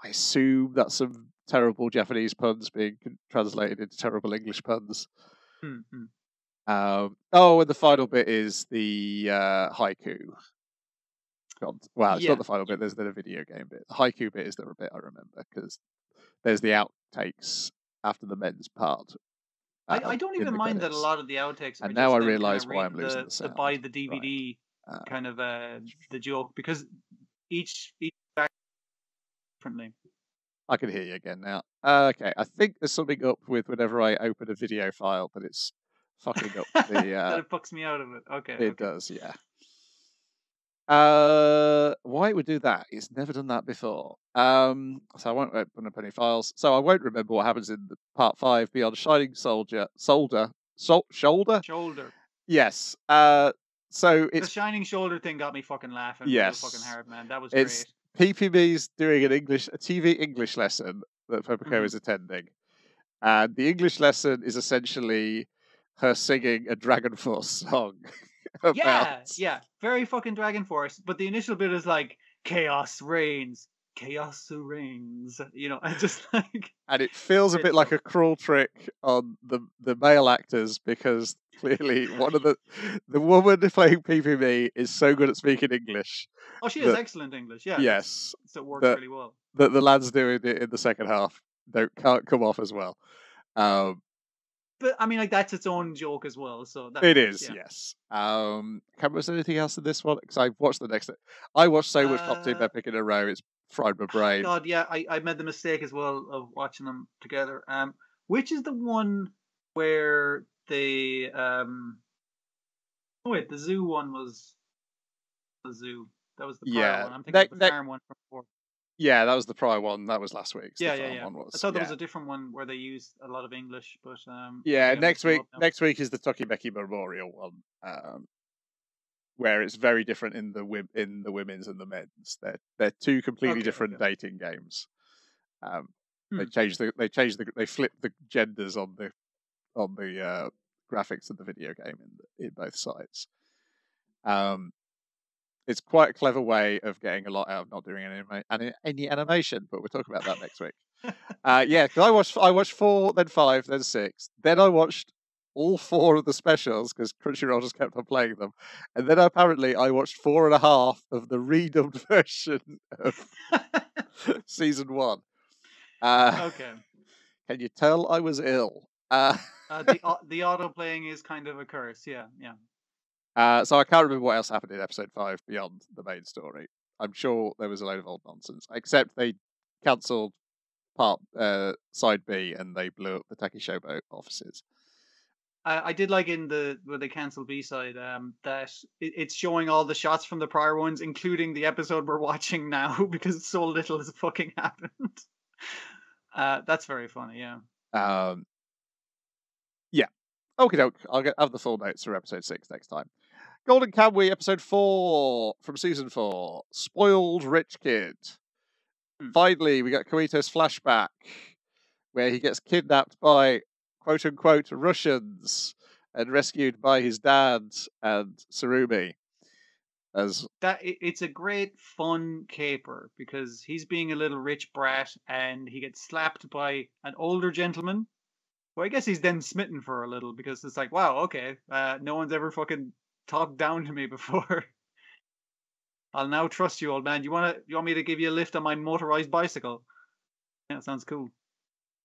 I assume that's some terrible Japanese puns being translated into terrible English puns. Mm, mm. Um, oh, and the final bit is the uh, haiku. God, wow, it's Yeah. not the final bit. There's the video game bit. The haiku bit is the bit I remember because there's the outtakes after the men's part. I, uh, I don't even mind that a lot of the outtakes. And now I realise why I'm losing the, the sound. buy the Right. DVD Uh, kind of uh, the joke because each each back differently. I can hear you again now. Uh, okay, I think there's something up with whenever I open a video file that it's fucking up the. that Uh, it fucks me out of it. Okay. it okay. does, yeah. Uh, why it would do that? It's never done that before. Um, so I won't open up any files. So I won't remember what happens in the part five beyond Shining Soldier, Soldier, Sol- Shoulder. Shoulder. Yes. Uh, so it's the shining shoulder thing got me fucking laughing. Yes. fucking hard, man. That was It's- great. PPB's doing an English, a TV English lesson that Popuko Mhm. is attending, and the English lesson is essentially her singing a Dragon Force song. Yeah, about- yeah. Very fucking Dragon Force. But the initial bit is like chaos reigns. chaos reigns. You know, I just like and it feels a bit like a cruel trick on the the male actors because clearly one of the the woman playing PPB is so good at speaking English. oh, she has excellent English. Yeah, yes, so it works the- really well. that the lads doing it in the second half don't can't come off as well. Um, But I mean, like that's its own joke as well. So that it is, yeah. yes. Um, can was there anything else in this one? Because I watched the next. I watched so much Pop Team Uh, Epic in a row. It's fried my brain. God, yeah, I, I made the mistake as well of watching them together. Um, which is the one where the um, oh wait, the zoo one was the zoo. That was the prior Yeah, one. I'm thinking ne- of the ne- farm one from before. Yeah, that was the prior one. That was last week's. Yeah, yeah, yeah. One was. I thought there yeah. was a different one where they used a lot of English, but um. Yeah, next week. Next week is the Becky Memorial one, um, where it's very different in the in the women's and the men's. They're they're two completely Okay, different okay. dating games. Um, They Hmm. changed the they changed the they flipped the genders on the on the uh, graphics of the video game in in both sides. Um, it's quite a clever way of getting a lot out of not doing any anima- any, any animation, but we'll talk about that next week. Uh, yeah, 'cause I watched I watched four, then five, then six, then I watched all four of the specials because Crunchyroll just kept on playing them, and then apparently I watched four and a half of the redubbed version of season one. Uh, okay. can you tell I was ill? Uh, Uh, the the auto playing is kind of a curse. Yeah, yeah. Uh, so I can't remember what else happened in episode five beyond the main story. I'm sure there was a load of old nonsense, except they cancelled part uh, side B and they blew up the Takeshobo offices. I, I did like in the where they cancelled B side um, that it, it's showing all the shots from the prior ones, including the episode we're watching now, because so little has fucking happened. Uh, that's very funny. Yeah. Um, yeah. Okay, doke. I'll get have the full notes for episode six next time. Golden Kamuy, episode four from season four. Spoiled rich kid. Hmm. Finally, we got Koito's flashback where he gets kidnapped by quote unquote Russians and rescued by his dad and Tsurumi. As That it's a great fun caper because he's being a little rich brat and he gets slapped by an older gentleman. Well, I guess he's then smitten for a little because it's like, wow, okay, uh, no one's ever fucking talked down to me before. I'll now trust you, old man. You wanna you want me to give you a lift on my motorized bicycle? Yeah, sounds cool.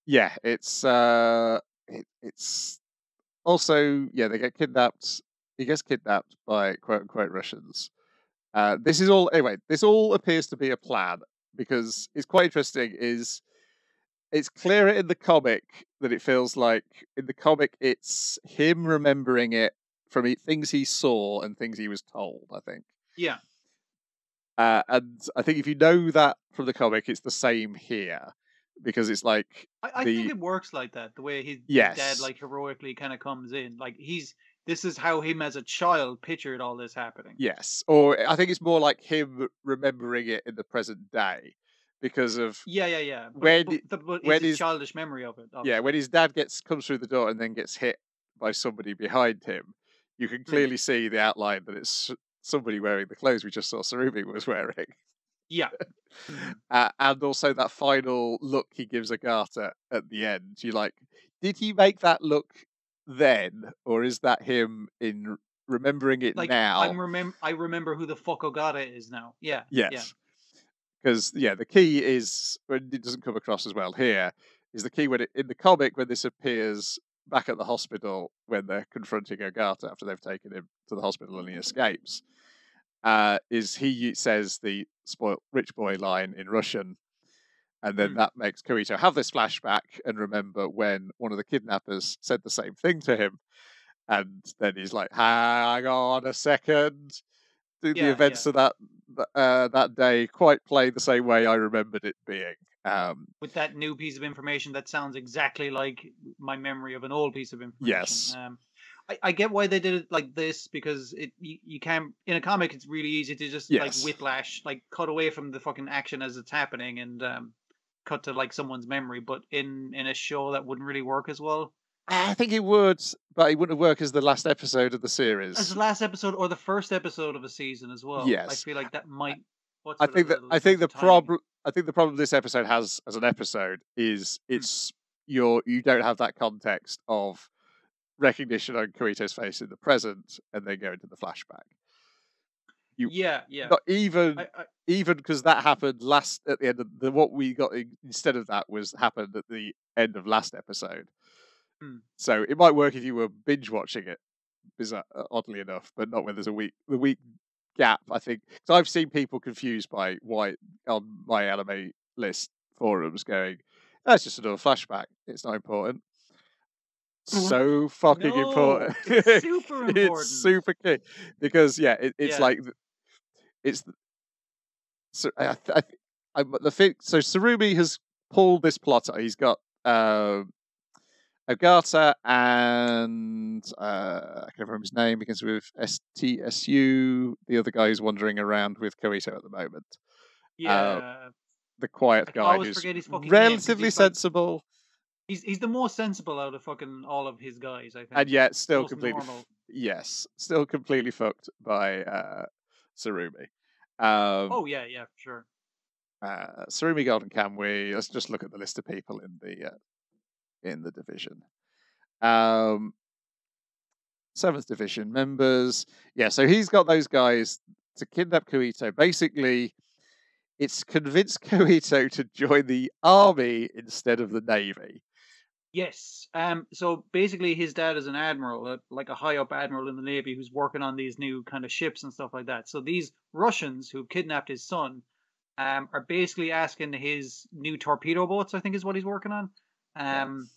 yeah, it's uh it, it's also yeah, they get kidnapped he gets kidnapped by quote unquote Russians. Uh this is all anyway, this all appears to be a plan because it's quite interesting is it's clearer in the comic that it feels like in the comic it's him remembering it from he- things he saw and things he was told, I think. Yeah. Uh, and I think if you know that from the comic, it's the same here because it's like I, I think it works like that. The way his, Yes. dad like heroically kind of comes in, like he's this is how him as a child pictured all this happening. Yes, or I think it's more like him remembering it in the present day because of Yeah, yeah, yeah. But, When but, the, but when his childish memory of it. yeah when his dad gets comes through the door and then gets hit by somebody behind him. You can clearly see the outline that it's somebody wearing the clothes we just saw Tsurumi was wearing, Yeah. Uh, and also that final look he gives Ogata at the end. You're like, did he make that look then, or is that him in remembering it like now? I'm remember I remember who the fuck Ogata is now. Yeah. Yes. Because yeah, the key is when it doesn't come across as well here is the key when it in the comic when this appears back at the hospital when they're confronting Ogata after they've taken him to the hospital and he escapes. Uh, is he says the spoiled rich boy line in Russian, and then Hmm. that makes Koito have this flashback and remember when one of the kidnappers said the same thing to him, and then he's like, "Hang on a second, the, the Yeah, events of that uh, that day quite play the same way I remembered it being." Um, With that new piece of information that sounds exactly like my memory of an old piece of information. Yes. Um, I, I get why they did it like this because it you, you can in a comic it's really easy to just Yes. like whiplash like cut away from the fucking action as it's happening and um, cut to like someone's memory. But in in a show that wouldn't really work as well. I think it would, but it wouldn't work as the last episode of the series. As the last episode or the first episode of a season as well. Yes, I feel like that might. What's I think that I think the problem. I think the problem this episode has as an episode is it's your you don't have that context of recognition on Koito's face in the present and then go into the flashback. You- yeah, yeah. Not even I, I, even because that happened last at the end of the what we got in, instead of that was happened at the end of last episode. Hmm. So it might work if you were binge watching it, bizarre, oddly enough, but not when there's a week the week gap. I think so. I've seen people confused by why on my anime list forums going, "That's just another flashback. It's not important." So fucking No, important. it's super important. it's super key because yeah, it, it's Yeah. like it's so I, I, I the thing. So Tsurumi has pulled this plot. He's got um, Ogata and uh, I can't remember his name because with STSU, the other guy who's wandering around with Koito at the moment. yeah. The quiet guy always who's forget his fucking name 'cause relatively he's like- sensible he's he's the most sensible out of fucking all of his guys. I think. and yet still Most completely normal. yes, still completely fucked by uh, Tsurumi. Um, Oh yeah, yeah, sure. uh, Tsurumi Golden Kamuy. Let's just look at the list of people in the uh, in the division. Um, seventh division members. Yeah, so he's got those guys to kidnap Koito. Basically, it's convinced Koito to join the army instead of the navy. Yes. Um. So basically, his dad is an admiral, uh, like a high up admiral in the navy, who's working on these new kind of ships and stuff like that. So these Russians who kidnapped his son, um, are basically asking his new torpedo boats. I think is what he's working on. Um,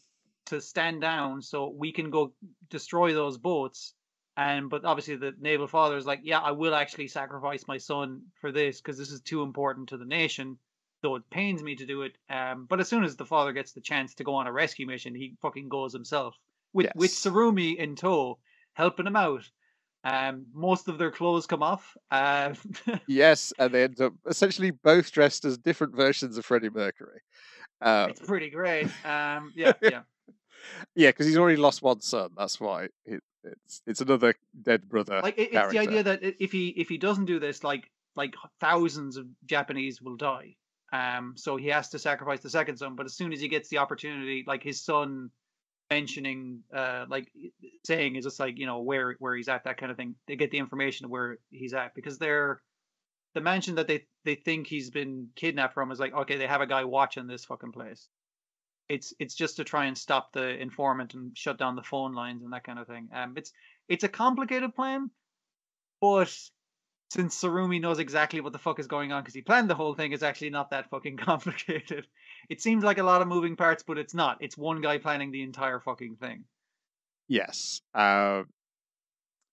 to stand down so we can go destroy those boats. And but obviously the naval father is like, yeah, I will actually sacrifice my son for this because this is too important to the nation. Though it pains me to do it. Um, but as soon as the father gets the chance to go on a rescue mission, he fucking goes himself with with Yes. Tsurumi in tow, helping him out. Um, most of their clothes come off. Uh, Yes, and they end up essentially both dressed as different versions of Freddie Mercury. Uh, it's pretty great. Um, yeah, yeah. yeah, because he's already lost one son. That's why it, it's it's another dead brother. like it, it's the idea that if he if he doesn't do this like like thousands of japanese will die um so he has to sacrifice the second son but as soon as he gets the opportunity like his son mentioning uh like saying is just like you know where where he's at that kind of thing they get the information of where he's at because they're the mansion that they they think he's been kidnapped from is like okay they have a guy watching this fucking place it's it's just to try and stop the informant and shut down the phone lines and that kind of thing um it's it's a complicated plan but since Tsurumi knows exactly what the fuck is going on because he planned the whole thing, it's actually not that fucking complicated. It seems like a lot of moving parts, but it's not. It's one guy planning the entire fucking thing. Yes. Um,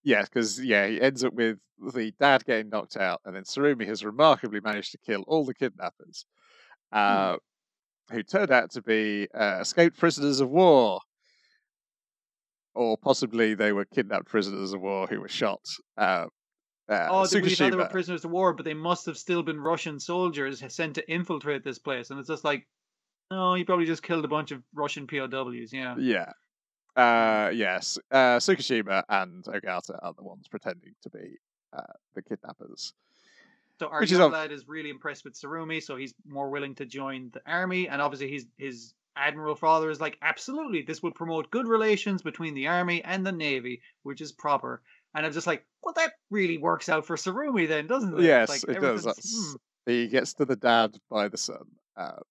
yes, because yeah, he ends up with the dad getting knocked out, and then Tsurumi has remarkably managed to kill all the kidnappers, uh, who turned out to be uh, escaped prisoners of war, or possibly they were kidnapped prisoners of war who were shot. Uh, uh, Oh, we thought they were prisoners of war, but they must have still been Russian soldiers sent to infiltrate this place. And it's just like, no, he probably just killed a bunch of Russian POWs. Yeah. Yeah. Uh, yes. Uh, Tsukishima and Ogata are the ones pretending to be uh, the kidnappers. So our Which is young ob- lad is really impressed with Tsurumi, so he's more willing to join the army. And obviously, his his admiral father is like, absolutely, this would promote good relations between the army and the navy, which is proper. And I'm just like, well, that really works out for Tsurumi then, doesn't it? Yes, like, it does. hmm. He gets to the dad by the son. Uh.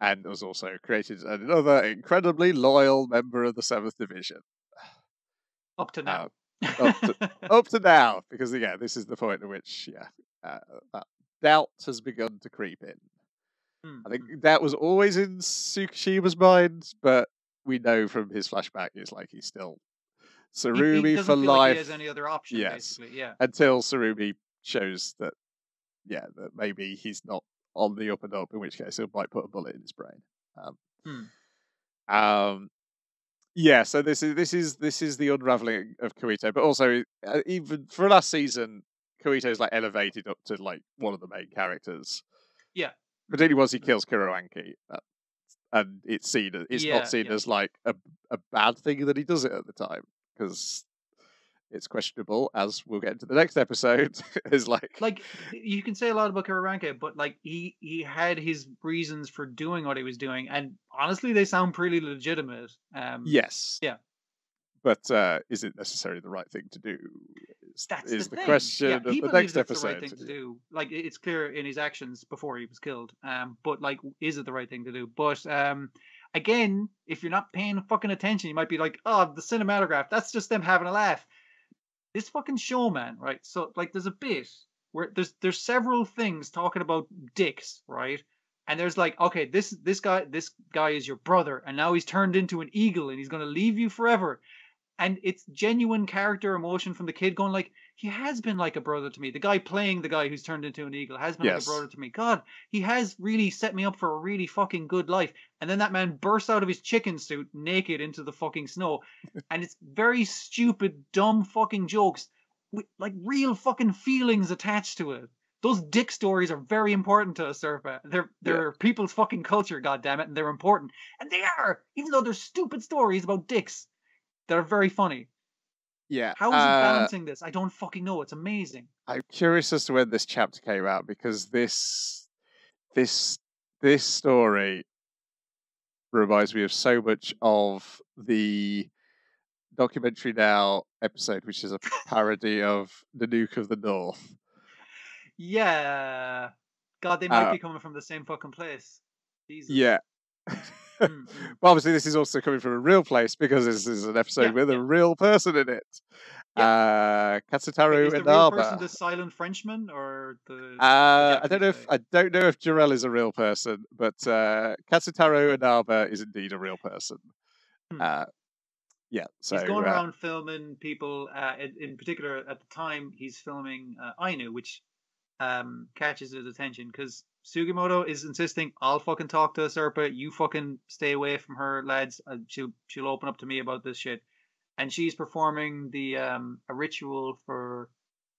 And was also created another incredibly loyal member of the Seventh Division. Up to now. up Up to now, because yeah, this is the point at which yeah, uh, that doubt has begun to creep in. Hmm, I think hmm. that was always in Tsukishima's mind, but we know from his flashback it's like he's still He- he Tsurumi for feel like life he has any other option, Yes. basically. Yeah. until Tsurumi shows that, yeah, that maybe he's not on the up and up, in which case he might put a bullet in his brain. Um, Hmm. um, yeah, so this is this is this is the unraveling of Koito, but also uh, even for last season, Koito's like elevated up to like one of the main characters. Yeah. particularly once he kills Kiroranke, uh, and it's seen it's Yeah, not seen yeah. as like a a bad thing that he does it at the time because it's questionable, as we'll get into the next episode. is like, like you can say a lot about Kiroranke, but like he he had his reasons for doing what he was doing, and honestly, they sound pretty legitimate. Um, yes, yeah. But uh, is it necessarily the right thing to do? Is, That's is the, the, question yeah, of he the believes next it's the right thing to do. Like it's clear in his actions before he was killed. Um, but like, is it the right thing to do? But um, again, if you're not paying fucking attention, you might be like, oh, the cinematograph. That's just them having a laugh. This fucking showman, right? So like, there's a bit where there's there's several things talking about dicks, right? And there's like, okay, this this guy this guy is your brother, and now he's turned into an eagle, and he's gonna leave you forever. And it's genuine character emotion from the kid going like, he has been like a brother to me. The guy playing the guy who's turned into an eagle has been Yes. like a brother to me. God, he has really set me up for a really fucking good life. And then that man bursts out of his chicken suit naked into the fucking snow. and it's very stupid, dumb fucking jokes with like real fucking feelings attached to it. Those dick stories are very important to us, Surfa. They're they're people's fucking culture, goddammit, and they're important. And they are, even though they're stupid stories about dicks that are very funny. Yeah. How is it uh, balancing this? I don't fucking know. It's amazing. I'm curious as to when this chapter came out because this this this story reminds me of so much of the documentary now episode, which is a parody of the Nanook of the North. Yeah. God, they might Uh, be coming from the same fucking place. Jesus. Yeah. Mm, mm. Well, obviously, this is also coming from a real place because this is an episode Yeah, with yeah. a real person in it. Uh, Katsutaro Is the real person Inaba. the silent Frenchman or the? Uh, I don't know if? I don't know if Jarell is a real person, but uh, Katsutaro Inaba is indeed a real person. Hmm. Uh, yeah, so he's going uh, around filming people. Uh, in, in particular, at the time, he's filming uh, Ainu, which um, catches his attention because Sugimoto is insisting, "I'll fucking talk to Serpa. You fucking stay away from her, lads. Uh, she'll she'll open up to me about this shit." And she's performing the um, a ritual for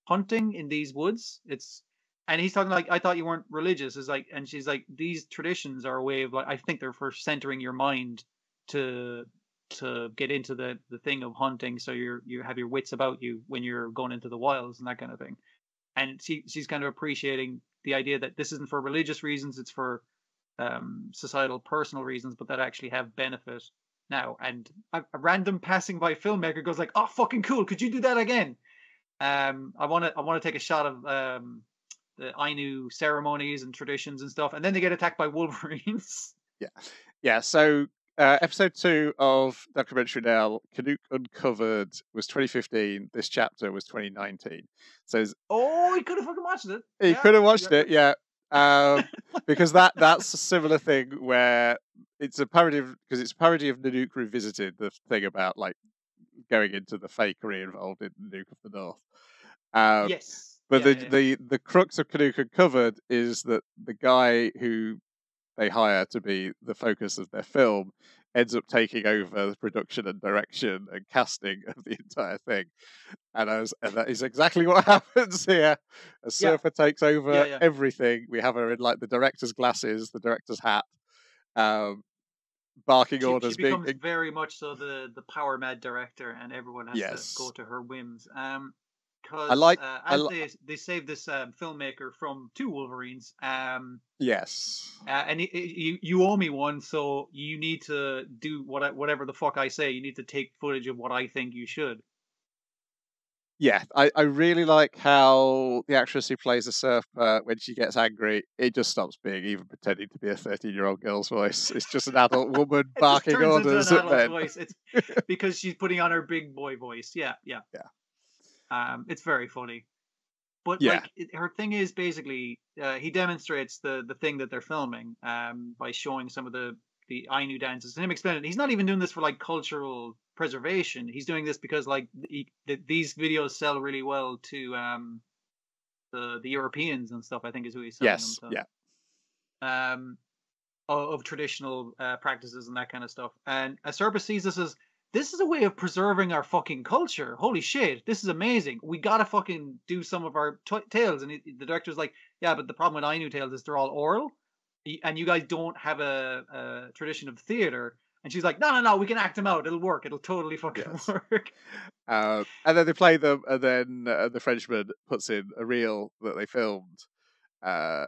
hunting in these woods. It's and he's talking like, "I thought you weren't religious." Is like, and she's like, "These traditions are a way of like, I think they're for centering your mind to to get into the the thing of hunting so you're you have your wits about you when you're going into the wilds and that kind of thing and she she's kind of appreciating the idea that this isn't for religious reasons it's for um societal personal reasons but that actually have benefit now and a, a random passing by filmmaker goes like oh fucking cool could you do that again um i want to i want to take a shot of um the Ainu ceremonies and traditions and stuff and then they get attacked by wolverines yeah. Yeah. So uh, episode two of documentary now, Kunuk Uncovered was 2015. This chapter was 2019. So oh he could have fucking watched it he Yeah, could have watched yeah. it, yeah. Um, because that that's a similar thing where it's a parody of because it's a parody of Nanook Revisited, the thing about like going into the fakery involved in Nanook of the North. Um, yes But Yeah, the, the the crux of Kunuk Uncovered is that the guy who they hire to be the focus of their film ends up taking over the production and direction and casting of the entire thing. And, as, and that is exactly what happens here. Yeah. Surfer takes over Yeah, yeah. everything, we have her in like the director's glasses, the director's hat, um, barking she, orders she becomes being very much so the the power mad director, and everyone has Yes. to go to her whims. Um, because like- uh, I li- they they save this um, filmmaker from two Wolverines. Um, yes. uh, and he- he- you you owe me one, so you need to do what I, whatever the fuck I say. You need to take footage of what I think you should. Yeah, I, I really like how the actress who plays the surfer, when she gets angry, it just stops being even pretending to be a 13 year old girl's voice. It's just an adult woman barking orders an at adult men. voice. It's because she's putting on her big boy voice. Yeah, yeah, Yeah. Um, it's very funny. But Yeah. like it, her thing is basically uh, he demonstrates the the thing that they're filming um by showing some of the the Ainu dances and him explaining he's not even doing this for like cultural preservation. He's doing this because like he, th these videos sell really well to um the the Europeans and stuff. I think is who he's selling Yes, them to yeah. um, of, of traditional uh, practices and that kind of stuff. And Asirpa sees this as this is a way of preserving our fucking culture. Holy shit, this is amazing. We gotta fucking do some of our t- tales. And he, the director's like, yeah, but the problem with Ainu tales is they're all oral, and you guys don't have a, a tradition of theater. And she's like, no, no, no, we can act them out. It'll work. It'll totally fucking Yes. work. Uh, and then they play them, and then uh, the Frenchman puts in a reel that they filmed uh,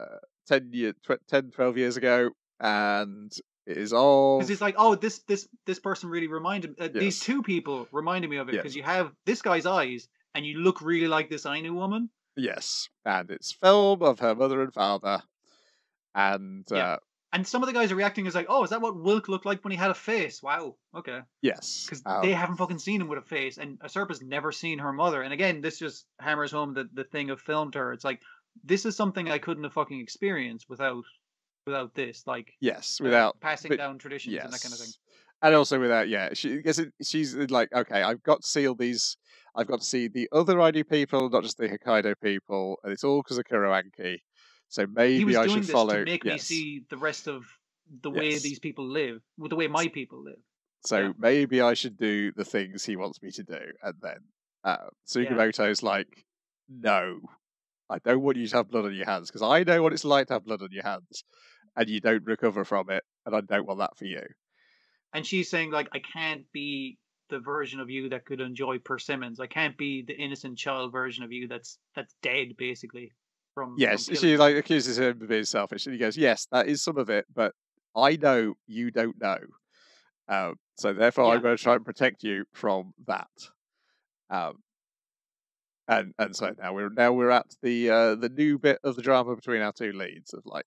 10, year, tw- 10, 12 years ago, and it is all. Because it's like, oh, this this this person really reminded uh, these two people reminded me of it Yes. because you have this guy's eyes and you look really like this Ainu woman. Yes, and it's film of her mother and father, and Yeah. uh, And some of the guys are reacting as like, oh, is that what Wilk looked like when he had a face? Wow, okay. yes, Because um, they haven't fucking seen him with a face, and Asirpa's never seen her mother. And again, this just hammers home the the thing of film to her. It's like this is something I couldn't have fucking experienced without without this, like yes, uh, without passing but- down traditions yes, and that kind of thing. and also without yeah, she because it, she's like okay, I've got to see all these. I've got to see the other ID people, not just the Hokkaido people, and it's all because of Kiroranke. So He maybe was I doing should this follow. to make me see the rest of the way Yes. these people live, with the way my people live. So Yeah. maybe I should do the things he wants me to do. And then uh, Sugimoto's like, no, I don't want you to have blood on your hands because I know what it's like to have blood on your hands and you don't recover from it. And I don't want that for you. And she's saying like, I can't be the version of you that could enjoy persimmons. I can't be the innocent child version of you that's that's dead basically. From from Yes, killing she like accuses him of being selfish. And he goes, yes, that is some of it, but I know you don't know. Um, so therefore, Yeah. I'm going to try and protect you from that. Um, and and so now we're now we're at the uh, the new bit of the drama between our two leads of like,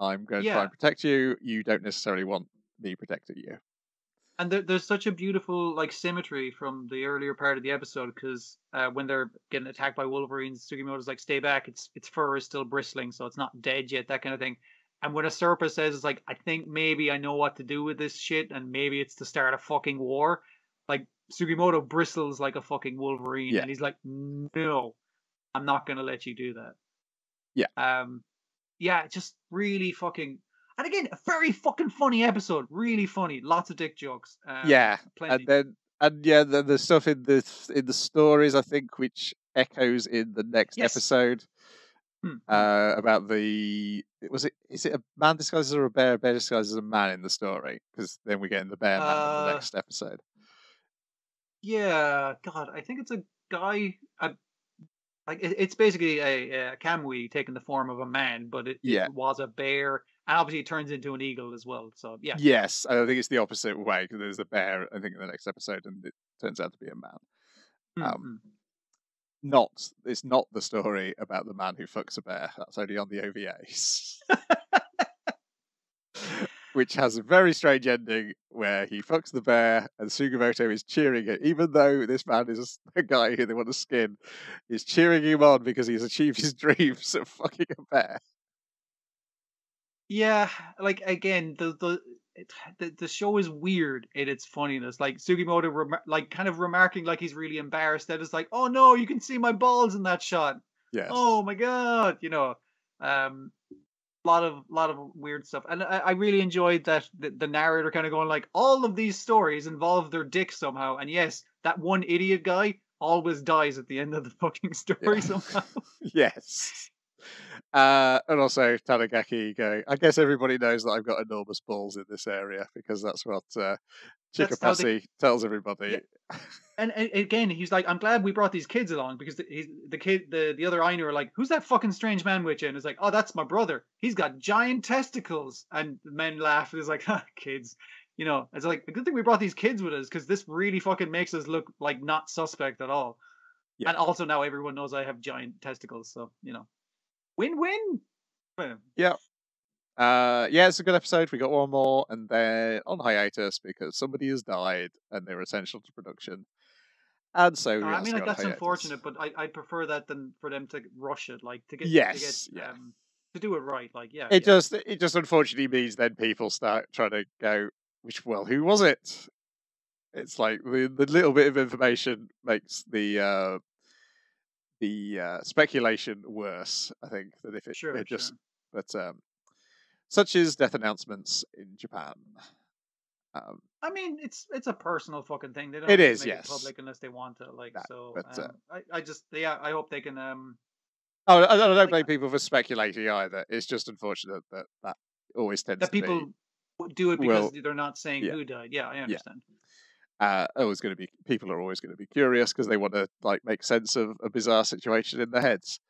I'm going to try and protect you. You don't necessarily want me protecting you. and there, there's such a beautiful like symmetry from the earlier part of the episode because uh, when they're getting attacked by wolverines, Sugimoto's like, "Stay back! Its its fur is still bristling, so it's not dead yet." That kind of thing. And when Asirpa says, "It's like I think maybe I know what to do with this shit, and maybe it's to start a fucking war," like Sugimoto bristles like a fucking wolverine, Yeah. and he's like, "No, I'm not gonna let you do that." Yeah. Um, yeah, just really fucking. And again, a very fucking funny episode. Really funny. Lots of dick jokes. Um, yeah, plenty. and then and yeah, the, the stuff in the in the stories I think which echoes in the next Yes. episode. Hmm, hmm. uh, about the was it is it a man disguised as a bear, a bear disguised as a man in the story? Because then we get in the bear man in Uh, the next episode. Yeah, God, I think it's a guy. Like it, it's basically a, a Kamui taking the form of a man, but it, Yeah. it was a bear, and obviously it turns into an eagle as well. So yeah, Yes, I think it's the opposite way because there's a bear. I think in the next episode, and it turns out to be a man. Um, mm. Not it's not the story about the man who fucks a bear. That's only on the OVAs. Which has a very strange ending where he fucks the bear and Sugimoto is cheering it, even though this man is a guy who they want to skin, is cheering him on because he's achieved his dreams of fucking a bear. yeah. Like again, the the. It, the, the show is weird in its funniness. Like Sugimoto, remar- like kind of remarking like he's really embarrassed. That is like, oh no, you can see my balls in that shot. Yes. oh my god you know um lot of lot of weird stuff and i, I really enjoyed that the, the narrator kind of going like all of these stories involve their dick somehow and yes that one idiot guy always dies at the end of the fucking story Yeah. somehow yes. Uh, and also Tanigaki going, I guess everybody knows that I've got enormous balls in this area because that's what uh, they- Chikapashi tells everybody. and, and again he's like i'm glad we brought these kids along because the, he's, the kid the, the other Ainu are like who's that fucking strange man with you and it's like oh that's my brother. He's got giant testicles. And the men laugh and it's like ha kids. You know it's like a good thing we brought these kids with us because this really fucking makes us look like not suspect at all. Yeah. and also now everyone knows i have giant testicles so you know win-win Well, Uh, yeah, it's a good episode. We got one more, and then on hiatus because somebody has died and they're essential to production. And so, we I mean, like that's hiatus. unfortunate, but I I prefer that than for them to rush it, like to get Yes, to get yeah. um to do it right, like yeah. It yeah. just, it just unfortunately means then people start trying to go, which, well, who was it? It's like the, the little bit of information makes the uh, the uh, speculation worse. I think than if it, Sure, it just sure. but um, such is death announcements in Japan. Um, I mean, it's it's a personal fucking thing. They don't It is, make yes. it public unless they want to. Like No, so, but, uh, um, I I just yeah, I hope they can um Oh, I, I don't Like- blame people for speculating either. It's just unfortunate that that always tends that to people w- do it because they're not saying yeah. who died. Yeah, I understand. Uh, always going to be people are always going to be curious because they want to like make sense of a bizarre situation in their heads.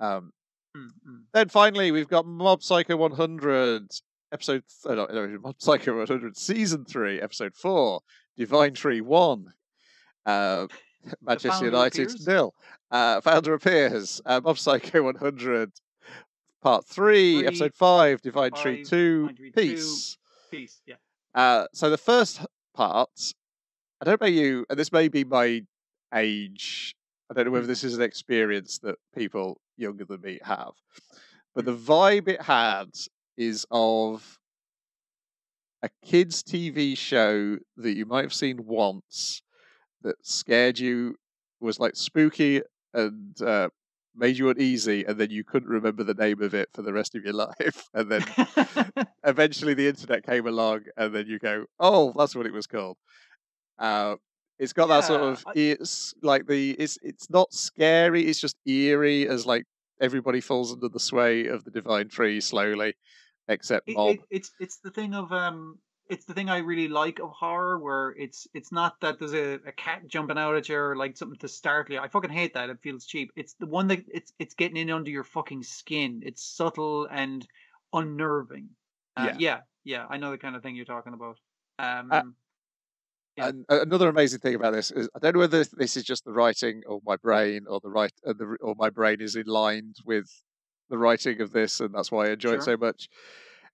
Um, Mm, mm. then finally, we've got Mob Psycho 100, episode th- oh, no, no, Mob Psycho 100, season three, episode four, Divine Tree one, uh, Manchester United appears? nil. Uh, founder appears. Uh, Mob Psycho 100, part three, Three, episode five, Divine Tree two, Divine Tree two. peace. Peace. Yeah. Uh, so the first part, I don't know about you, and this may be my age. I don't know whether this is an experience that people younger than me have, but the vibe it had is of a kids' TV show that you might have seen once that scared you, was like spooky and uh, made you uneasy, and then you couldn't remember the name of it for the rest of your life, and then eventually the internet came along and then you go oh that's what it was called uh it's got that sort of I- it's like the it's it's not scary it's just eerie as like everybody falls under the sway of the divine tree slowly except it, mob it, it's it's the thing of um it's the thing I really like of horror where it's it's not that there's a, a cat jumping out at you or like something to startle you. I fucking hate that. It feels cheap. It's the one that it's it's getting in under your fucking skin. It's subtle and unnerving. Uh, Yeah. yeah, yeah. I know the kind of thing you're talking about. Um, yeah. And another amazing thing about this is I don't know whether this is just the writing or my brain or the right uh, the, or my brain is in line with the writing of this, and that's why I enjoy it so much.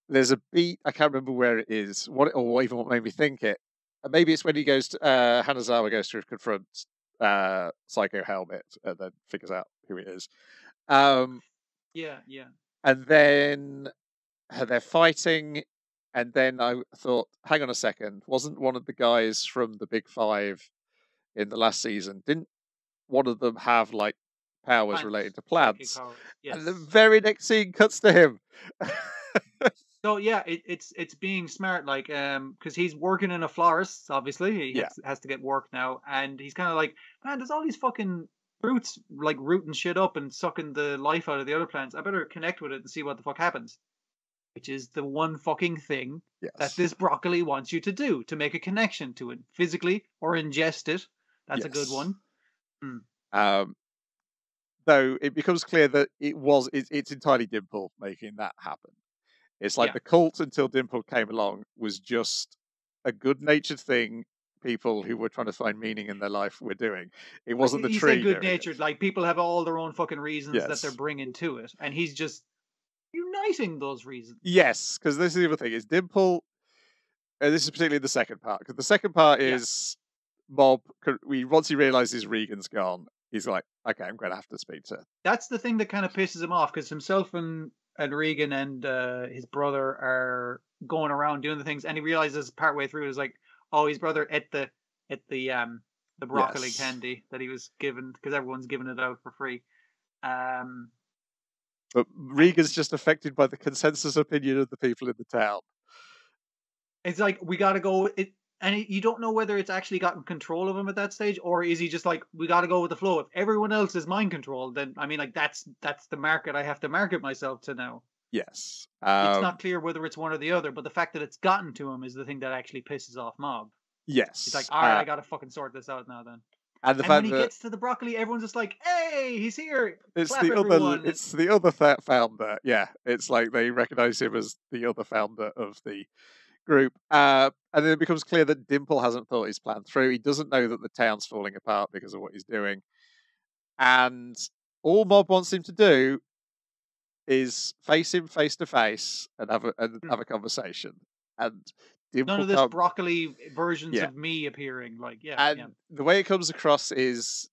There's a beat I can't remember where it is, what or even what made me think it. Uh, Maybe it's when he goes to uh, Hanazawa goes to confront uh, Psycho Helmet and then figures out who it is. Um, yeah, yeah. and then uh, they're fighting and then i thought hang on a second wasn't one of the guys from the big five in the last season didn't one of them have like powers Plants, related to plants powers, and the very next scene cuts to him So yeah, it, it's it's being smart, like um, because he's working in a florist. Obviously, he Yeah. has, has to get work now, and he's kind of like, man, there's all these fucking roots like rooting shit up and sucking the life out of the other plants. I better connect with it and see what the fuck happens. Which is the one fucking thing yes that this broccoli wants you to do to make a connection to it physically or ingest it. That's a good Yes. one. um though it becomes clear that it was it, it's entirely dimple making that happen it's like Yeah. the cult until dimple came along was just a good natured thing people who were trying to find meaning in their life were doing it wasn't the he tree good natured, Like people have all their own fucking reasons that they're bringing to it, and he's just uniting those reasons. Yes, because this is the other thing is Dimple. Uh, this is particularly the second part because the second part Yeah. is Mob. co- We once he realizes Reigen's gone, he's like, okay, I'm going to have to speak to. That's the thing that kind of pisses him off because himself and and Reigen and uh, his brother are going around doing the things, and he realizes partway through is like, oh, his brother at the at the um the broccoli Yes. candy that he was given because everyone's giving it out for free. Um, But Reigen's just affected by the consensus opinion of the people in the town. it's like we got to go it. And it- you don't know whether it's actually gotten control of him at that stage, or is he just like, we got to go with the flow? If everyone else is mind controlled, then I mean, like that's that's the market I have to market myself to now. Yes, it's um, not clear whether it's one or the other, but the fact that it's gotten to him is the thing that actually pisses off Mob. yes. He's like, all right, uh, I gotta fucking sort this out now then. And the and when he that gets to the broccoli, everyone's just like, hey, he's here. it's clap the everyone. other, it's the other founder. Yeah, it's like they recognize him as the other founder of the group. Uh, and then it becomes clear that Dimple hasn't thought his plan through. He doesn't know that the town's falling apart because of what he's doing. And all Mob wants him to do is face him face to face and have a and Hmm. have a conversation. And None of this can't- broccoli versions Yeah. of me appearing. Like, yeah, and yeah. the way it comes across is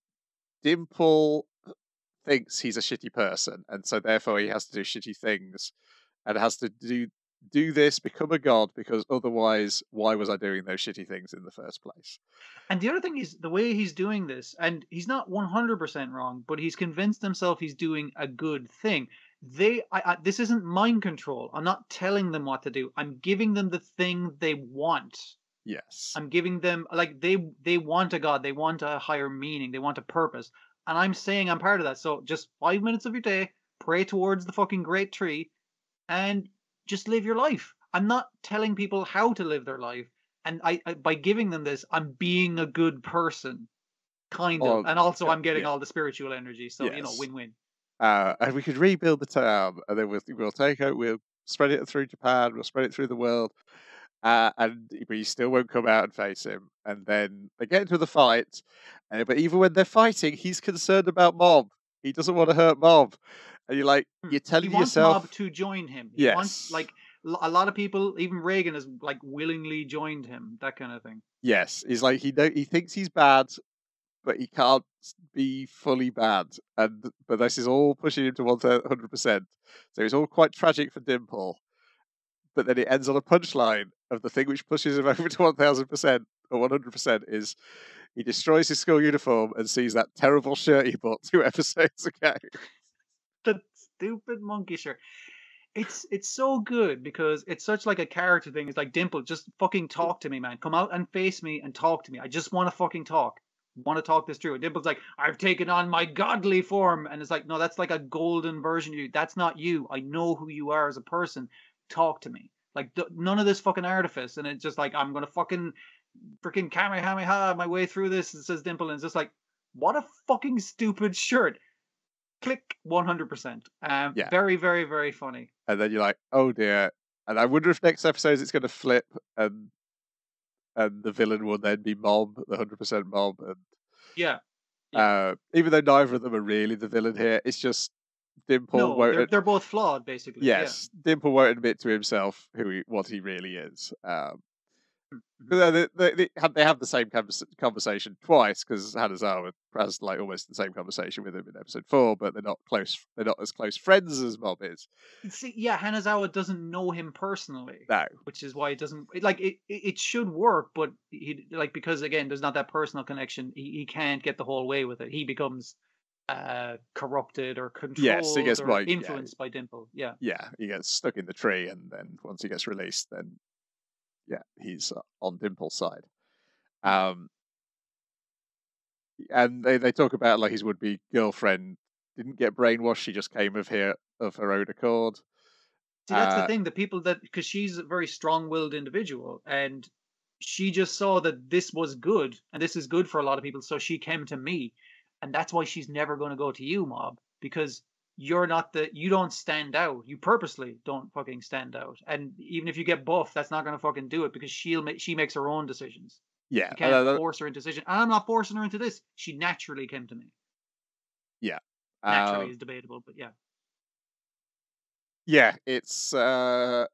Dimple thinks he's a shitty person, and so therefore he has to do shitty things, and has to do do this, become a god, because otherwise, why was I doing those shitty things in the first place? And the other thing is the way he's doing this, and he's not one hundred percent wrong, but he's convinced himself he's doing a good thing. They, I, I, this isn't mind control. I'm not telling them what to do. I'm giving them the thing they want. Yes, I'm giving them like they they want a god, they want a higher meaning, they want a purpose, and I'm saying I'm part of that. So just five minutes of your day, pray towards the fucking great tree, and just live your life. I'm not telling people how to live their life. and I, I by giving them this, I'm being a good person, kind of, Oh, and also yeah, I'm getting yeah. all the spiritual energy. So you know, win-win. Uh, and we could rebuild the town, and then we'll, we'll take it, we'll spread it through Japan, we'll spread it through the world, uh, and we still won't come out and face him. And then they get into the fight, and but even when they're fighting, he's concerned about Mob. He doesn't want to hurt Mob, and you're like, Hmm. you're He telling wants yourself, Mob to join him. He wants Yes. like a lot of people, even Reigen, has like willingly joined him. That kind of thing. yes, he's like he know he thinks he's bad, but he can't be fully bad, and but this is all pushing him to one hundred percent. So it's all quite tragic for Dimple. But then it ends on a punchline of the thing which pushes him over to one thousand percent or one hundred percent is he destroys his school uniform and sees that terrible shirt he bought two episodes ago. the stupid monkey shirt. It's it's so good because it's such like a character thing. It's like Dimple, just fucking talk to me, man. Come out and face me and talk to me. I just want to fucking talk. Want to talk this through. And Dimple's like, I've taken on my godly form, and it's like, no, that's like a golden version of you. That's not you. I know who you are as a person. Talk to me. Like th- none of this fucking artifice. And it's just like I'm gonna fucking freaking kamehameha my way through this. It says Dimple, and it's just like, what a fucking stupid shirt click 100% um Yeah. very very very funny And then you're like, oh dear. And I wonder if next episode it's going to flip and and the villain will then be Mob, the hundred percent Mob, and yeah uh, even though neither of them are really the villain here, it's just Dimple no won't. they're, they're both flawed basically yeah. yes, Dimple won't admit to himself who he, what he really is. Um, they, they, they, have, they have the same conversation twice because Hanazawa has like almost the same conversation with him in episode four, but they're not close. They're not as close friends as Mob is. See, yeah hanazawa doesn't know him personally No, which is why it doesn't like it, it should work but he like because again there's not that personal connection he, he can't get the whole way with it he becomes uh corrupted or controlled Yes, he gets or like- yeah. influenced by dimple yeah yeah, he gets stuck in the tree, and then once he gets released, then yeah, he's uh, on Dimple's side. Um, and they, they talk about like his would be girlfriend didn't get brainwashed; she just came of here of her own accord. See, that's Uh, the thing. The people that because she's a very strong-willed individual, and she just saw that this was good, and this is good for a lot of people. So she came to me, and that's why she's never going to go to you, mob, because you're not the you don't stand out. You purposely don't fucking stand out, and even if you get buff, that's not going to fucking do it because she'll make she makes her own decisions. Yeah, You can't uh, force her into decision. And I'm not forcing her into this. She naturally came to me. Yeah, naturally um, is debatable, but yeah. yeah, it's uh,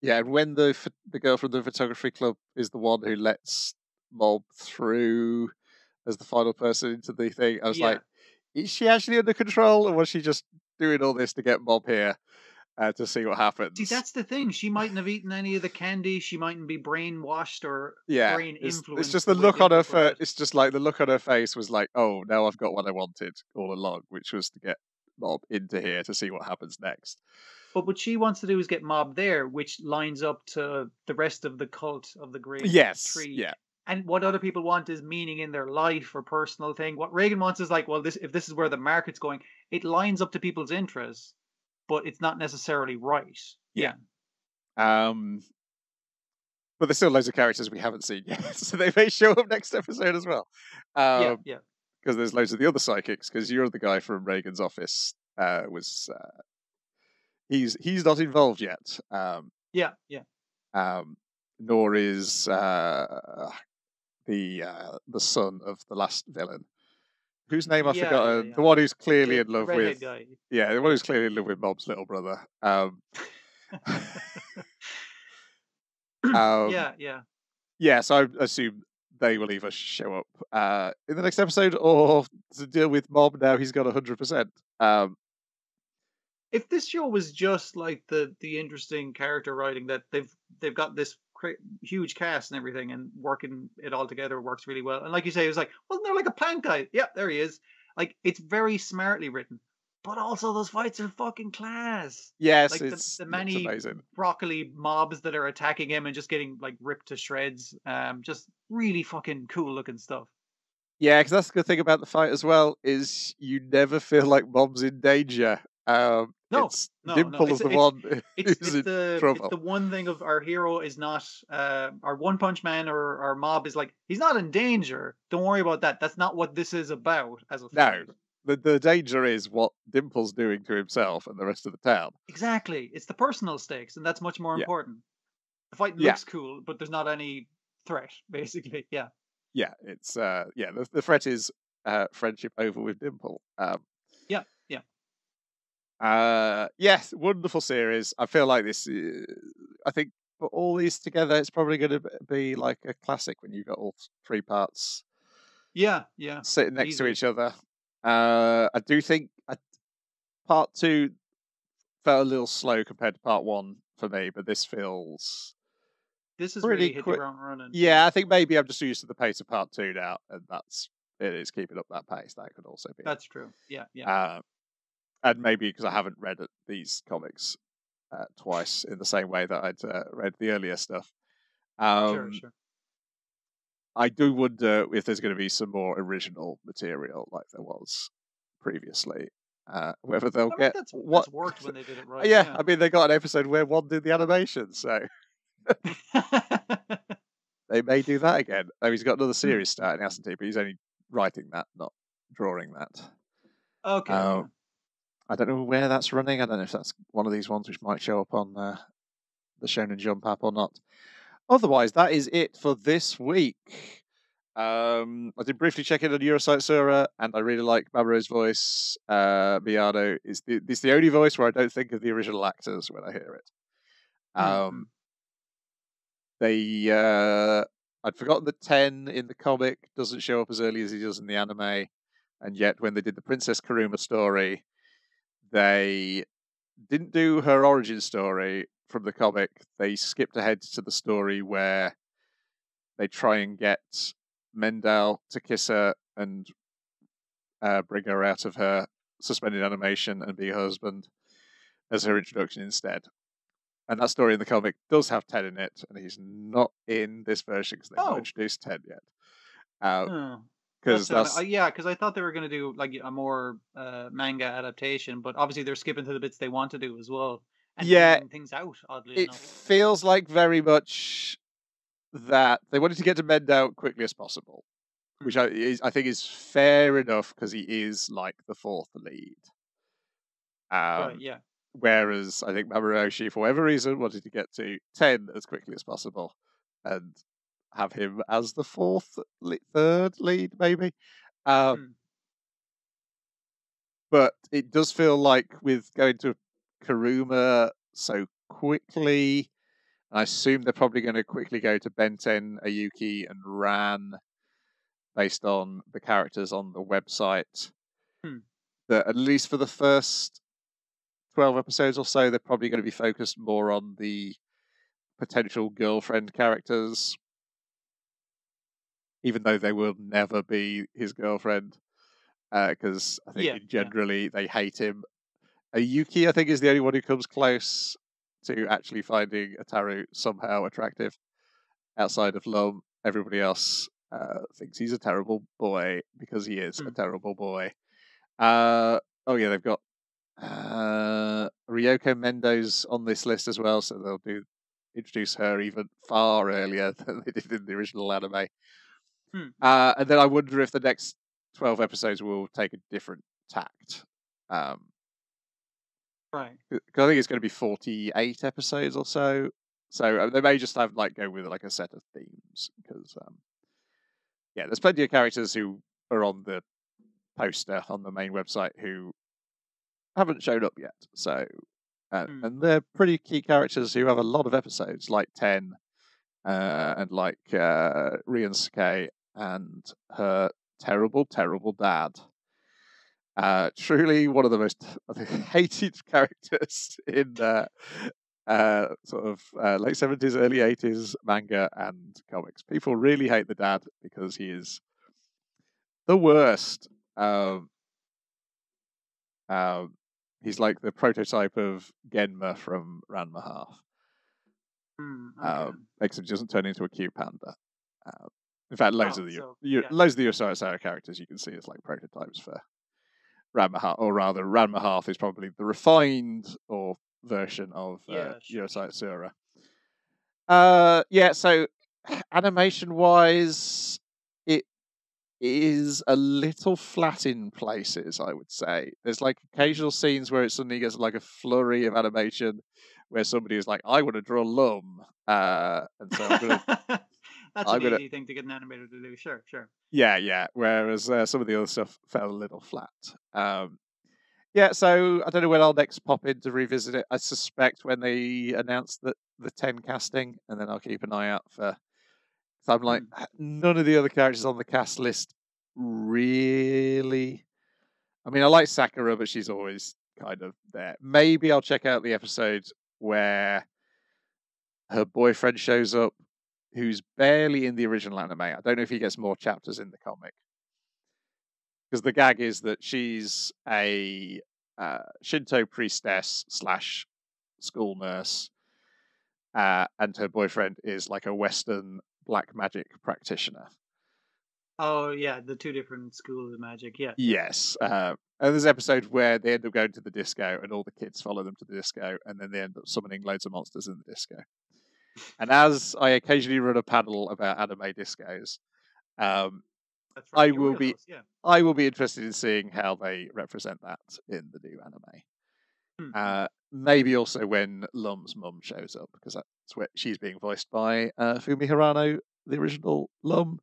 yeah. And when the the girl from the photography club is the one who lets Mob through as the final person into the thing, I was Yeah. like, is she actually under control, or was she just doing all this to get Mob here uh, to see what happens? See, that's the thing. She mightn't have eaten any of the candy. She mightn't be brainwashed or yeah. brain It's, it's influenced just the look on her Dimple face. forgot. It's just like the look on her face was like, oh, now I've got what I wanted all along, which was to get Mob into here to see what happens next. But what she wants to do is get Mob there, which lines up to the rest of the cult of the Great Yes, Tree. yeah, And what other people want is meaning in their life or personal thing. What Reigen wants is like, well, this if this is where the market's going, it lines up to people's interests, but it's not necessarily right. Yeah. Um, but there's still loads of characters we haven't seen yet, so they may show up next episode as well. Yeah, Um, yeah. because there's loads of the other psychics. Because you're the guy from Reigen's office. Uh, was uh, he's he's not involved yet. Um, Yeah, yeah. um, nor is uh, the uh, the son of the last villain, whose name I've Yeah, forgotten. yeah, yeah. The one who's clearly The- in love with. guy. Yeah, the one who's clearly in love with Bob's little brother. Um, um, yeah, yeah. yeah, so I assume they will either show up uh, in the next episode or to deal with Mob now he's got 100%. Um, if this show was just like the the interesting character writing that they've they've got this huge cast and everything and working it all together works really well. And like you say it was like wasn't there like a plant guy? Yep there he is. Like it's very smartly written but also those fights are fucking class. Yes, Like the- the many- broccoli mobs that are attacking him and just getting like ripped to shreds um just really fucking cool looking stuff. Yeah, because that's the good thing about the fight as well is you never feel like Bob's in danger. Um, No, it's no, no, Dimple is it's- the one It's, it's the it's the one thing of our hero is not uh our One Punch Man or our mob is like he's not in danger. Don't worry about that. That's not what this is about as a No. The, the danger is what Dimple's doing to himself and the rest of the town. Exactly. It's the personal stakes, and that's much more Yeah. important. The fight Yeah. looks cool, but there's not any threat, basically. Yeah. Yeah, it's uh yeah, the, the threat is uh friendship over with Dimple. Um Yeah, yeah. Uh yes, wonderful series. I feel like this uh, I think put all these together it's probably going to be like a classic when you've got all three parts Yeah, yeah. sitting next Easily. to each other. Uh, I do think uh, part two felt a little slow compared to part one for me, but this feels. This is Pretty really quick- running. Yeah, I think maybe I'm just used to the pace of part two now, and that's it is keeping up that pace. That could also be. That's true. Yeah, yeah. Uh, and maybe because I haven't read these comics uh, twice in the same way that I'd uh, read the earlier stuff. Um, sure, sure. I do wonder if there's going to be some more original material like there was previously. Uh, whether they'll I mean, get that's, what? that's worked when they did it right. yeah, I mean they got an episode where one did the animation, so they may do that again. Oh, he's got another Hmm. series starting, hasn't he? But he's only writing that, not drawing that. okay. Um, okay. I don't know where that's running. I don't know if that's one of these ones which might show up on uh, the Shonen Jump app or not. Otherwise, that is it for this week. Um, I did briefly check in on Urusei Yatsura, and I really like Mamoru's voice. Uh, Miyano is the, it's the only voice where I don't think of the original actors when I hear it. Um, they, uh, I'd forgotten that Ten in the comic doesn't show up as early as he does in the anime, and yet when they did the Princess Kurama story, they didn't do her origin story from the comic. They skipped ahead to the story where they try and get Mendo to kiss her and uh, bring her out of her suspended animation and be her husband as her introduction instead. And that story in the comic does have Ted in it, and he's not in this version because they've Oh. not introduced Ted yet. Oh, that's, that's, uh, yeah, because I thought they were going to do like a more uh, manga adaptation, but obviously they're skipping to the bits they want to do as well. And Yeah, things out oddly it enough. feels like very much that they wanted to get to Mendo quickly as possible, which I is I think is fair enough because he is like the fourth lead. Um, right, yeah. Whereas I think Mamoru for whatever reason, wanted to get to ten as quickly as possible, and have him as the fourth, third lead, maybe. Um, Hmm. but it does feel like with going to Kurama so quickly, I assume they're probably going to quickly go to Benten, Oyuki, and Ran based on the characters on the website. Hmm. That at least for the first 12 episodes or so, they're probably going to be focused more on the potential girlfriend characters, even though they will never be his girlfriend. Because I think Yeah, yeah. generally they hate him. Oyuki, I think, is the only one who comes close to actually finding Ataru somehow attractive outside of Lum. Everybody else uh, thinks he's a terrible boy because he is a Hmm. terrible boy. Uh, oh, yeah, they've got uh, Ryoko Mendo's on this list as well, so they'll do introduce her even far earlier than they did in the original anime. Hmm. Uh, and then I wonder if the next 12 episodes will take a different tact. Um, Right. because I think it's going to be 48 episodes or so. So uh, they may just have like go with like a set of themes because um, yeah, there's plenty of characters who are on the poster on the main website who haven't shown up yet. So uh, Hmm. and they're pretty key characters who have a lot of episodes, like Ten uh, and like uh, Ryunosuke and her terrible, terrible dad. Uh, truly one of the most hated characters in uh, uh, sort of uh, late seventies, early eighties manga and comics. People really hate the dad because he is the worst. Um, um, he's like the prototype of Genma from Ranma Half, Hmm, okay. um, except he doesn't turn into a cute panda. Um, in fact, loads Oh, of the so, you, yeah. loads of the characters you can see as like prototypes for Ranma or rather, Ranma is probably the refined or version of uh, Yeah, sure, Urusei Yatsura. Uh, yeah, so animation wise, it is a little flat in places, I would say. There's like occasional scenes where it suddenly gets like a flurry of animation where somebody is like, I want to draw Lum. Uh, and so I'm going to That's I'm an gonna- easy thing to get an animator to do. Sure, sure. Yeah, yeah. Whereas uh, some of the other stuff fell a little flat. Um, yeah, so I don't know when I'll next pop in to revisit it. I suspect when they announce that the ten casting, and then I'll keep an eye out for. So I'm like, none of the other characters on the cast list really. I mean, I like Sakura, but she's always kind of there. Maybe I'll check out the episode where her boyfriend shows up who's barely in the original anime. I don't know if he gets more chapters in the comic. Because the gag is that she's a uh, Shinto priestess slash school nurse, uh, and her boyfriend is like a Western black magic practitioner. Oh yeah, the two different schools of magic. Yeah. Yes. Uh, and there's an episode where they end up going to the disco, and all the kids follow them to the disco, and then they end up summoning loads of monsters in the disco. And as I occasionally run a panel about anime discos, um, That's I will be- wheelhouse, Yeah. I will be interested in seeing how they represent that in the new anime. Hmm. Uh, maybe also when Lum's mum shows up, because that's where she's being voiced by uh, Fumi Hirano, the original Lum.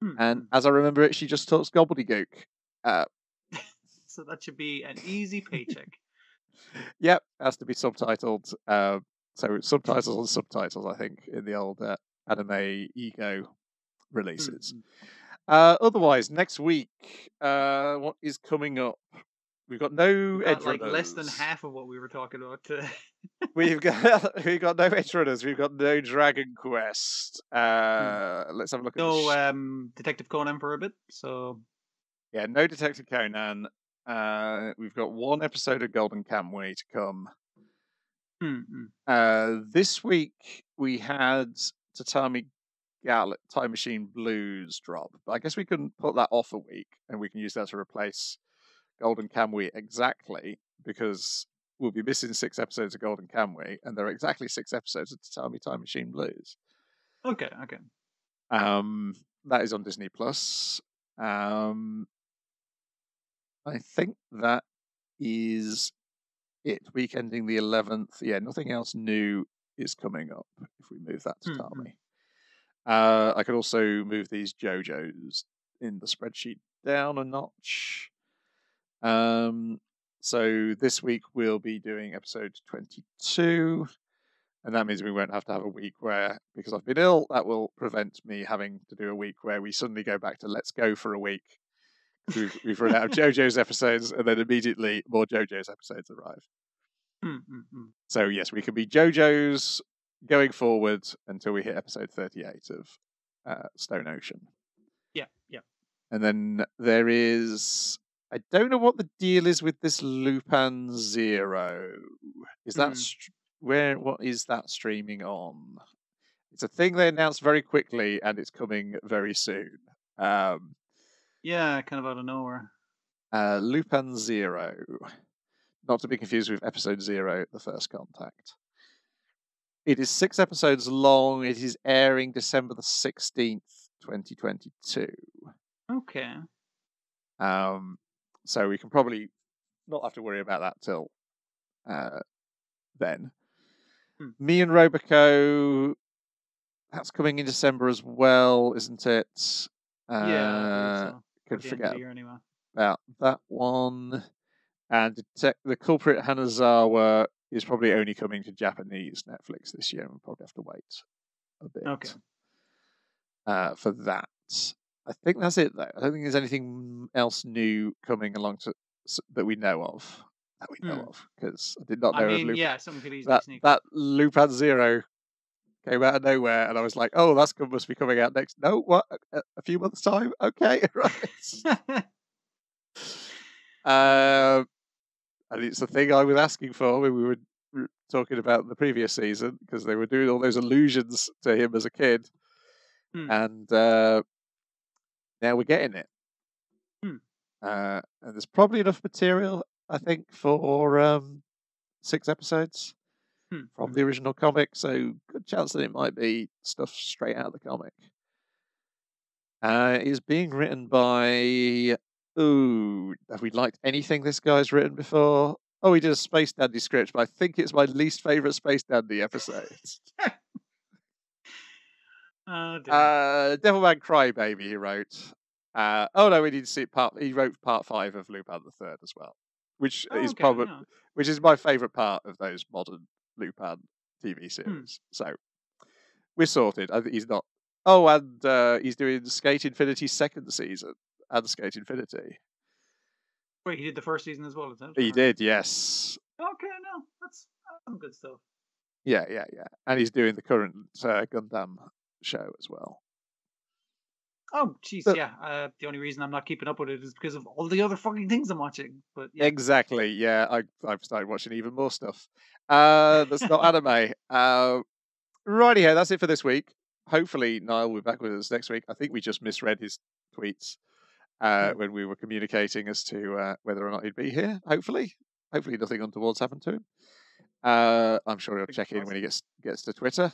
Hmm, And hmm. as I remember it, she just talks gobbledygook. Uh, so that should be an easy paycheck. Yep, has to be subtitled. Uh, so subtitles on subtitles, I think, in the old uh, AnimEigo Hmm, releases. hmm. Uh, otherwise, next week, uh, what is coming up? We've got no Got, like less than half of what we were talking about today. We've got we've got no Edgerunners. We've got no Dragon Quest. Uh, let's have a look at Hmm. no sh- um, Detective Conan for a bit. So yeah, no Detective Conan. Uh, we've got one episode of Golden Kamuy to come. Hmm, hmm. Uh, this week we had Tatami Time Machine Blues drop, but I guess we can put that off a week and we can use that to replace Golden Kamuy exactly because we'll be missing six episodes of Golden Kamuy and there are exactly six episodes of Tatami Time Machine Blues. okay, okay. Um, that is on Disney Plus. Um, I think that is it. Week ending the eleventh. Yeah, nothing else new is coming up. If we move that to Hmm, hmm. Tommy, uh, I could also move these JoJo's in the spreadsheet down a notch. Um, so this week we'll be doing episode twenty-two. And that means we won't have to have a week where, because I've been ill, that will prevent me having to do a week where we suddenly go back to let's go for a week. We've, we've run out of JoJo's episodes, and then immediately more JoJo's episodes arrive. Hmm, hmm, hmm. So, yes, we can be JoJo's going forward until we hit episode 38 of uh, Stone Ocean. Yeah, yeah. And then there is. I don't know what the deal is with this Lupin Zero. Is that Hmm. str- where? What is that streaming on? It's a thing they announced very quickly, and it's coming very soon. Um, Yeah, kind of out of nowhere. uh, Lupin Zero, not to be confused with Episode Zero, The First Contact. It is six episodes long. It is airing December the sixteenth, twenty twenty-two. Okay. Um, so we can probably not have to worry about that till uh, then. Hmm. Me and Roboco, that's coming in December as well, isn't it? Uh, yeah. So. Could At the end of forget anyway. about that one. And detect the culprit Hanzawa is probably only coming to Japanese Netflix this year, and we'll probably have to wait a bit Okay. uh, for that. I think that's it, though. I don't think there's anything else new coming along to, that we know of. That we know Hmm. of, because I did not know I of mean, Lupin. yeah, something could easily that sneak. that Lupin Zero came out of nowhere, and I was like, "Oh, that's good. Must be coming out next." No, what? A, a few months time? Okay, right. Um, and it's the thing I was asking for when we were talking about the previous season because they were doing all those allusions to him as a kid, Hmm. and uh, now we're getting it. Hmm. Uh, and there's probably enough material, I think, for um, six episodes Hmm. from the original comic. So good chance that it might be stuff straight out of the comic. Uh, is being written by. Ooh, have we liked anything this guy's written before? Oh, he did a Space Dandy script, but I think it's my least favorite Space Dandy episode. Oh, dear. Uh, Devilman Crybaby, he wrote. Uh, oh no, we need to see part. He wrote part five of Lupin the Third as well, which Oh, is okay, probably yeah. which is my favourite part of those modern Lupin TV series. So we're sorted. I think he's not. Oh, and uh, he's doing Skate Infinity's second season and Skate Infinity. Wait, he did the first season as well, is it? He Or- did, yes. Okay, no, that's, that's some good stuff. Yeah, yeah, yeah. And he's doing the current uh, Gundam show as well. Oh, jeez, yeah. Uh, the only reason I'm not keeping up with it is because of all the other fucking things I'm watching. But yeah, Exactly. Yeah, I, I've started watching even more stuff. Uh, that's not anime. Uh, righty here. That's it for this week. Hopefully, Niall will be back with us next week. I think we just misread his tweets uh, Hmm. when we were communicating as to uh, whether or not he'd be here. Hopefully, hopefully nothing untoward's happened to him. Uh, I'm sure he'll check in when he gets gets to Twitter.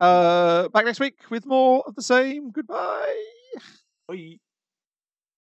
Uh, back next week with more of the same. Goodbye. Bye.